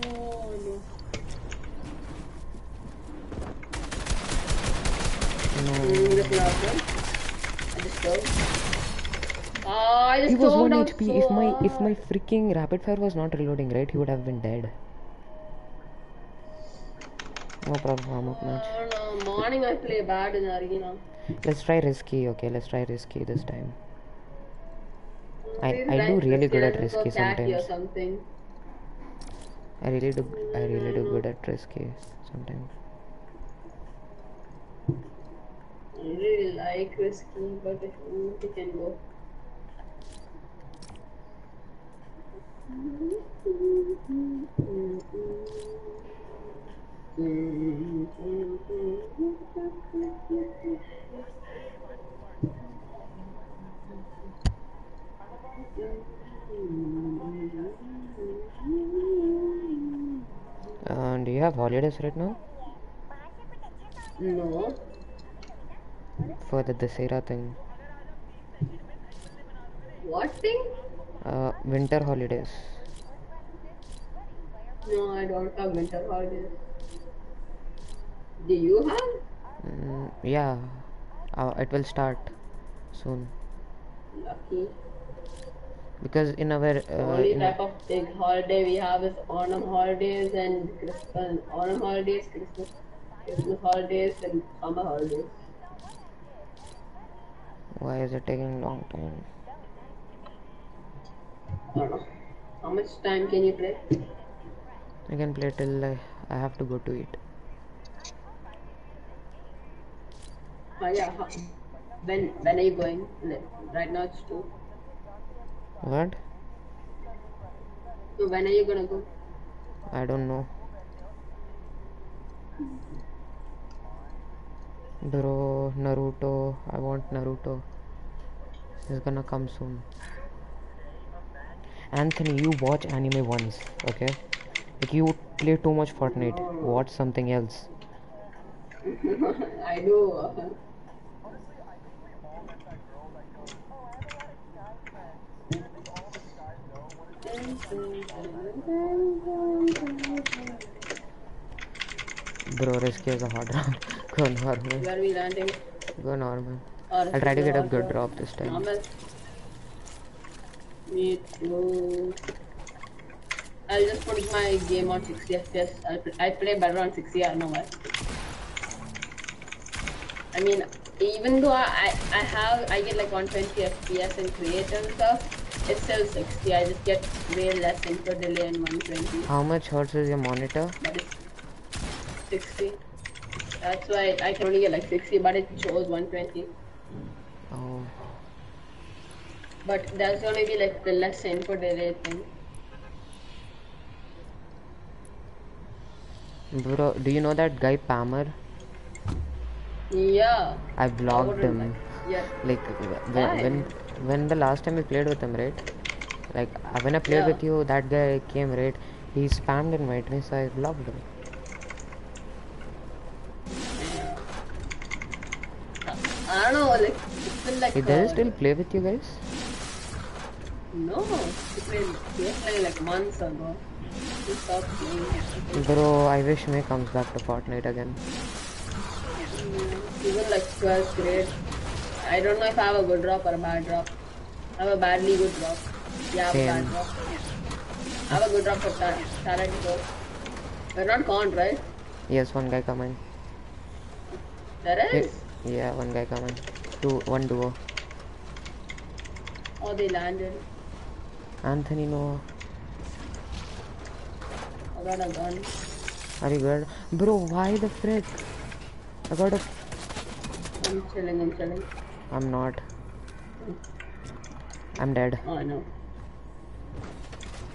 Oh, no. No. Mm. I just. Ah, He was one HP. so If my if my freaking rapid fire was not reloading, right, he would have been dead. No problem, I'm up match. I don't know. Morning I play bad in arena. Let's try risky, okay? Let's try risky this time. I- I do really good at risky sometimes. I really do I really do good at risky sometimes. I really like risky, but if you can go. Uh, do you have holidays right now? No. For the Dasera thing. What thing? Uh, winter holidays. No, I don't have winter holidays. Do you have? Mm, yeah, uh, it will start soon. Lucky. Because in our uh, Only type of big holiday we have is autumn holidays and Christmas. Onam holidays, Christmas, Christmas holidays, and summer holidays. why is it taking long time? How much time can you play? I can play till I, I have to go to eat. Oh yeah. When when are you going? Right now it's two. What? So when are you gonna go? I don't know. Bro, Naruto. I want Naruto. He's gonna come soon. Anthony, you watch anime once, okay? Like you play too much Fortnite. Watch something else. I do. uh, Bro, risky is a hard round. Go normal. Where are we landing? Go normal. I'll try to get a good drop this time. Normal. Me too. I'll just put my game on 60 FPS. I play better on 60. I don't know why. I mean, even though I I have I get like 120 FPS in create and stuff, it's still 60. I just get way less input delay in 120. How much hertz is your monitor? But it's 60. That's why I can only get like 60, but it shows 120. Oh, But that's gonna be like the lesson for the delay thing. bro, do you know that guy Palmer? Yeah. I I him. like- Yeah. Like when, when when the last time we played with him, right? Like uh, when I played Yeah. with you, that guy came, right? He spammed invite me, so I blocked him. I don't know, like, like. He does still play with you guys? No, played, he was like months ago. He stopped playing. Bro, I wish May comes back to Fortnite again. Mm, even like 12th grade. I don't know if I have a good drop or a bad drop. I have a badly good drop. Yeah, I have a Same. bad drop. I have a good drop for ta- talent go. We're not con, right? Yes, one guy coming. There Yeah, yeah, one guy coming. Two, one duo. Oh, they landed. Anthony Noah. I got a gun. Are you good? Bro, why the frick? I got a. I'm chilling, I'm chilling. I'm not. I'm dead. Oh, I know.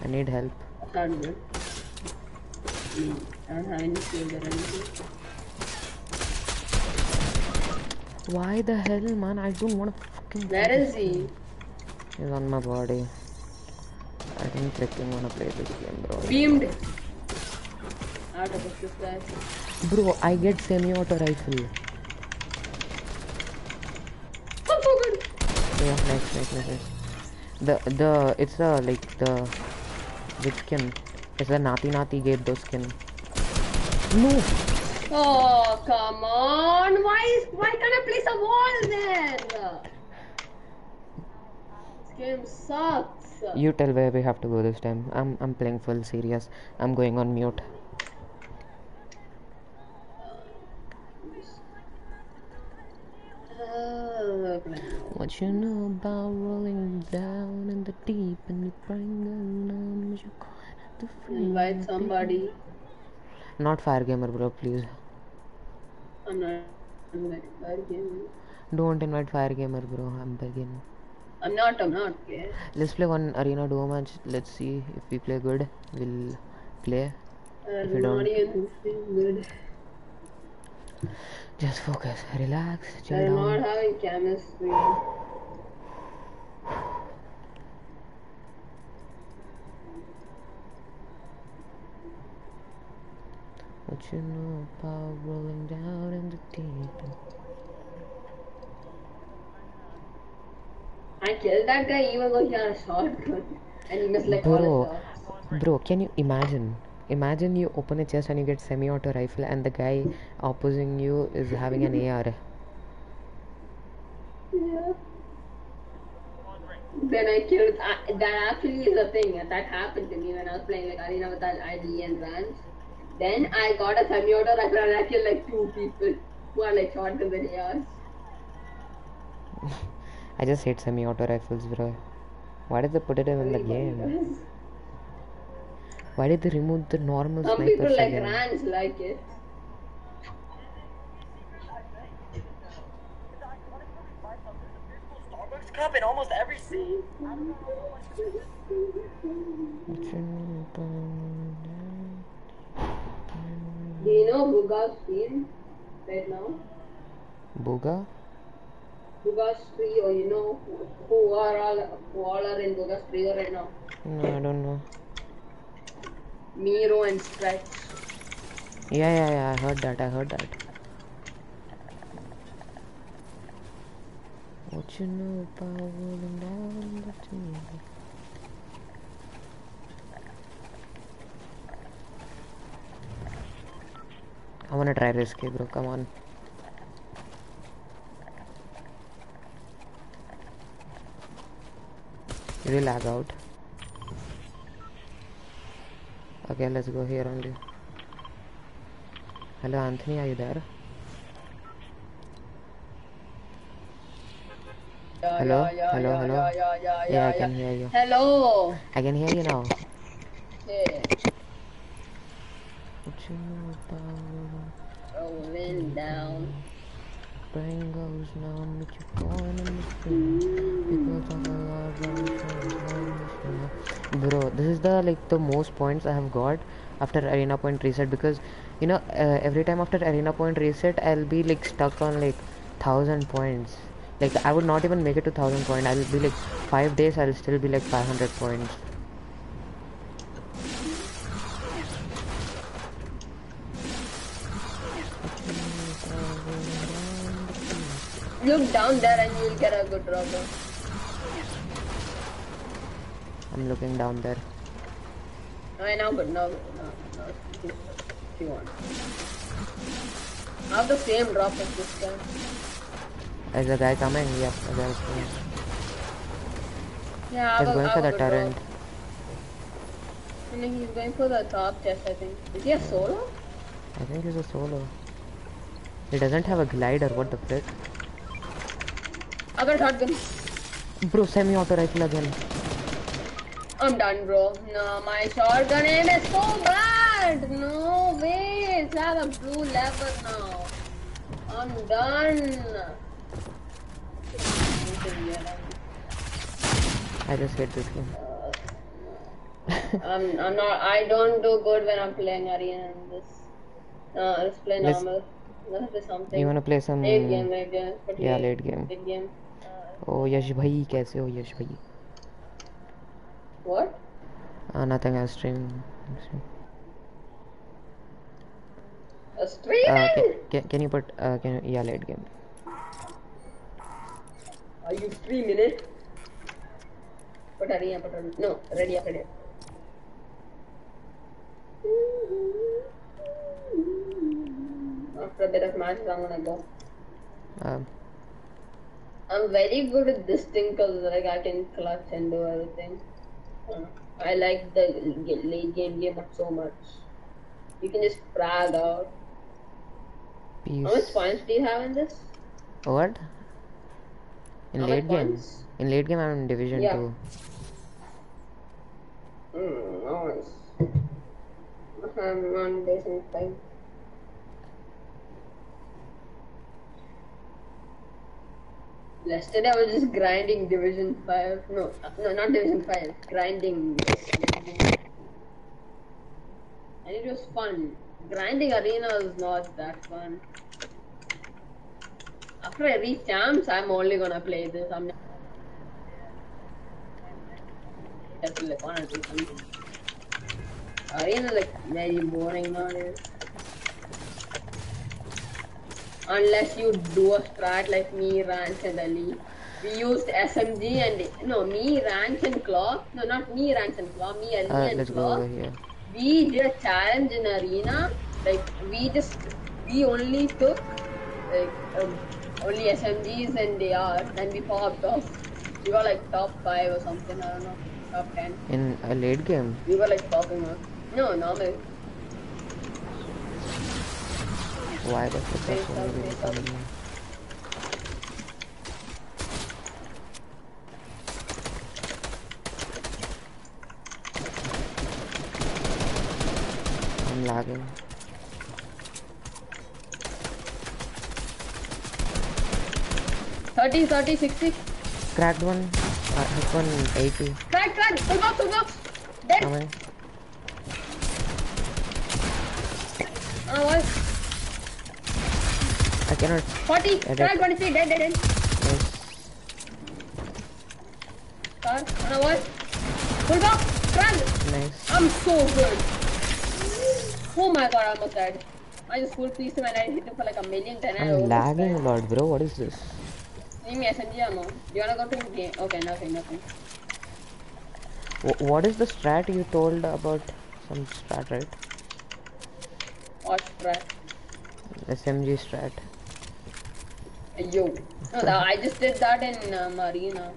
I need help. Not good. I don't have any shield or anything. Why the hell, man? I don't want to fucking. Where is he? He's on my body. I don't freaking wanna play this game, bro. Beamed. Out of this guy. Bro, I get semi-auto rifle. Oh, so good. Yeah, nice, nice, nice, nice. The the it's the like the which skin? It's the Nati Nati gave those skin. No, Oh, come on. Why is, why can't I place a wall there? This game sucks. You tell where we have to go this time. I'm I'm playing full serious. I'm going on mute. Uh, What you know about rolling down in the deep and you bring along you to invite somebody. Not fire gamer, bro. Please I'm not inviting somebody. don't invite fire gamer, bro. I'm begging. I'm not, I'm not. Okay. Let's play one arena duo match. Let's see if we play good. We'll play. I'm don't- even good. Just focus, relax, chill I'm not down. having chemistry. What you know about rolling down in the deep? I killed that guy even though he had a shotgun. And he missed like all Bro, his shots. bro, can you imagine? Imagine you open a chest and you get semi-auto rifle, and the guy opposing you is having an AR. Yeah. Then I killed. Uh, that actually is a thing. That happened to me when I was playing like arena with that ID and Ranch. Then I got a semi-auto rifle and I killed like two people who are like shotguns and ARs. I just hate semi-auto rifles, bro. Why did they put it in the game? Why did they remove the normal Some snipers people like again? Ranch like it. Starbucks cup in almost every scene. What you know about- Do you know Bugha's scene right now? Bugha? Bugha's trio, uh, you know who are all who all are in Bugha's trio right now? No, I don't know. Mero and Stretch. Yeah, yeah, yeah. I heard that. I heard that. What you know about rolling down the table? I wanna try risky, bro. Come on. You will lag out. Okay, let's go here only. Hello, Anthony, are you there? Yeah, Hello? yeah, yeah, Hello, yeah, hello? Yeah, yeah, yeah, Yeah, yeah, I can hear you. Hello. I can hear you now. Yeah. What you know about Rolling down. Oh, brain goes numb, but you're in the about Bro, this is the like the most points I have got after arena point reset because you know uh, every time after arena point reset I'll be like stuck on like thousand points. Like I would not even make it to thousand point. I'll be like five days. I'll still be like five hundred points. Look down there and you'll get a good drop. I'm looking down there. I know, but no, no, no. If you want. I have the same drop as this guy. Is the guy coming? Yeah, the guy is coming. Yeah, He's a- going for the a turret. mean, he's going for the top chest, I think. Is he a solo? I think he's a solo. He doesn't have a glider, what the frick? I got shotgun. Bro, semi-auto rifle again. I'm done, bro. No, my shotgun aim is so bad. No way. It's at a blue level now. I'm done. I just hit this game. I'm, I'm not. I don't do good when I'm playing arena in this. Uh, no, let's play Let's- normal. Let's play something. You wanna play some... Late game, late game. Yeah, late game. Late game. ओ यश भाई कैसे हो यश भाई? What आना था I stream stream can you put can you yeah let game are you stream in it पता नहीं पता नहीं नो रेडी है ready After a bit of magic, I'm gonna um, I'm very good at this thing because like I can clutch and do everything. Uh, I like the late game game mode so much. You can just frag out. How much points do you have in this? What? In How late game? points? In late game, I'm in Division Yeah. 2. Mm, nice. I'm on decent time. Yesterday I was just grinding Division 5. No, no, not Division 5. Grinding. And it was fun. Grinding arena is not that fun. After I reach champs, I'm only gonna play this. I'm not. To, like, wanna do something. Arena like very boring nowadays. Unless you do a strat like me, Ranch and Ali. We used SMG and no me, Ranch and Claw. No, not me, Ranch and Claw. Me, Ali Uh, and Claw. We did a challenge in arena. Like we just we only took like um, only SMGs and ARs and we popped off. We were like top five or something. I don't know, top ten. In a late game? We were like popping off. No, normal. Why the fuck are Face so up, many people face up. coming here? I'm lagging. Thirty, thirty, sixty. Cracked one. Uh, hit one 80. Crack, crack. Full box, full box. Dead. Coming. Uh, what? I cannot. 40. Dead. Crack, 23. Dead, dead, dead. Yes. Car. Uh, what? Full box. Crack. Nice. I'm so good. Oh my god, I almost died. I just full pieced him and I hit him for like a million I I'm lagging a lot, bro. What is this? Give me SMG ammo. Do you wanna go to game? Okay, nothing, nothing. Wh- what is the strat you told about? Some strat, right? What strat? SMG strat. Yo. No, that, I just did that in uh, Marina.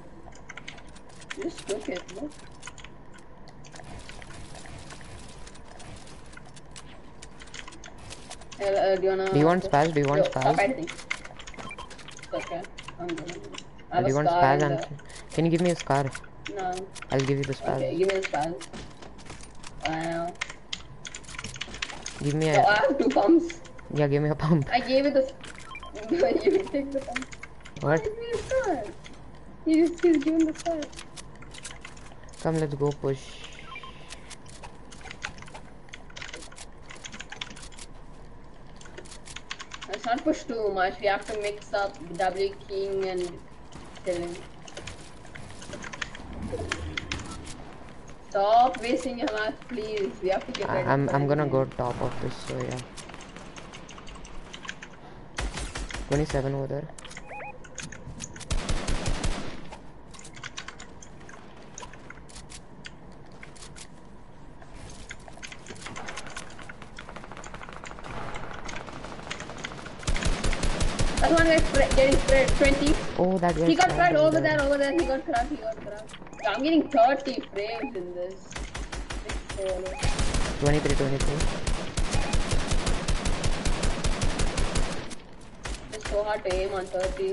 Just took it, no? Uh, uh, do you wanna? Do you want spaz? Do you want Yo, spaz? Stop editing. It's okay. I'm good. I Do a you want spaz? And... the- Can you give me a scar? No. I'll give you the spaz. Okay, give me a spaz. Wow. Give me So I a. have two pumps. Yeah, give me a pump. I gave it the. You take the pump. What? Give me a star. He's, he's giving the star. Come, let's go push. Let's not push too much. We have to mix up W King and killing. Stop wasting your match, please. We have to get ready. I'm I'm gonna go top of this. So yeah. 27 over there. That one guy's getting spread 20. Oh, that guy. He got spread over there. there, over there. He got cracked, he got cracked. Yeah, I'm getting 30 frames in this. 23, 23. So hard to aim on 30.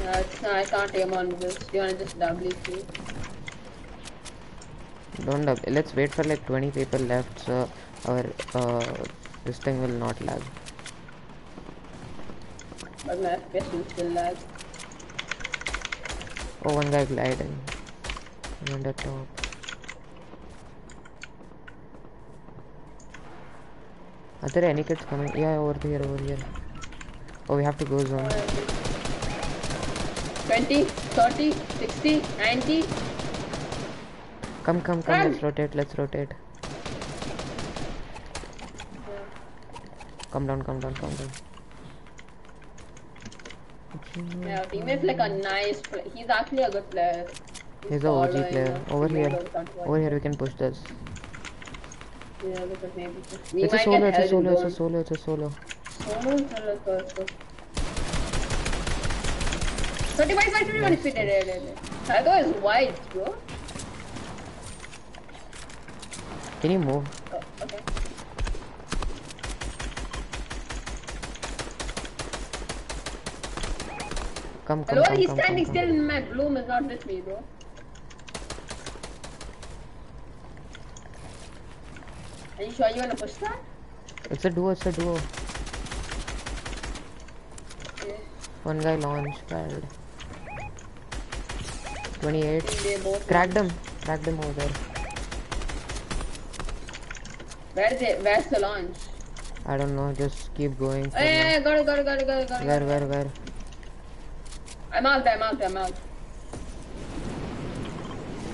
Yeah, it's, no, I can't aim on this. Do you wanna just WC? Don't. dub- Let's wait for like 20 people left, so our uh, this thing will not lag. But my FPS will still lag. Oh, one guy gliding. On the top. Are there any kids coming? Yeah, over here, over here. Oh, we have to go zone. 20, 30, 60, 90. Come, come, come. Run. Let's rotate. Let's rotate. Come down, come down, come down. Yeah, teammate's like a nice player. He's actually a good player. He's a OG taller, player. Over he here. made those shots Over here, we can push this. Yeah, because maybe we It's a might solo. It's a solo. It's a solo. It's a solo. Solo, solo, solo, solo. 35, 21 speed. Shadow is wide, bro. Can you move? Oh, okay. Come, come, Hello, come, he's come, standing come, still come. in my bloom is not with me, bro. Are you sure you wanna push that? It's a duo. It's a duo. Okay. One guy launched pad. 28. They both. Cracked him. Cracked him over there. Where is it? Where's the launch? I don't know. Just keep going. Hey, now. hey, got it, got it, got it, got it, got it. Where, where, where? I'm out, I'm out, I'm out.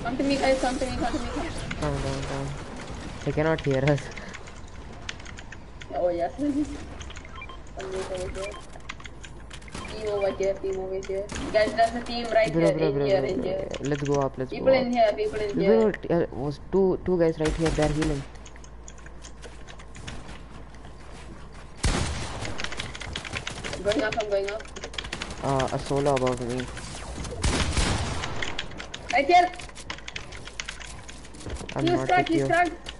Come to me, guys, come to me, come to me, come. Come down, down. They cannot hear us. Oh, yes. Team over here, team over here. Guys, there's a team right Bro, here, bro, in bro, here, bro, in bro. here. Let's go up. Let's People go in here, people in Bro, here. uh, was two two guys right here. They're healing. I'm going up, I'm going up. Uh, a solo above me. Right here. I'm He's not cracked, he's cracked.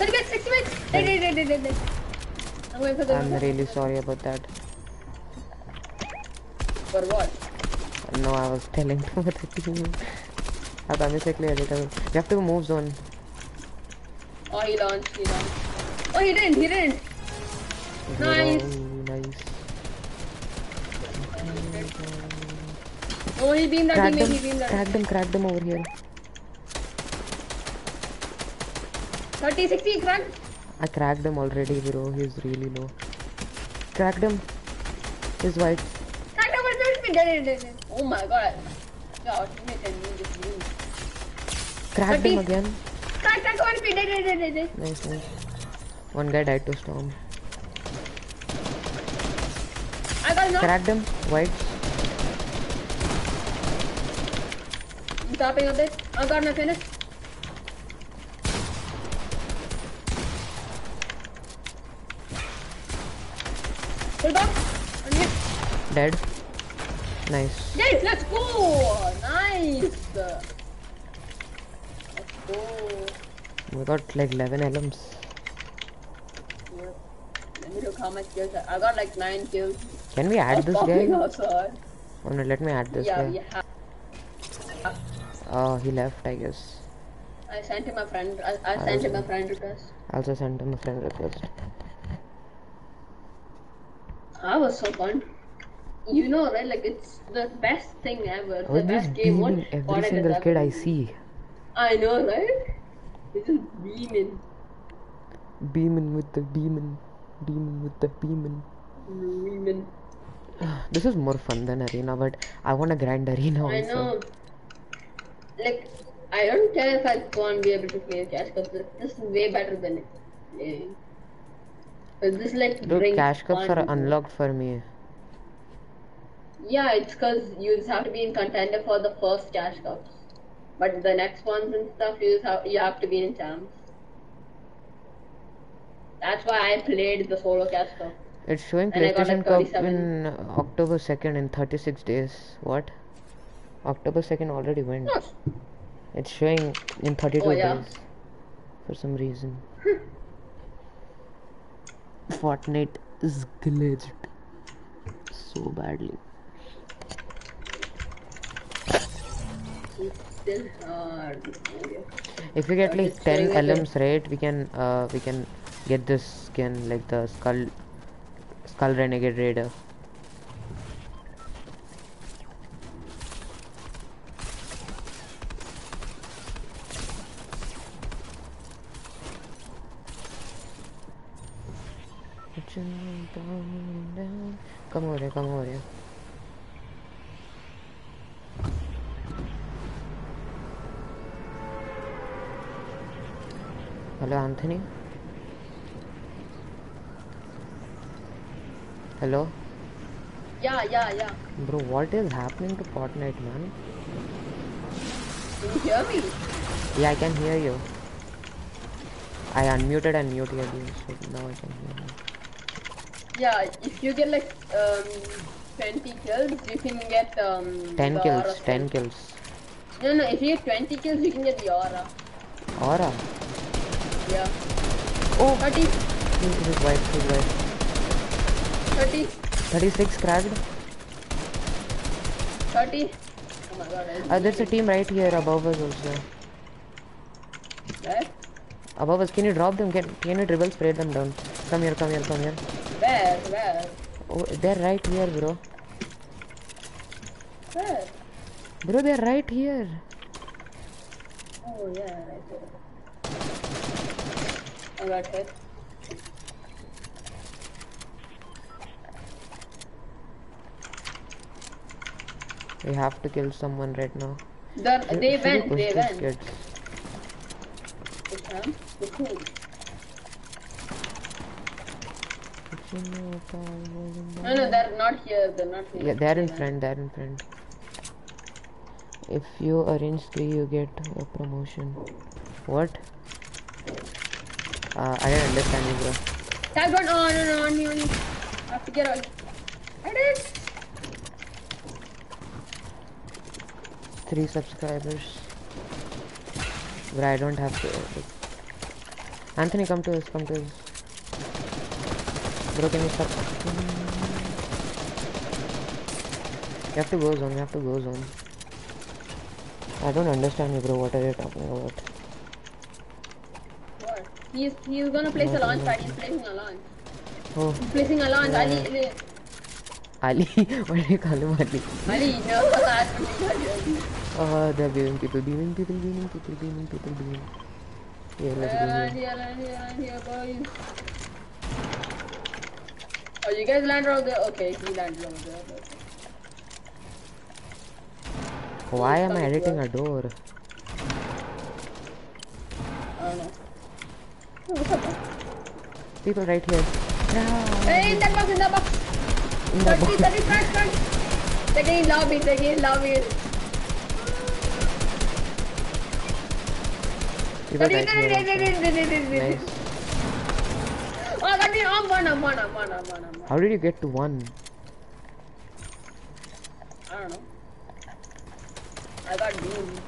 Wait, wait, wait, wait, wait. I'm really sorry about that. For what? No, I was telling for the. I promise I cleared it. You have to move zone. Oh, he launched. He launched. Oh, he didn't. He didn't. Nice. Nice. Oh, he beamed that crack. Them, he beamed that. Crack them. Crack them over here. 30, 60, cracked. I cracked him already, bro. He's really low. Cracked him. He's white. Cracked don't be dead, dead, dead. Oh my god. Yeah, teammate and me just. Cracked him again. Cracked, cracked, one speed, dead, dead, dead, dead. Nice, nice. One guy died to storm. I got knocked. Cracked him. White. I'm stopping a bit. I got my finish. Back. Dead. Nice. Yes, let's go. Nice. Let's go. We got like 11 elims. Let me look how much kills I I got like 9 kills. Can we add this guy? Oh outside. Oh no, let me add this Yeah, guy. have. Oh, he left, I guess. I sent him a friend. I, I sent him a friend request. I also sent him a friend request. That was so fun. You know, right? Like it's the best thing ever. I was the best game. What beaming every single kid I see. I know, right? It's just beaming. Beaming with the beaming. Beaming with the beaming. Beaming. This is more fun than arena, but I want a grand arena also. I know. Like, I don't care if I won't be able to play cash because this is way better than it. playing. But this like Dude, cash cups fun are unlocked for me. Yeah, it's because you just have to be in contender for the first cash cups. But the next ones and stuff, you just have, you have to be in champs. That's why I played the solo caster. It's showing And PlayStation like, Cup 37. in October 2nd in 36 days. What? October 2nd already went. Yes. It's showing in 32 Oh, yeah. days. For some reason. Fortnite is glitched. So badly. It's still hard. If we get like 10 showing elims right, we can uh we can get this skin like the skull skull renegade raider. Come over here, come over here. Hello, Anthony. Hello, Yeah, yeah, yeah. bro. What is happening to Fortnite, man? Can you hear me? Yeah, I can hear you. I unmuted and muted you, so now I can hear you. Yeah, if you get like um 20 kills, you can get um 10 kills, 10 kills. No, no, if you get 20 kills, you can get the aura. Aura. Yeah. Oh, 30, this is white, this is white. 30, 36 cracked. 30. Oh my god. Uh, there's a team right here above us also. Where? Above us, can you drop them? Can, can you dribble spray them down? Come here, come here, come here. Where? Where? Oh, they're right here, bro. Where? Bro, they're right here. Oh yeah, right here. I oh, got hit. We have to kill someone right now. The, Should- they went, they went. kids? One? Which one? No, no, they're not here. They're not here. Yeah, they're in front, they're in front. If you arrange three, you get a promotion. What? Uh, I didn't understand you, bro. Tag. Oh no, on me, on me. I have to get out. I did. Three subscribers. But I don't have to. Anthony, come to us, come to us. Bro, can you stop? You have to go zone, you have to go zone. I don't understand you, bro. What are you talking about? What? He's he's gonna place a launch no, pad. He's placing a launch. Oh, He's placing a launch. Yeah, Ali. Ali, Ali. what do you call him, Ali? Ali, no. Oh, uh, they're beaming people, beaming people, beaming people, beaming people, beaming. Yeah. Land here. here, land here, land here, boys. Oh, you guys land over there? Okay, he landed over there. Okay. Why am I editing a door? I don't know. Oh, what's up. People right here. Hey, in that box, in that box. In the 30, box. 30, front, front. They're getting lobby, they're getting lobby. People right here. 30, 30, 30, 30, 30. Nice. Oh, I got one, I'm one, I'm one, I'm one, How did you get to one? I don't know. I got doom.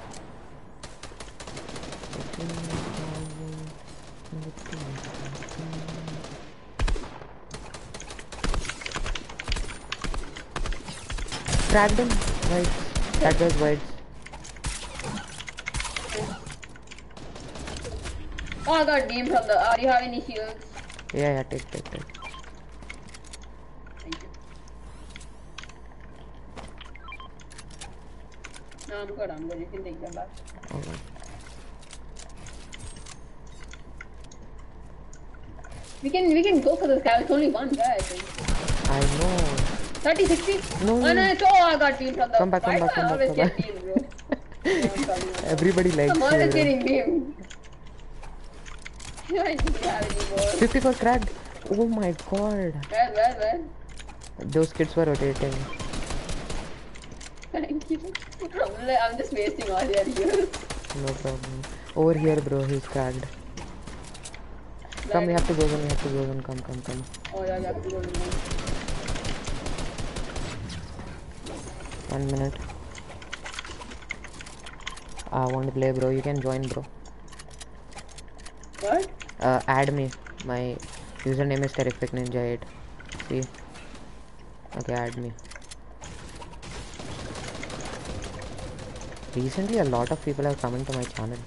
Cracked him. Right. That was white. Oh, I got beam from the. Uh, do you have any shields? Yeah, yeah, take, take, take. Thank you. No, I'm good, I'm good. You can take them back. Alright. We can we can go for this guy. It's only one guy, I think. I know. 30, 60? No, Oh, no. no, it's, oh, I got beam from the. Come back, come back, come back, always come get back. beam, bro? Yeah, I'm coming, I'm coming. Everybody likes I'm always getting beam. I didn't have any more. 54 cracked. Oh my god. Where, where, where? Those kids were rotating. Thank you. I'm, I'm just wasting all their heals. No problem. Over here, bro. He's cracked. Come, we have to go we have to go. Come, come, come. Oh yeah, you have to go to. One minute. I want to play, bro. You can join, bro. What? Uh, add me. My username is Terrific Ninja 8. See? Okay, add me. Recently, a lot of people have come into my channel.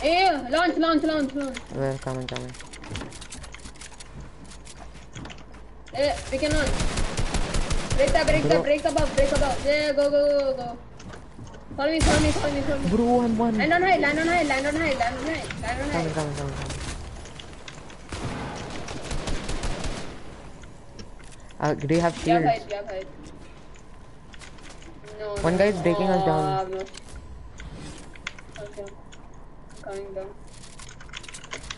Hey, launch, launch, launch, launch. Well, coming, coming. Hey, we can launch. Break the, break the, break above, break above. Yeah, go, go, go, go. Follow me, follow me, follow me, follow me. Bro, I'm one. Land on high, land on high, land on high, land on high, land on Coming, high. coming, coming, coming. Uh, do you have shields? height, height. No, One no, guy is breaking us down. No- Okay. Coming down.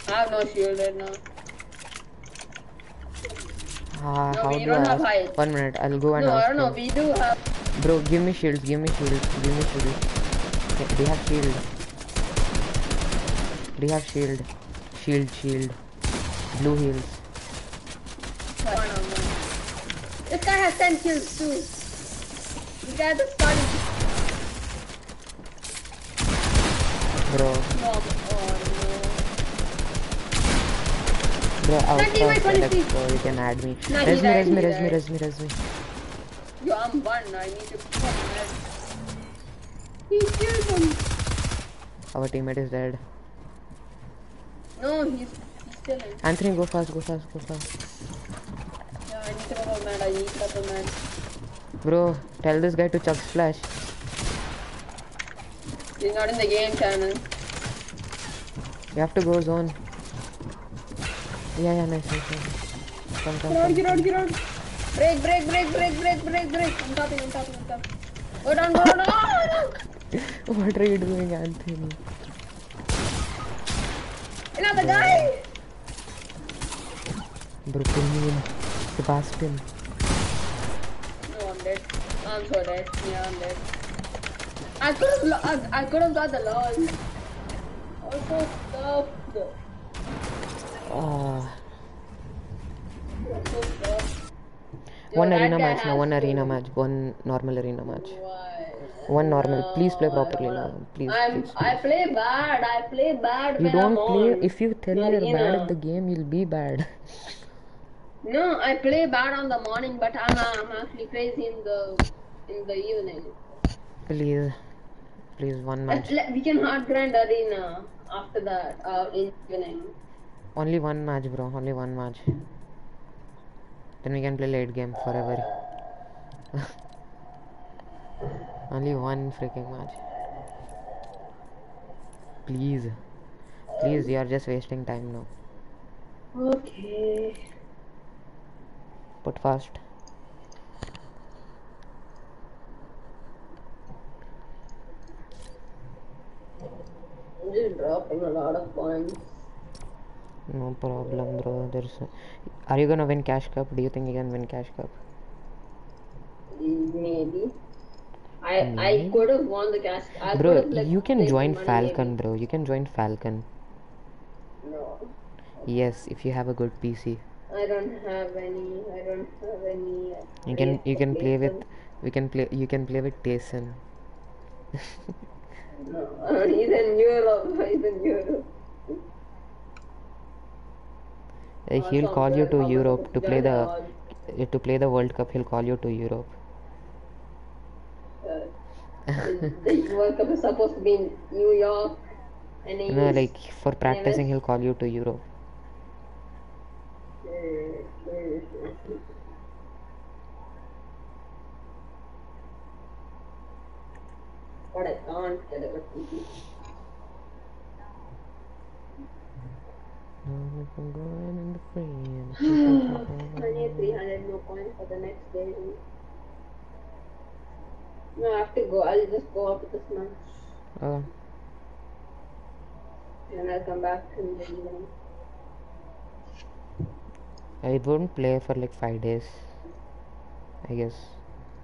I have no shield right now. Ah, No, how we do don't I have ask? height. One minute, I'll go and No, I ask don't know. him. We do have. Bro, give me shields, give me shields, give me shields. Okay, you have shield? They have shield? Shield, shield. Blue heals. One. This guy has 10 kills too. This guy just started. Bro, No, bro, out Not even of 26. select, so you can add me. No, Res me, res me, res me, res me, res me. Yo, I'm one. I need to. He killed him. Our teammate is dead. No, he's, he's still in. Anthony, go fast, go fast, go fast. Yeah, I need to go mad. I need to go mad. Bro, tell this guy to chug splash. He's not in the game channel. You have to go zone. Yeah, yeah, nice, nice, nice. Come, come, Get out, get out, get out. Break, break, break, break, break, break, break. I'm tapping, I'm tapping, I'm tapping. Go down, go down. Oh, no. What are you doing, Anthony? Another guy. Bro, pull me in. Sebastian. No, I'm dead. I'm so dead. Yeah, I'm dead. I could have, I, I could have got the loss. I was so stuffed. I was so stuffed. Yo, one arena match now, has one to- arena match, one normal arena match. Why? One normal. Please play properly now. Please, I'm, please. I play bad. I play bad You don't I'm play. on. If you tell me you're bad at the game, you'll be bad. No, I play bad on the morning, but I'm, I'm actually crazy in the in the evening. Please, please, one match. Let's, let, we can hard grind arena after that uh, in evening. Only one match, bro. Only one match. Then we can play late game forever. Only one freaking match. Please, please, you are just wasting time now. Okay. Put fast. I'm just dropping a lot of points. No problem, bro. There's. Are you gonna win Cash Cup? Do you think you can win Cash Cup? Maybe. I I could have won the cash. I Bro, have, like, you can join Falcon, maybe. bro. You can join Falcon. No, Yes, if you have a good PC. I don't have any. I don't have any. uh, You can you can play with we can play you can play with Tayson. No, he's in Europe. He's in Europe. Uh, Uh, he'll call you to Europe to play the uh, to play the World Cup. He'll call you to Europe. uh, the World Cup is supposed to be in New York, and No, like for practicing, he'll call you to Europe. uh, uh, But I can't get a I'm going in the frame. I need 300 more points for the next day. No, I have to go. I'll just go after this match. Oh, And I'll come back in the evening. I won't play for like five days. I guess.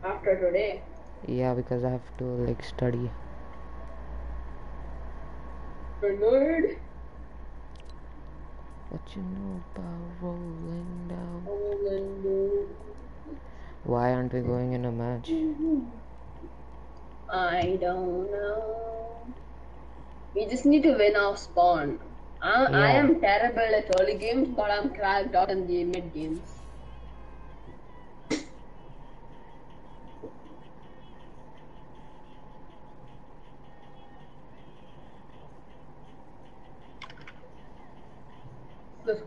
After today. Yeah, because I have to like study. Bernard. What you know about rolling down? Rolling down. Why aren't we going in a match? Mm-hmm. I don't know. We just need to win our spawn. I, I am terrible at early games, but I'm cracked out in the mid games. Let's.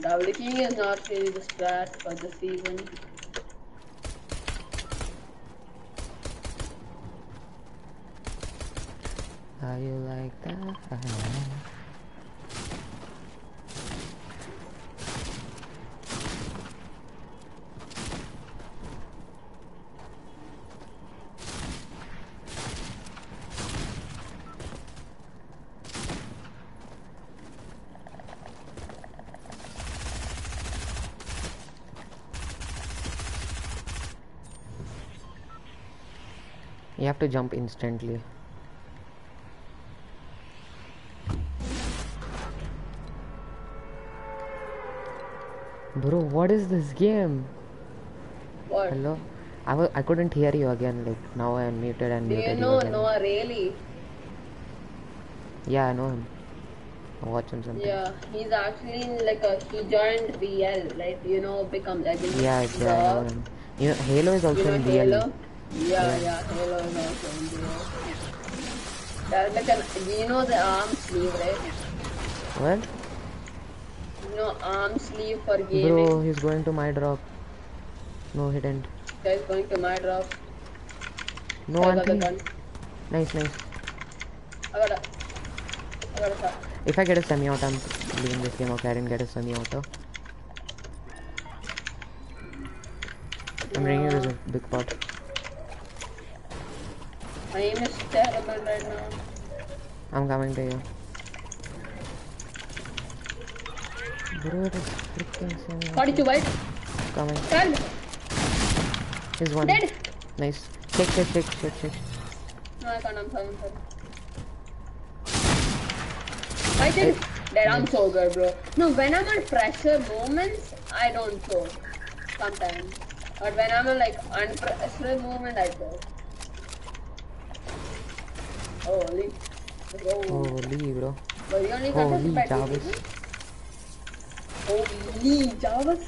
Double King is not really the strat for the season. How you like that? to jump instantly. Bro, what is this game? What? Hello? I w- I couldn't hear you again. Like now I am muted and Do you muted you know again. Noahreyli? Yeah, I know him. I watch him sometimes. Yeah, he's actually in like a he joined BL, like you know, become legend. Yeah, yeah, I know him. You know, Halo is also You know in BL. Halo? Yeah, yeah, Halo is also. That's like an, do you know the arm sleeve, right? What? You know arm sleeve for gaming. Bro, he's going to my drop. No, he didn't. Guys going to my drop. No, I the gun. Nice, nice. I got a, I got a shot. If I get a semi-auto, I'm leaving this game. Okay, I didn't get a semi-auto. I'm bringing you this big pot. My aim is terrible right now. I'm coming to you. Bro, it is freaking semi-auto. 42 white. Coming. Run. He's one. Dead. Nice. Shake, shake, shake, shake, shake. No, I can't. I'm. I'm sorry. Did. Dead. I'm so good, bro. No, when I'm on pressure moments, I don't choke. Sometimes. But when I'm on like unpressure moment, I choke. Holy. Oh, Holy, bro. Were you only Holy contested by two Jarvis. Holy Jarvis.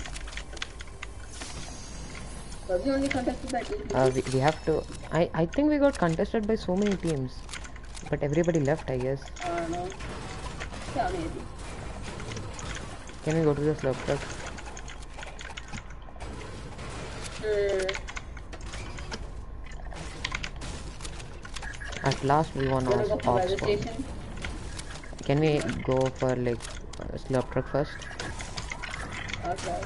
You only contested by? Uh, we, we have to. I, I think we got contested by so many teams. But everybody left, I guess. I don't know. Yeah, maybe. Can we go to the slurp truck? Hmm. At last, we won our spawn. Can we go for like uh, slurp truck first? Okay.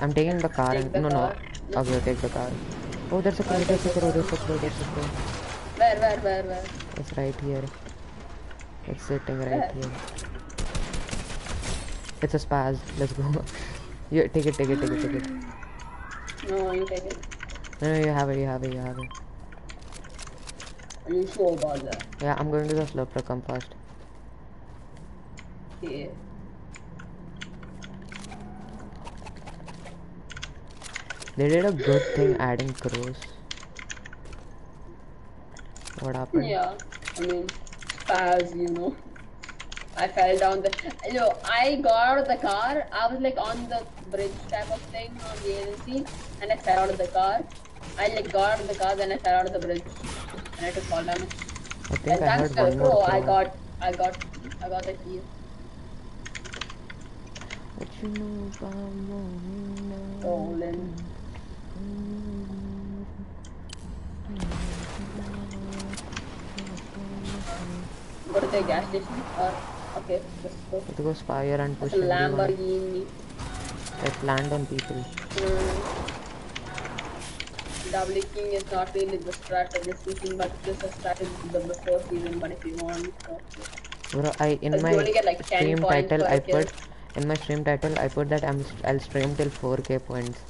I'm taking the car Take and the no car. no. Okay, take the car. Oh, there's a crow, there's a crow, car. there's a crow, there's a crow. Where, where, where, where? It's right here. It's sitting right Where? here. It's a spaz. Let's go. you take it, take it, take it, take it. No, you take it. No, no, you have it, you have it, you have it. Are you sure about that? Yeah, I'm going to the slurp truck. Come fast. Yeah. They did a good thing adding crows. What happened? Yeah. I mean, spaz, you know. I fell down the. You know, I got out of the car. I was like on the bridge type of thing on the agency, and I fell out of the car. I like got out of the car, then I fell out of the bridge, I had to fall down. I think And I heard one more I got, I got, I got the key. What you know about now? Stolen. Go to the gas station. Or okay, let's go. It goes fire and push. Lamborghini. It land on people. Hmm. Double King is not really the strat of this season, but just a strategy the before season. But if you want, okay. Bro, I in my get, like, 10 stream title I kill. put in my stream title I put that I'm I'll stream till 4k points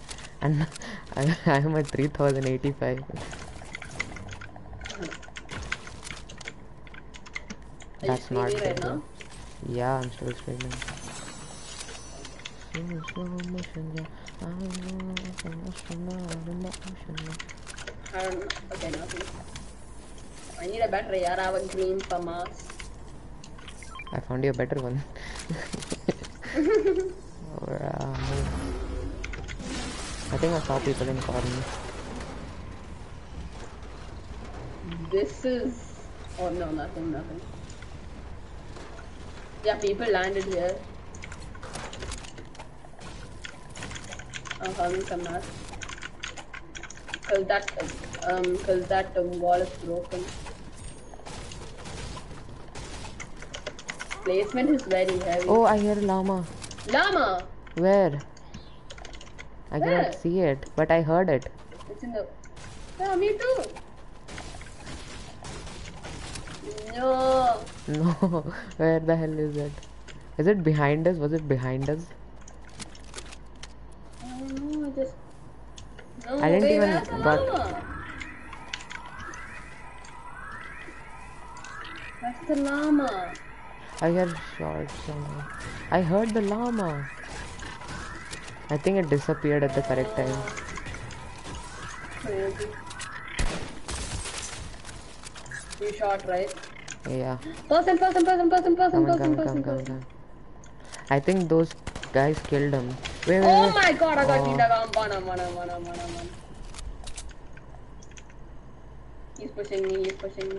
and I I am at 3085. That's not right good. now? Yeah, I'm still streaming. Slow, slow motion, yeah. I'm a slow motion, I'm a motion, yeah. I don't know. Okay, nothing. I need a battery. यार I have a green FAMAS. I found you a better one. I think I saw people in corner. This is. Oh no, nothing, nothing. Yeah, people landed here. I'm having some math. Cause that, um, cause that um, wall is broken. Placement is very heavy. Oh, I hear a llama. Llama! Where? I Where? cannot see it, but I heard it. It's in the. Yeah, me too. No. No, where the hell is it? Is it behind us? Was it behind us? I know. I just. No, I didn't even got- llama? That's the llama. I heard shots somewhere. I heard the llama. I think it disappeared at the correct time. Crazy. You shot, right? Yeah. Person, person, person, person, person, person, person, person. I think those guys killed him. Wait, wait, Oh wait. my god, I got Oh. I'm one, I'm one, I'm one, I'm one, I'm one. He's pushing me, he's pushing me.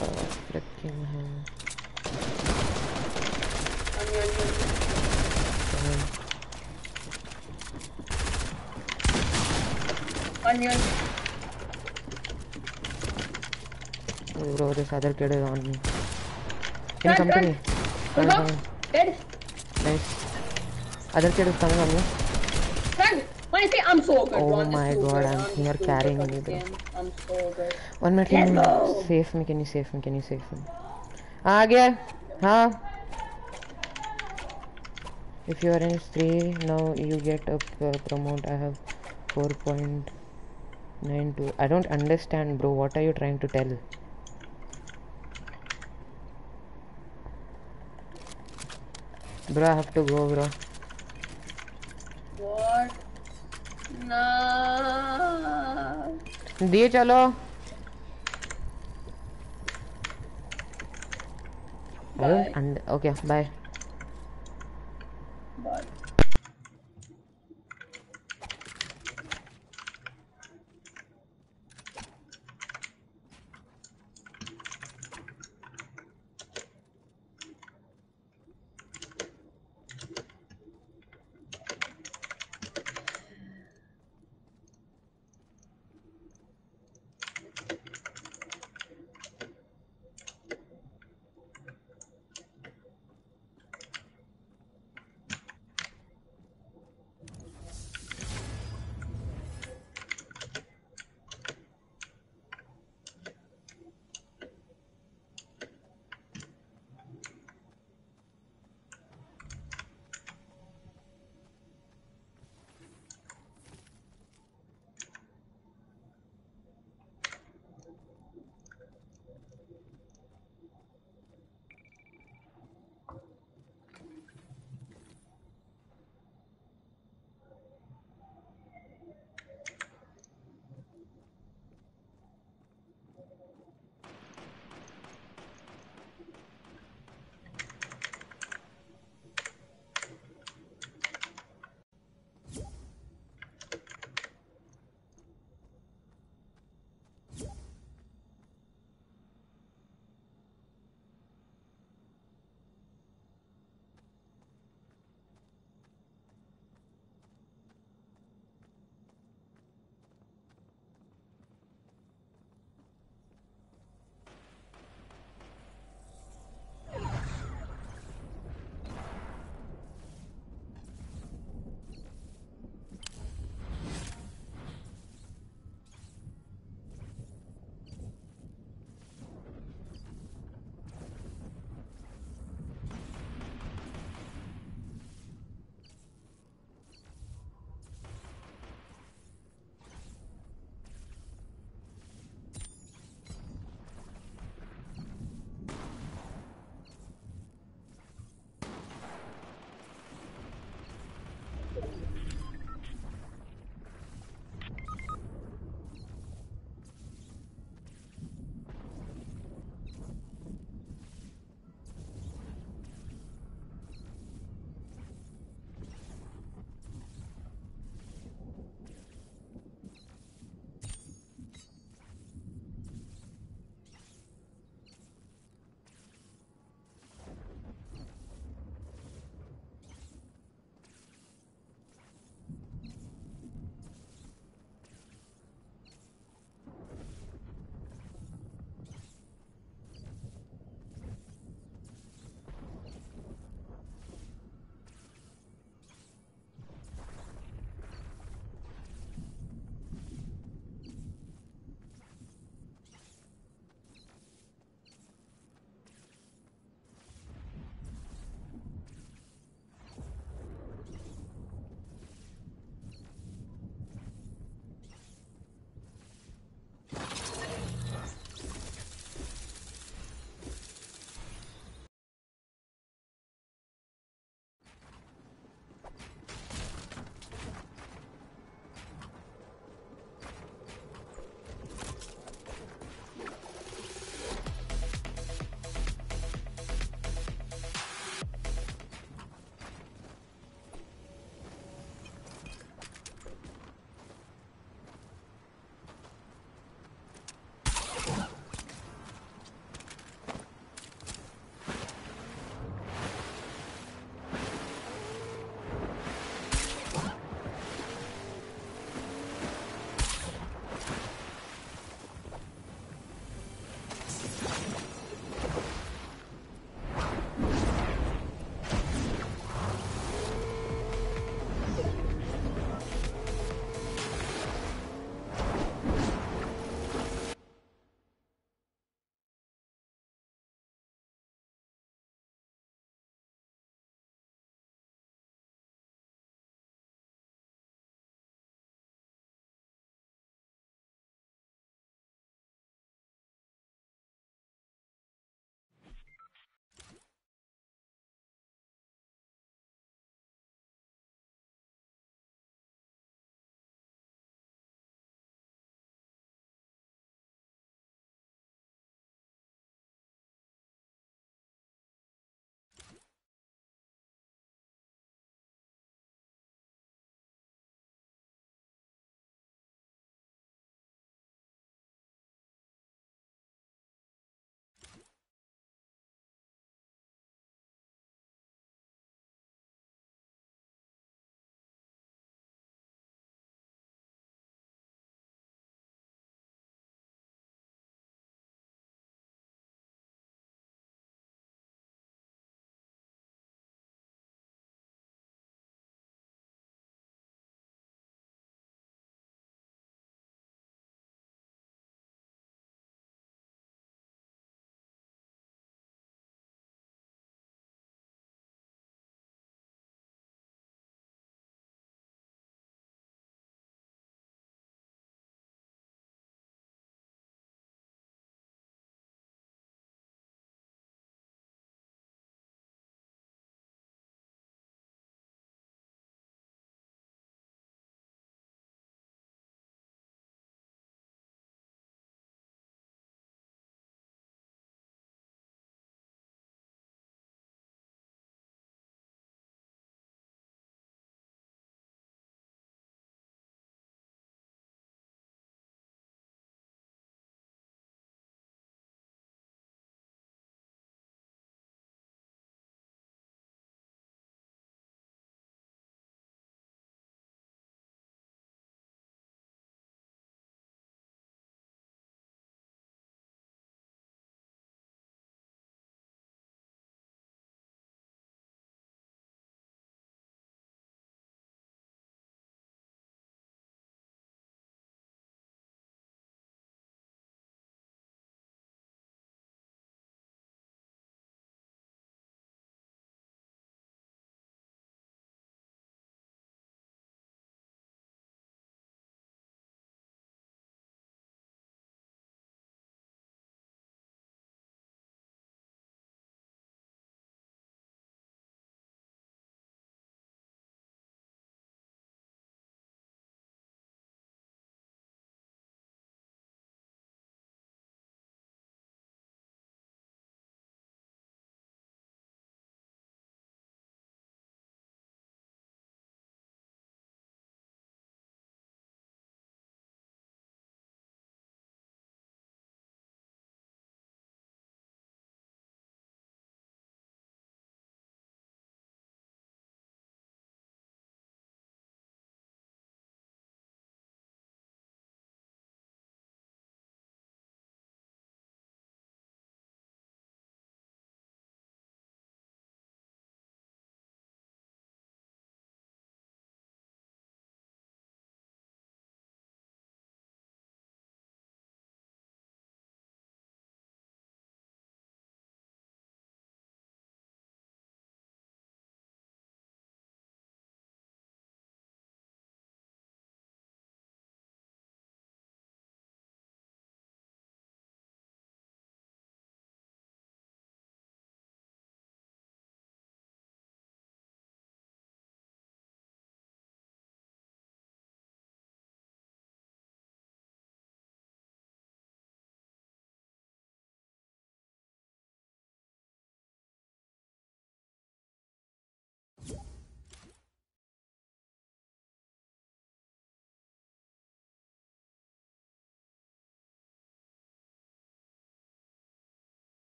Oh, freaking hell. On you, on you. Come On you, on you. on. Oh, bro, this other kid is on me. Can you come to me? Good Come, luck. come. Dead. Nice. Other kid is coming on me. Run. When I say I'm so good, Oh bro, I'm just my too god, good. I'm just here too good carrying for me, this bro. game. I'm so good. One minute, Let's can you go. save me? Can you save me? Can you save me? आ गया हाँ If you are in three now you get a p- promote. I have four point nine two. I don't understand, bro. What are you trying to tell? Bro, I have to go, bro. What? No. दिए चलो okay bye und-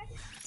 okay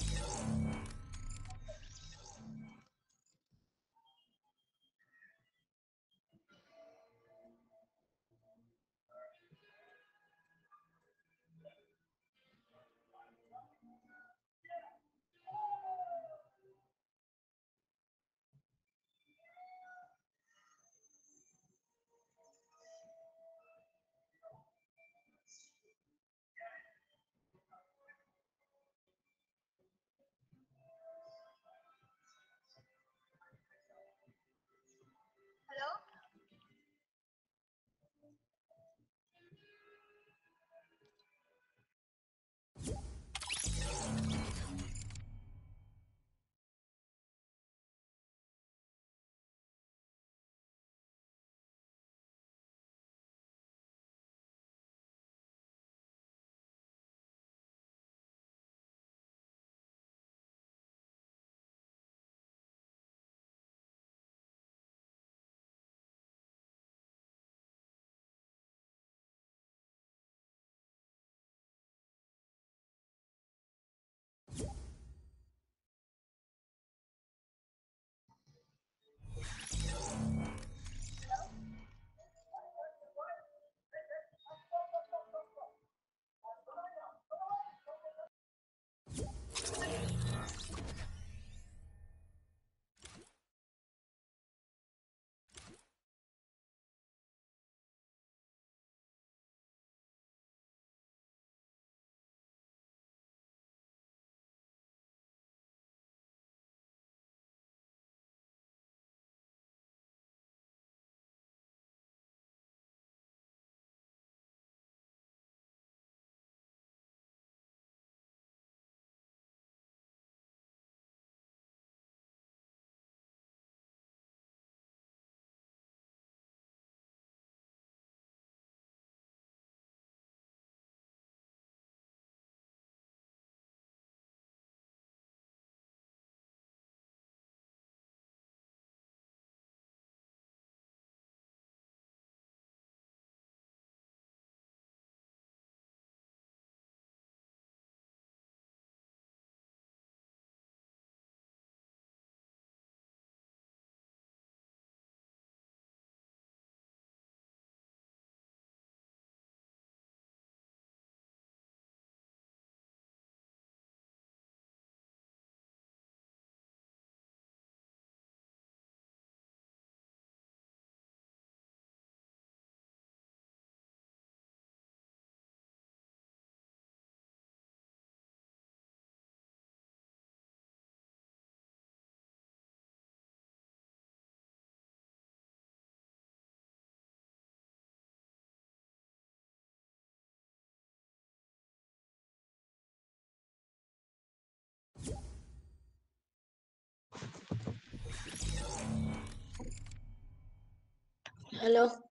Hello.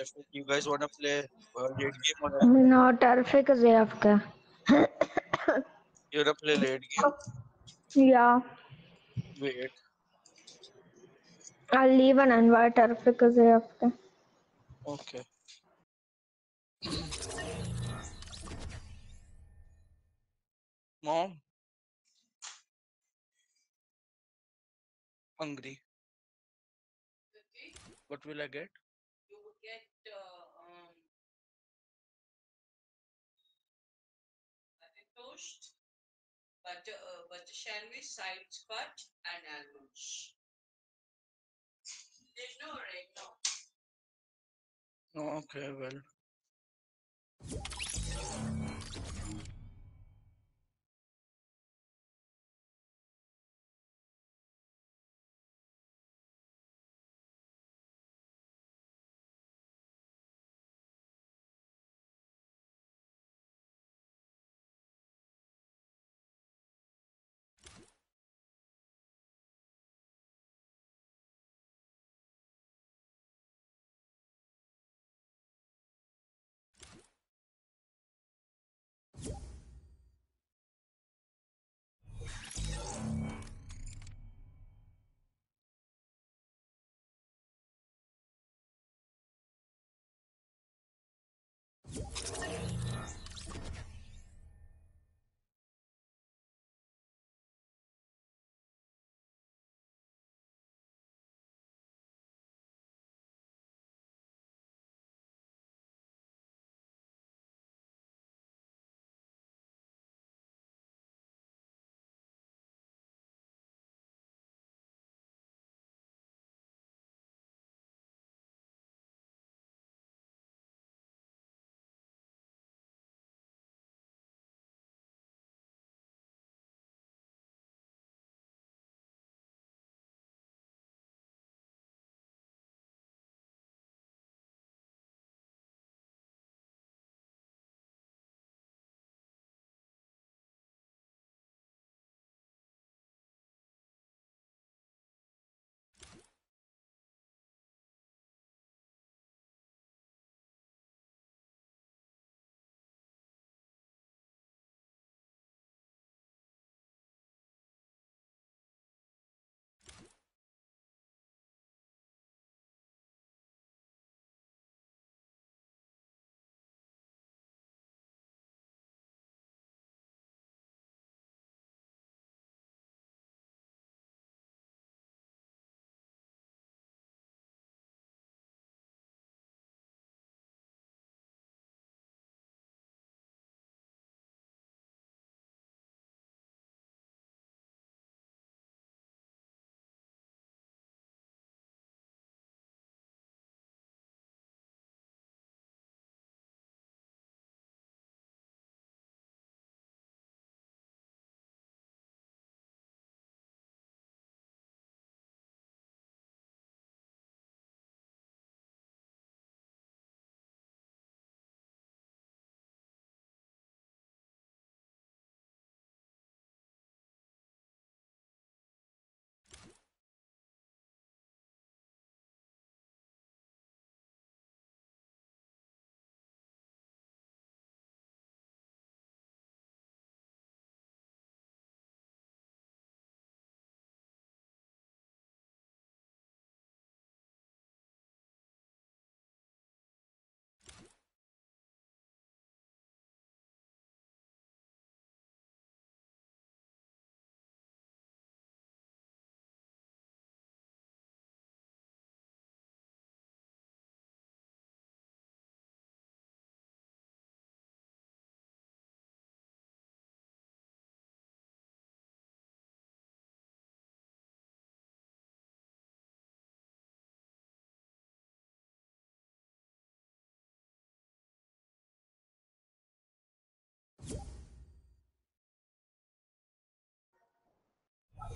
Hello, You guys wanna play uh, late game or No, terrific is AFK. you wanna play late game? Yeah, Wait. I'll leave an invite. Terrific is AFK. Okay. Mom. Hungry. What will I get? Butter uh, butter sandwich, sides cut, and almonds. There's no egg, no. Oh, okay, well.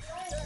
Hey.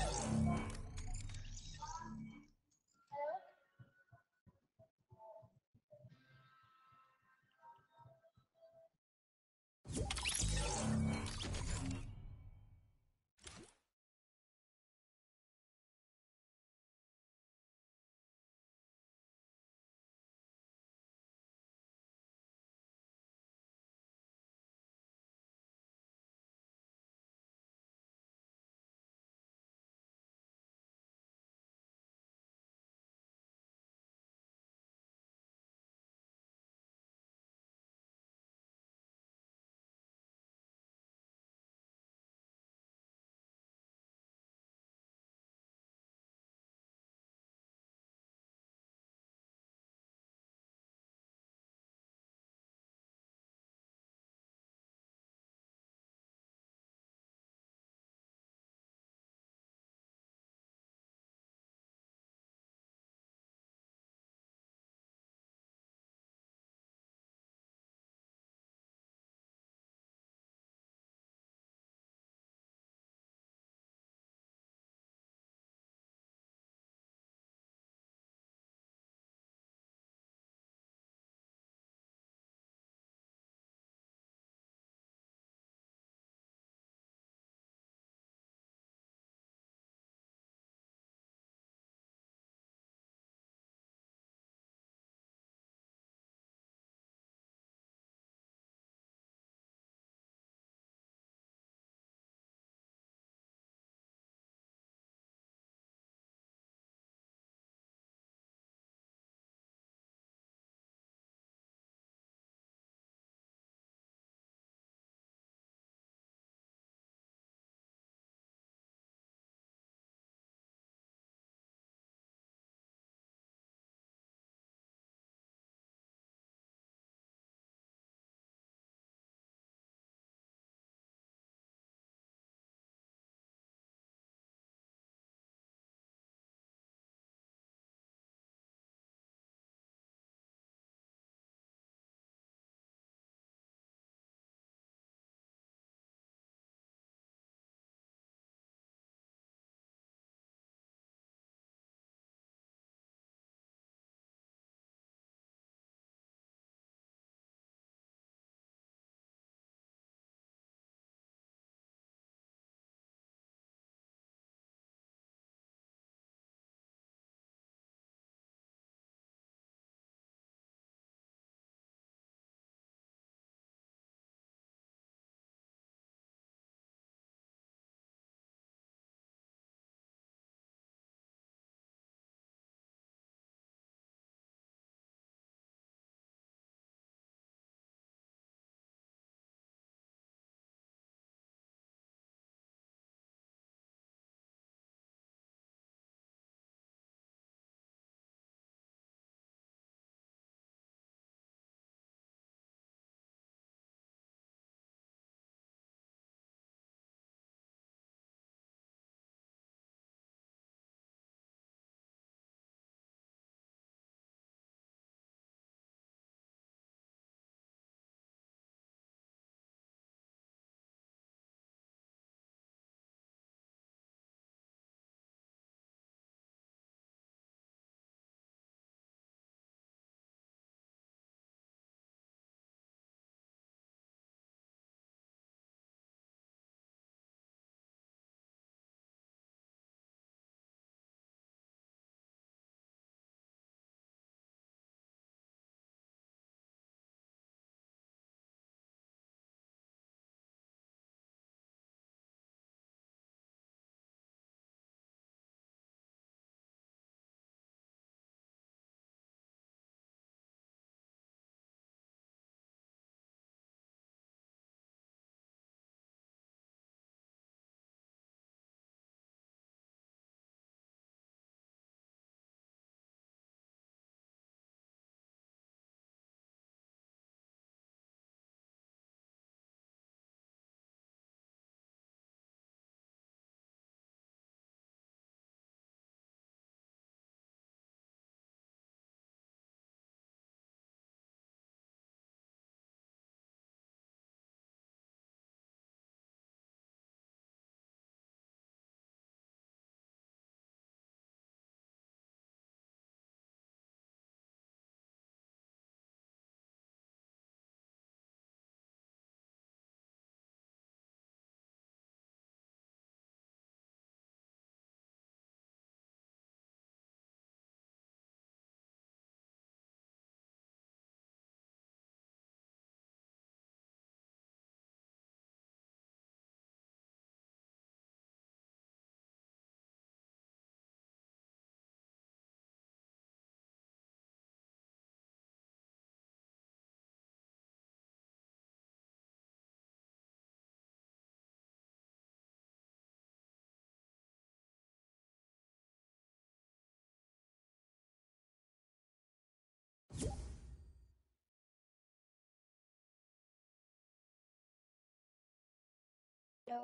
Yeah.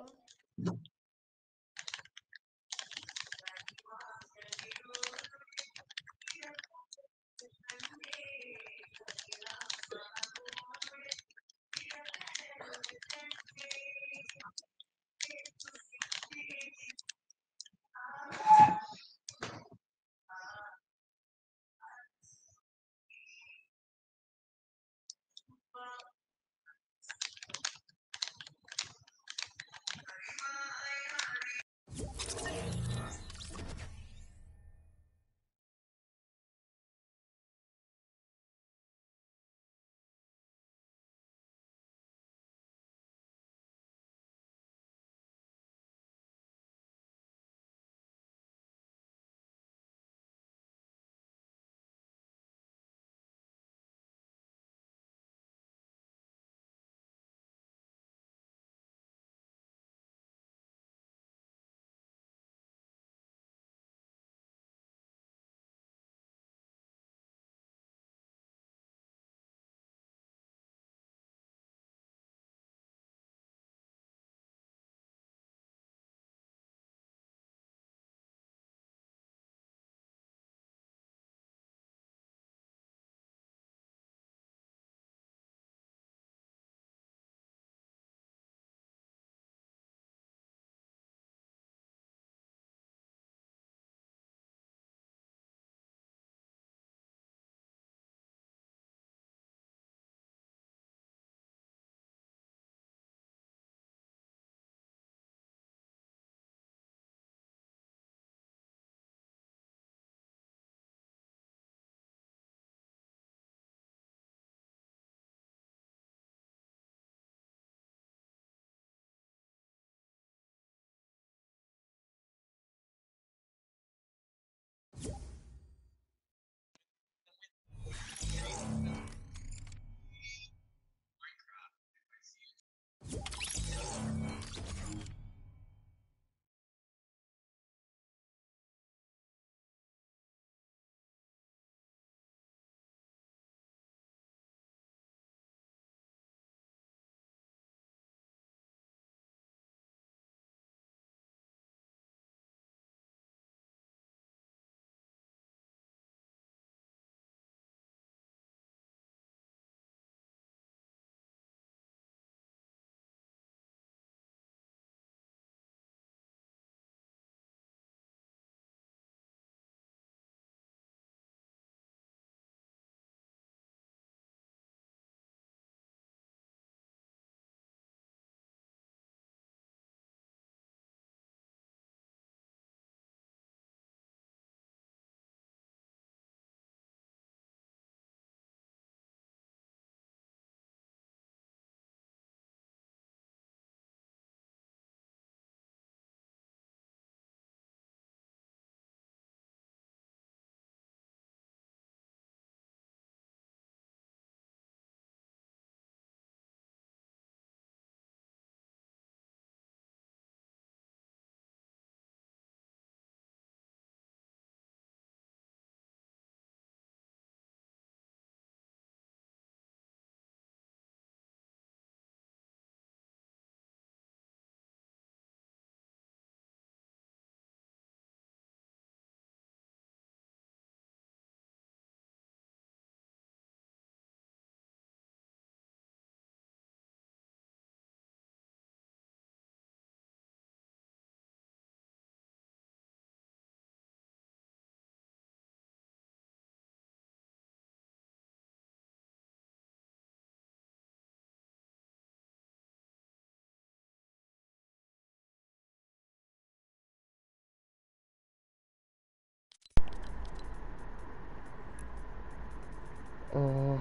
Uh,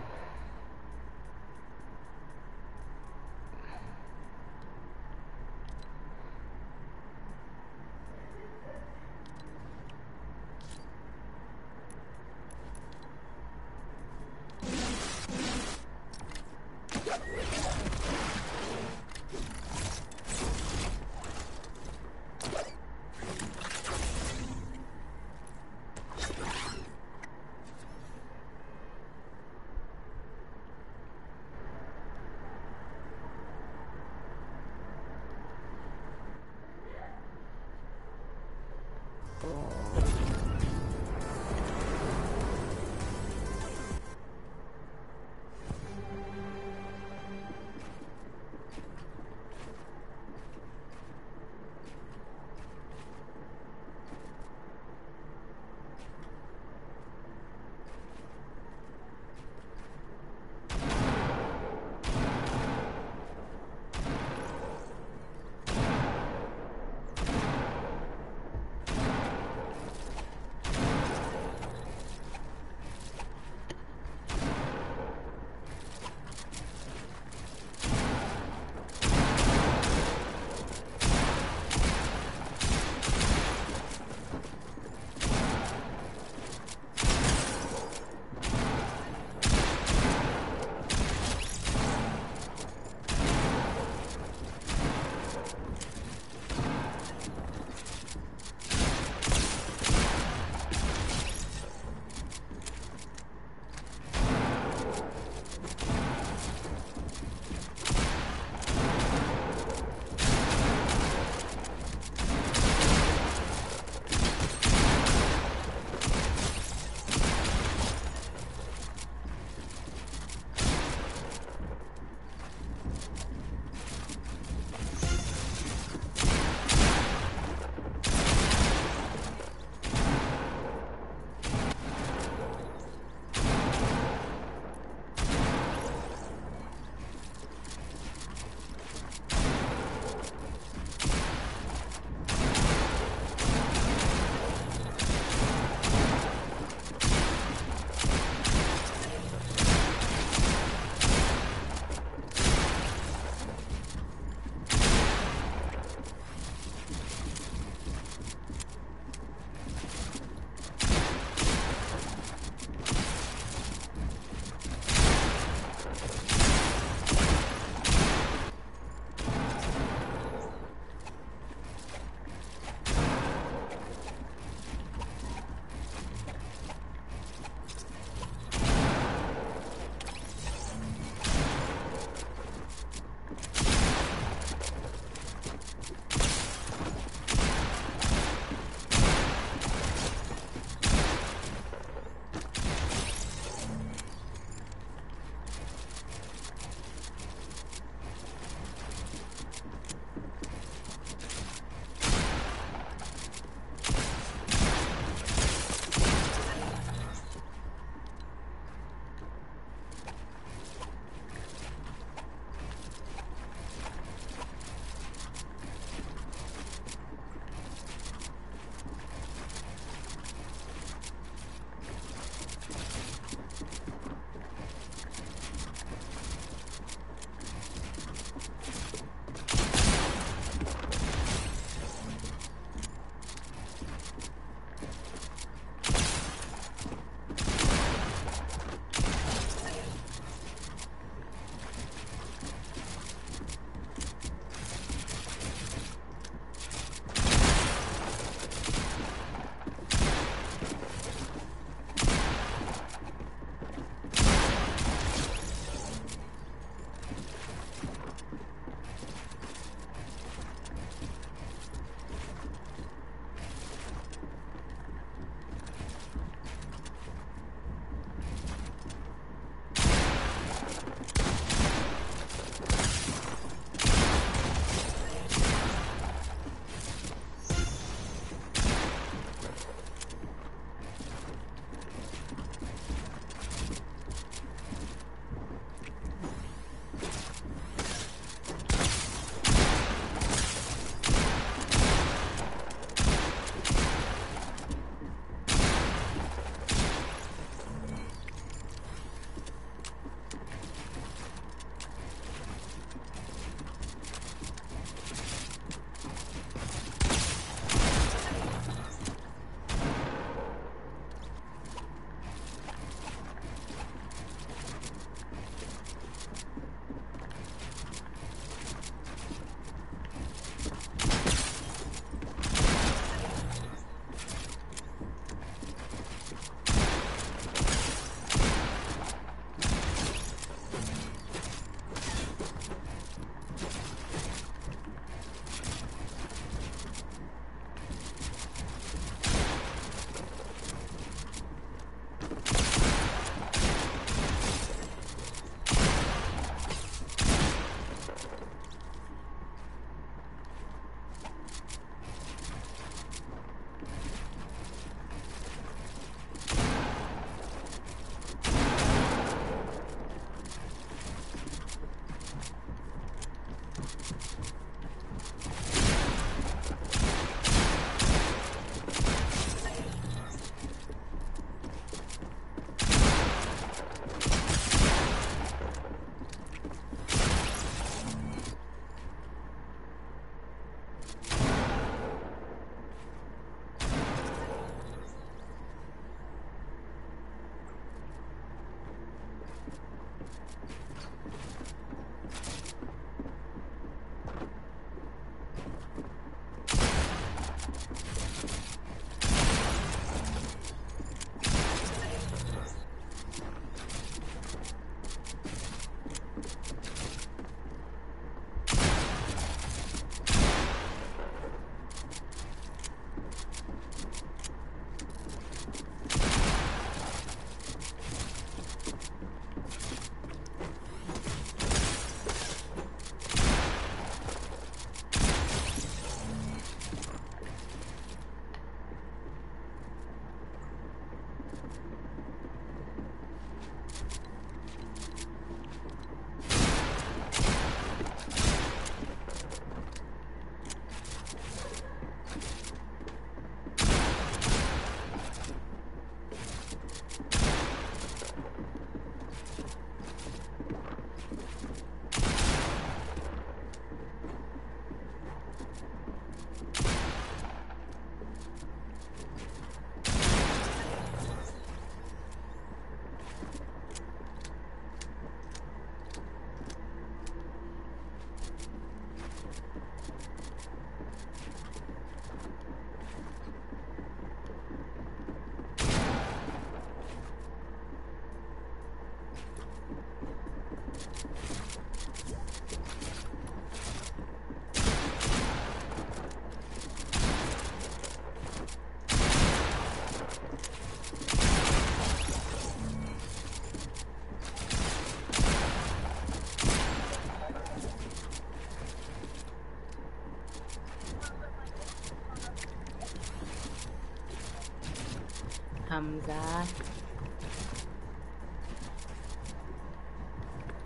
Hamza.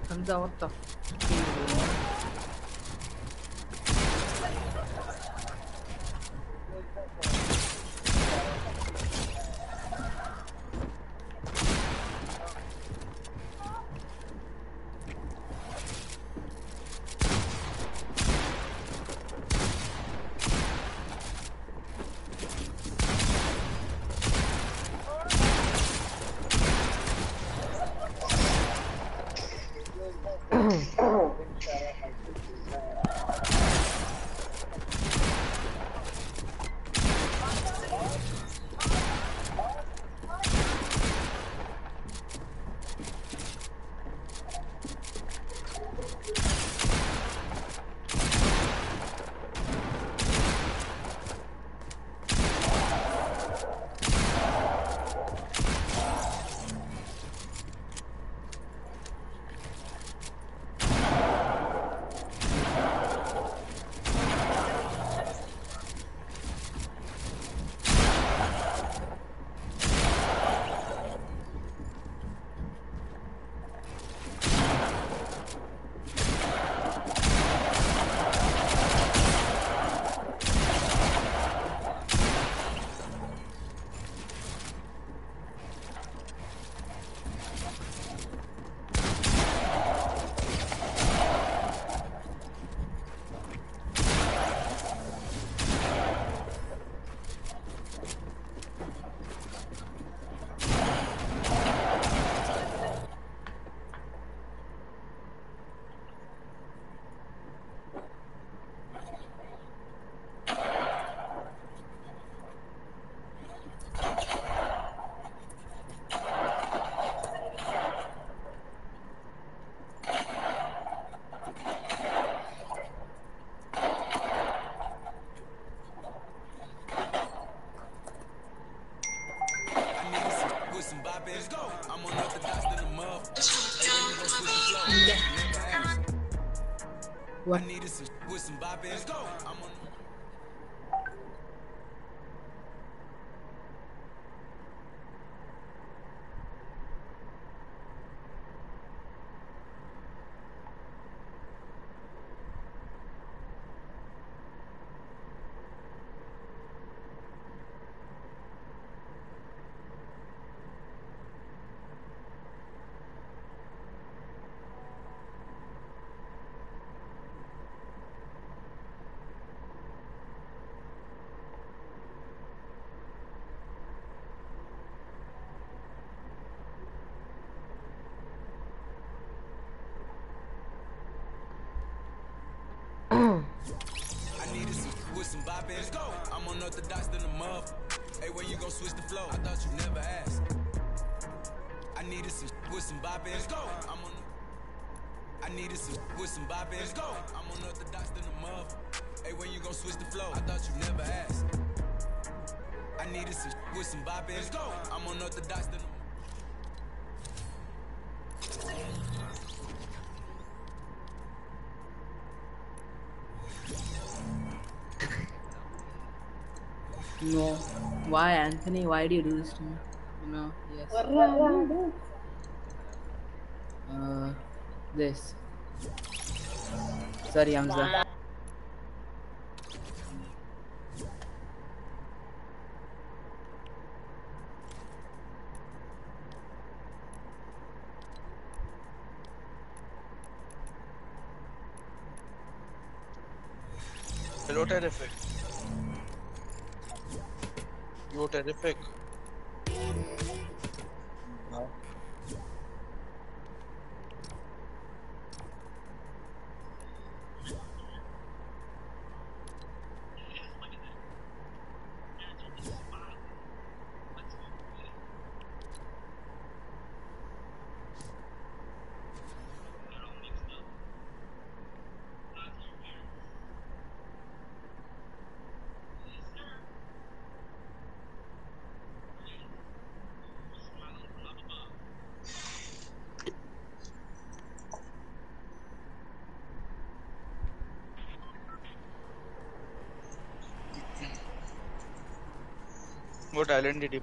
Hamza, what the? F- are What? I needed some with some boppin'. Let's go. I'm unorthodox than a muff. Hey, when you gon' switch the flow? I thought you never asked. I needed some with some boppin'. Let's go. I'm on. I needed some with some boppin'. Let's go. I'm unorthodox than a muff. Hey, when you gon' switch the flow? I thought you never asked. I needed some with some boppin'. Let's go. I'm unorthodox than a Why, Anthony? Why do you do this to me? You know, yes. Uh, this. Sorry, Hamza. Hello, terrific. Terrific. No. What island did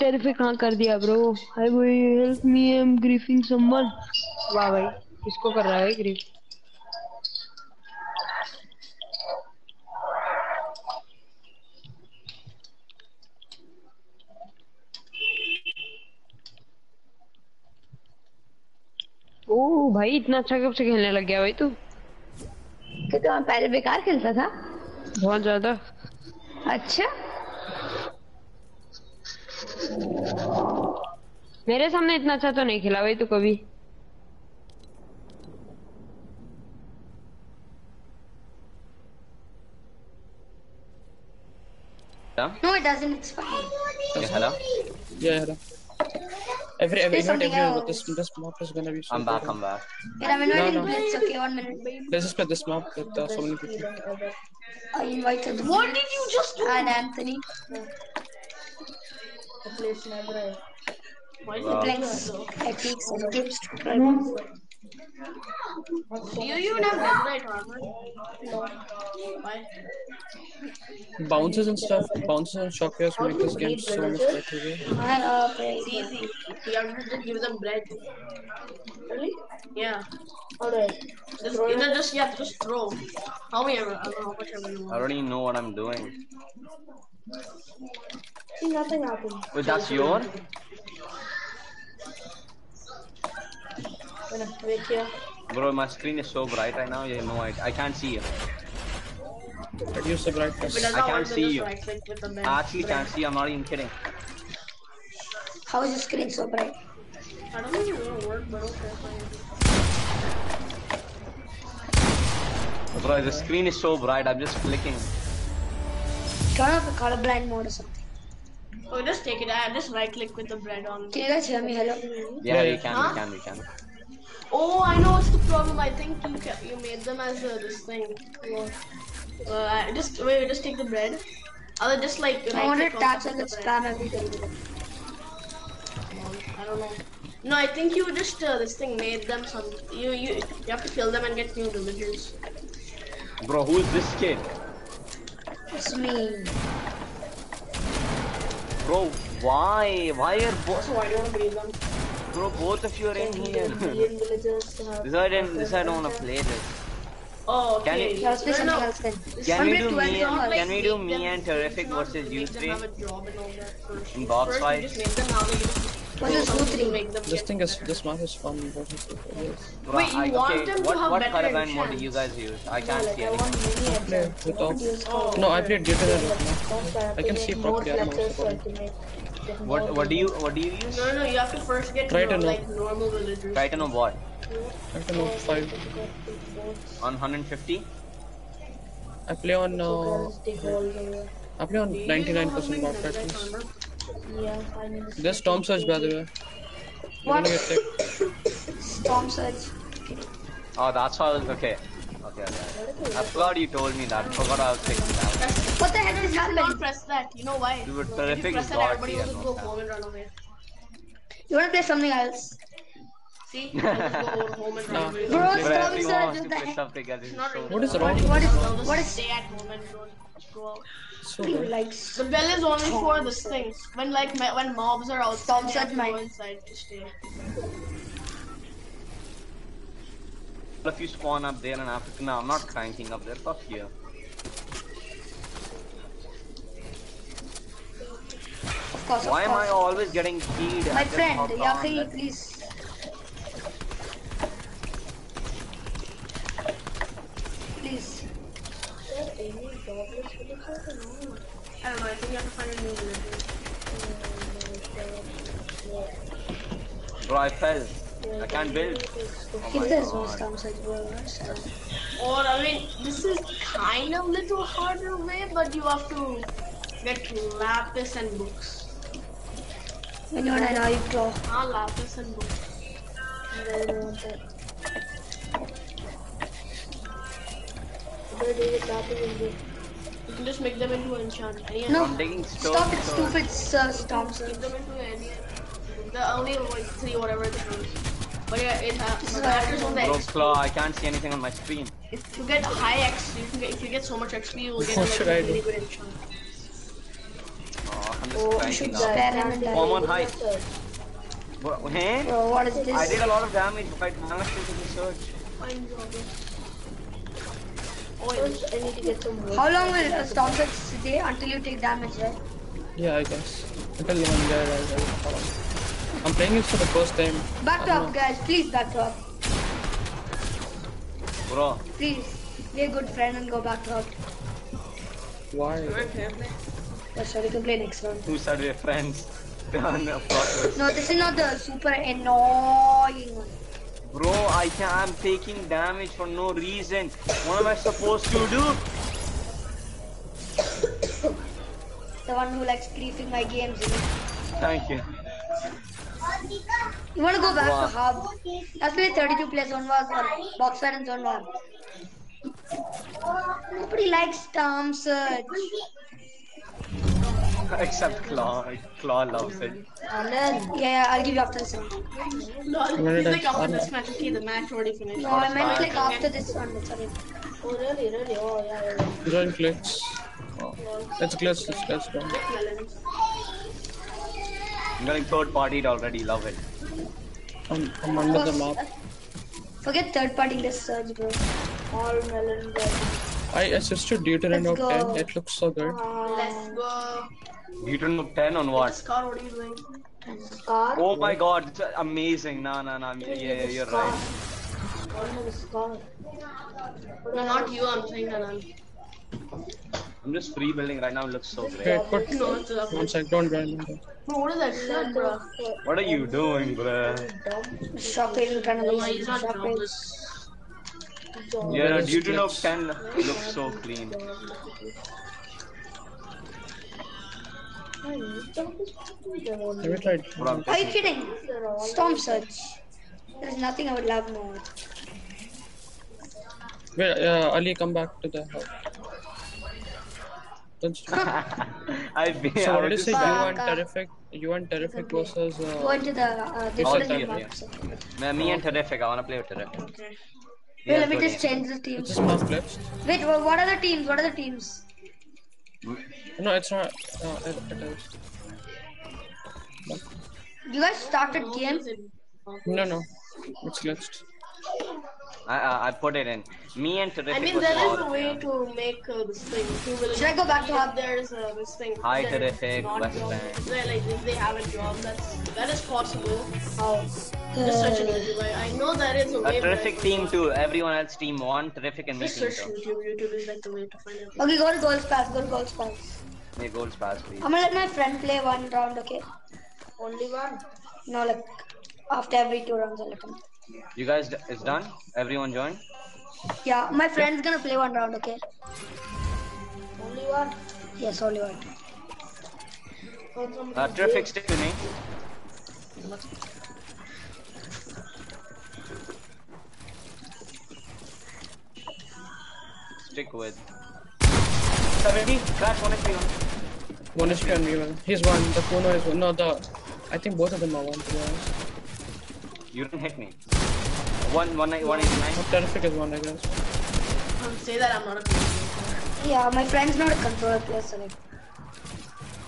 terrific हाँ कर दिया bro hi भाई help me I am griefing someone वाह भाई किसको कर रहा है ग्रीफ ओ भाई इतना अच्छा कब से खेलने लग गया भाई तू? कि तो पहले बेकार खेलता था। बहुत ज़्यादा। अच्छा? मेरे सामने इतना अच्छा तो नहीं खेला भाई तू कभी No, it doesn't. It's fine. Yeah, hello? Yeah, hello. Every every Say not every else. this this map is gonna be so I'm back. I'm back. Wait, I'm inviting No, no. It's okay. One minute. Let's just play this map with uh, so many people. I invited. What did you just do? And Anthony. Wow. Blanks. Epics and tips. Do you even have netherite armor? No. Why? Bounces and stuff, bounces and shockwaves make this game so much better. yeah. It's easy. You have to just give them bread. Really? Yeah. Alright. Just, you know, just, yeah, just throw. How many ever? I don't know how much ever you I want. don't even know what I'm doing. See, nothing happened. Wait, that's your? Wait here. Bro, my screen is so bright right now, you know, I, I can't see you. Reduce the brightness. If it I can't see you. right click with the bed. I actually can't see, I'm not even kidding. How is the screen so bright? I don't think it's gonna work, but okay. Bro, the screen is so bright, I'm just flicking. Turn off the colorblind mode or something. Oh, just take it. I just right click with the bread on. Can you guys hear me? Hello? Yeah, you can, Huh? you can, you can. Oh, I know what's the problem. I think you ca- you made them as uh, this thing. Uh, I- just wait, wait, just take the bread. I'll just like. I right wanted click tabs on and the let's spam everything. I don't know. No, I think you just uh, this thing made them some. You you you have to kill them and get new villagers. Bro, who's this kid? It's me. Bro, why? Why are both? So why do you want to believe them? Bro, both of you are in here. Indian villagers to this I didn't. This don't wanna play this. Oh, Can okay. you- Yeah, let's play No, something no. Can we do 112 me? dollars. Can we do me and Terrific versus not you three? have a job and all that first. In box First, fight? just make them now. They just What is something who to three? make them This thing is this map is fun. But it's, yes. Bro, Wait, you I, want okay, them to what, have what better colorblind mode do you guys use? I can't like, see I want anything. mini Play enchants. without. Oh, no, I played Gator now. I can see properly. I'm also problem. What what do you what do you use? No, no, you have to first get Try to no, know. like normal villagers. Titan of know what? I don't five. On 150? I play on. Uh, I play on 99% bot Netherite patches. Yeah, I mean, There's Storm Surge by the way. You're gonna get sick. Storm Surge. Oh, that's how. Okay. Okay, okay. I forgot you told me that. forgot I was taking that. What the heck is You should not press that. You know why? You were if you terrific press that, everybody will just go home and run away. You wanna play something else? See? They'll just go home and run away. Bro, But Storm everyone Surge wants is to the play heck. something else. This is Not so What is wrong? What is They'll just what is stay at home and don't go out. So you bad. like The bell is only for this thing. When like when mobs are outside, Storm they have Surge to might- go inside to stay. If you spawn up there and after, no, I'm not cranking up there. Fuck you. of course. Why of am I always getting keyed? My friend. Yaki, please. Please. I don't know. I think you have to find a new villager. Bro, I fell. I can't build. Oh If my there's no god. Storm Surge, bro. that's sad. Or I mean, this is kind of little harder way, but you have to get lapis and books. When you're an eye claw. Ah, lapis and books. I don't want that. You can just make them into enchant. Any No. I'm taking stone. Stop it, stupid uh, Storm Make Surge. them into any. The only like three whatever it is. But yeah, it has. This But is the why I actors on the Bro, Claw, I can't see anything on my screen. If you get high X, you can get. If you get so much XP, you will get What like should a I really do? good enchant. Oh, I'm just Oh, you cranking should now. spare him and Oh, I'm on die. high. What, hey? Bro, what is I did a lot of damage, but I managed to do the surge. Oh, I need to get some wood. How long will uh, Storm stay until you take damage, right? Yeah, I guess. Until one guy dies, I don't know how long. I'm playing it for the first time. Back I to don't up, guys. Please back up. Bro, Please. Be a good friend and go back up. know. Why? That's why we can play next round. who said we're friends? Done, of course. No, this is not the super annoying one. Bro, I can I'm taking damage for no reason. What am I supposed to do? The one who likes griefing my games. You, know? Thank you. You want to go back Wow. to hub? Let's play 32 plus one was or box fight and zone war. Nobody likes Storm Surge. Except Claw. Claw loves it. Oh, Anand. Yeah, I'll give you after this round. No, When he's like after this match. Okay, the match already finished. No, I meant like after this one. Sorry. Oh, really? Really? Oh, yeah, yeah. Join glitch. Oh. Let's glitch, let's let's go. I'm getting third partied already, love it. I'm, I'm under the map. Forget third party this surge, bro. All melon I assisted Deuteran of 10. It looks so good. Let's go. You don't 10 on what? Scar, what are you doing? Scar? Oh my god, it's amazing. Nah, nah, nah. Yeah, yeah, you're right. No, not you, I'm saying Anand. I'm just free building right now. It looks so Okay, great. put No, one sec, don't join me. Bro, what is that shit, bro? What are you doing, bro? Shockwave trying to No, lose. he's not Shockwave. jobless. Yeah, no, Yes, Deuteron of yes. 10 looks so clean. Have you tried? Are you kidding? Storm Surge. There's nothing I would love more. Wait, uh, Ali, come back to the house. Don't- I've been. so I what did you was say? You just- want terrific? You want terrific versus? Go Uh, into the uh, Oh, different yeah, maps. yeah. Man, me and Terrific. I wanna play with Terrific. Wait, let me just change the teams. this map glitched. Wait, wha- what are the teams? What are the teams? No, it's not. Uh, it, it is. You guys started game? No, no, it's glitched. I, I I put it in. Me and Terrific. I mean, there is a way to make uh, this thing. If you Should I go back to if hub? There's uh, this thing. Hi, there- Terrific, not West job. Bank. Like, if they have a job, that's that is possible. How? Just Uh, search on YouTube. I, I know there is a A way. but terrific team too. Everyone else team one, terrific and know. me Just search. YouTube. YouTube is like the way to find it. Okay, go to goals pass. Go to goals pass. Yeah, goals pass, please. I'm gonna let my friend play one round, okay? Only one. No, like after every two rounds, I'll let him. You guys, d- it's done. Everyone join. Yeah, my friend's gonna play one round, okay? Only one. Yes, only one. Uh, terrific, stick with me. Stick with. 70, crash 1 HP. One is and we will. He's one. The corner is one. No, the. I think both of them are one. To be honest. You didn't hit me. 1, 1, 189. Oh, terrific is one, I guess. Um, say that I'm not a player. Yeah, my friend's not a controller player, so like.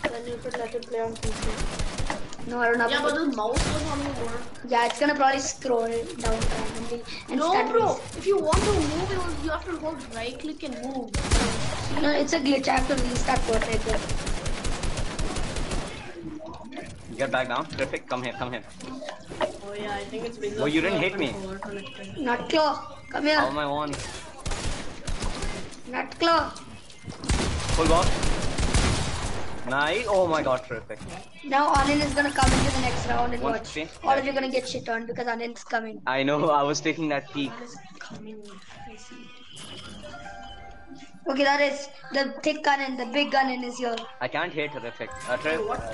Then you could let it play on PC. No, I don't have Yeah, a- but the mouse does not work. Yeah, it's gonna probably scroll down randomly and No, start bro. with- If you want to move, you you have to hold right click and move. No, it's a glitch. I have to restart Fortnite. There. Get back down. Terrific, come here, come here. Oh yeah, I think it's because. Oh, you didn't hit me. controller connected. Nutclaw, come here. How am I one? Nutclaw. Full box. Nice. Oh my god, terrific. Now Anand is gonna come into the next round and One watch. fifty. All of you gonna get shit on because Anand's coming. I know, I was taking that peek. Okay, that is the thick gun and the big gun in is here. I can't hear terrific. Uh, ter- What uh,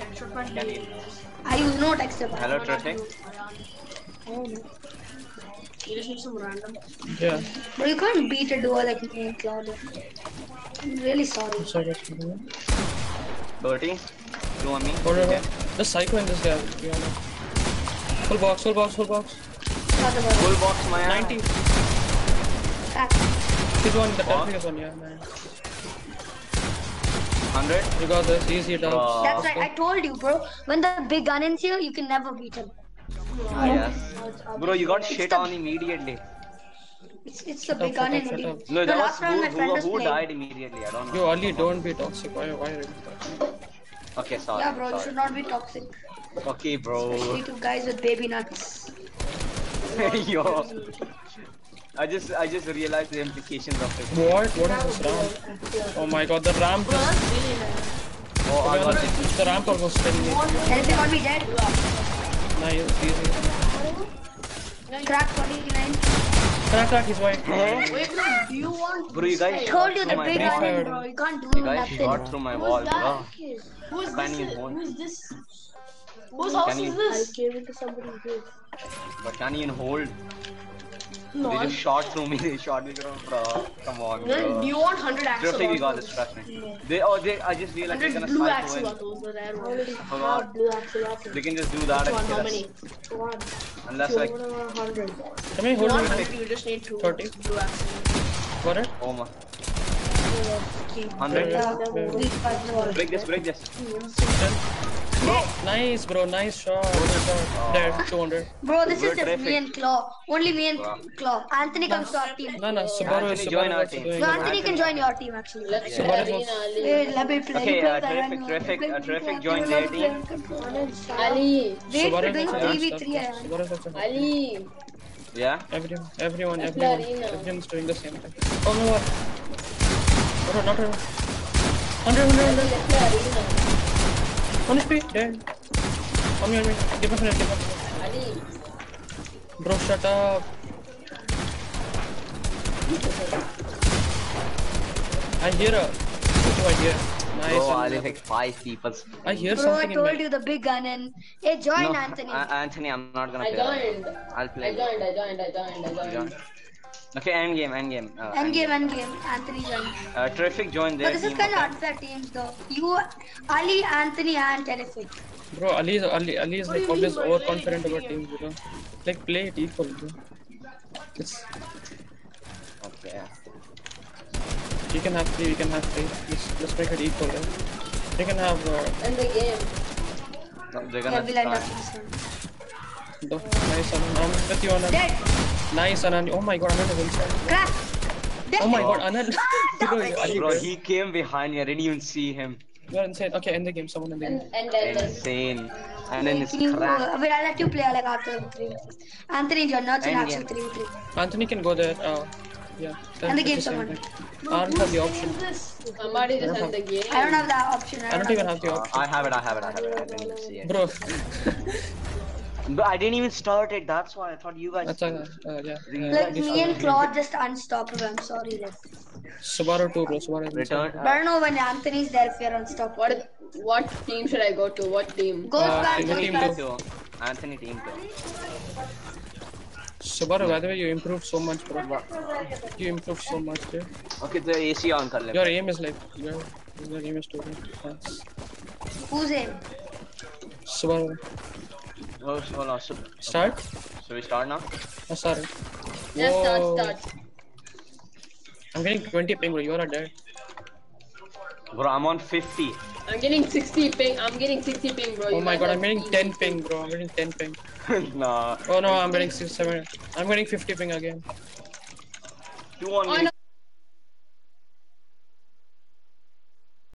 can you you- I use no texture pack. Hello, terrific. Oh, no. You just need some random. Yeah. But you can't beat a duo like me and Claudia. I'm really sorry. So I guess. we will. 30. Two on me. Or Okay. the psycho in this guy. To be honest. Full box. Full box. Full box. Full box, my 90. Crack. He's one. The What? terrific is. Yeah, man. Hundred. You got this. Easy dog. Bro. That's right. I told you, bro. When the big gun is here, you can never beat him. Ah, yes. Bro, you got shit on immediately. It's, it's the big gun shut in up, shut game. up. No, The that last round who, my friend who, was who died immediately. I don't know. Yo, Ali, don't be toxic. Why, why are you toxic? Okay, sorry. Yeah, bro, you should not be toxic. Okay, bro. Especially to guys with baby nuts. Yo. I just I just realized the implications of it. What? What is this ramp? Oh my god, the ramp is... Oh, I got it. The ramp almost killed me. Anything on me dead? Nice, easy. Crack 49. Crack, crack, he's white. Wait, bro, do you want Bro, you guys I shot told you the big wall. bro. You can't do nothing. You guys nothing. shot through my wall, bro. Who is this? Who is this? Whose house is you- this? gave it to somebody else. But can you even hold? No, They just shot through me. They shot me, bro. bro. Come on, bro. do you want 100 Trust me, we axolotls? got this. Trust me. They oh they I just realized they're gonna blue snipe away. axolotls, the rare Already have blue axolotl. They can just do that. Which one? How many? One. Unless Two, like one, one, hundred. Come here, You hold want me. 100, you just need two 30. blue axolotls. Got it? oh my. Yeah, Hundred. Break this. Break this. Nice, bro. Nice shot. Good. There, 200. Bro, this We're is just me and Claw. Only me and Wow. Claw. Anthony comes to our team. No, no, Subaru is join our team. No. Anthony can join your team actually. Let's Yeah. Subaru arena, Ali. Wait, let me play. Okay, You play uh, with terrific, terrific, uh, with terrific. Join you their team. Ali, wait, we're doing also 3v3. doing Aaron. Subaru is also doing Ali. Yeah. Everyone, everyone, everyone, arena. everyone's doing the same thing. Oh no, what? No, not her. 100, 100, 100. Let's play arena. One HP, dead. On me, on me. Give him a minute, give him a Ali. minute. Bro, shut up. I hear a. What do I hear? Nice. Bro, and- I did like five people. I hear Bro, I something in told my... you the big gun and hey, join No, Anthony. A- Anthony, I'm not gonna I play. joined. I'll I play. joined, I joined, I joined, I Join. joined. Okay, end game, end game. Uh, End game, end game. Anthony joined. Uh, terrific join there. But this is team, kind of okay? unfair teams though. You, Ali, Anthony, and Terrific. Bro, Ali is, Ali, Ali is like always mean overconfident about teams, you know. Like, play it equal, bro. It's, Okay. you can have three, you can have three. Let's, let's make it equal, right? You can have, uh, End the game. No, they're gonna we'll start. this one. nice, Anand. I'm with you, Anand. Dead. Nice, Anand. Oh my god, Anand is inside. Crack. Dead. Oh my god, Anand. bro, Bro, he came behind me. I didn't even see him. You're insane. Okay, end the game. Someone end the game. And, and then, then. Insane. And then it's Can you, cracked. uh, wait, I'll let you play like after 3 Anthony join, not in End action game. 3 3 Anthony can go there. Uh, yeah. And the game someone. thing. I don't have the option. Somebody just end the game. I don't have that option. I don't even have the Uh, option. I have it, I have it, I have it. I didn't see it. Bro, But I didn't even start it. That's why I thought you guys. That's uh, uh, yeah. Uh, like me and Claude just unstoppable. I'm sorry, guys. Subaru too, bro. Subaru. Return. Uh, but I don't know when Anthony's there if you're unstoppable. What what team should I go to? What team? Go uh, back. Anthony team two. Anthony team two. Subaru, by the way, you improved so much, bro. You improved so much, dude. Okay, the AC on. Kar your aim is like your, your aim is too. Who's aim? Subaru. Oh, hold on. So, Start? so we start now. Oh, sorry. Yeah, start, Whoa. start. I'm getting 20 ping, bro. You're dead. Bro, I'm on 50. I'm getting 60 ping. I'm getting 60 ping, bro. Oh my god, I'm getting 10 ping, bro. I'm getting 10 ping. nah. Oh no, I'm getting 6, 7. I'm getting 50 ping again. Two on Oh me. no,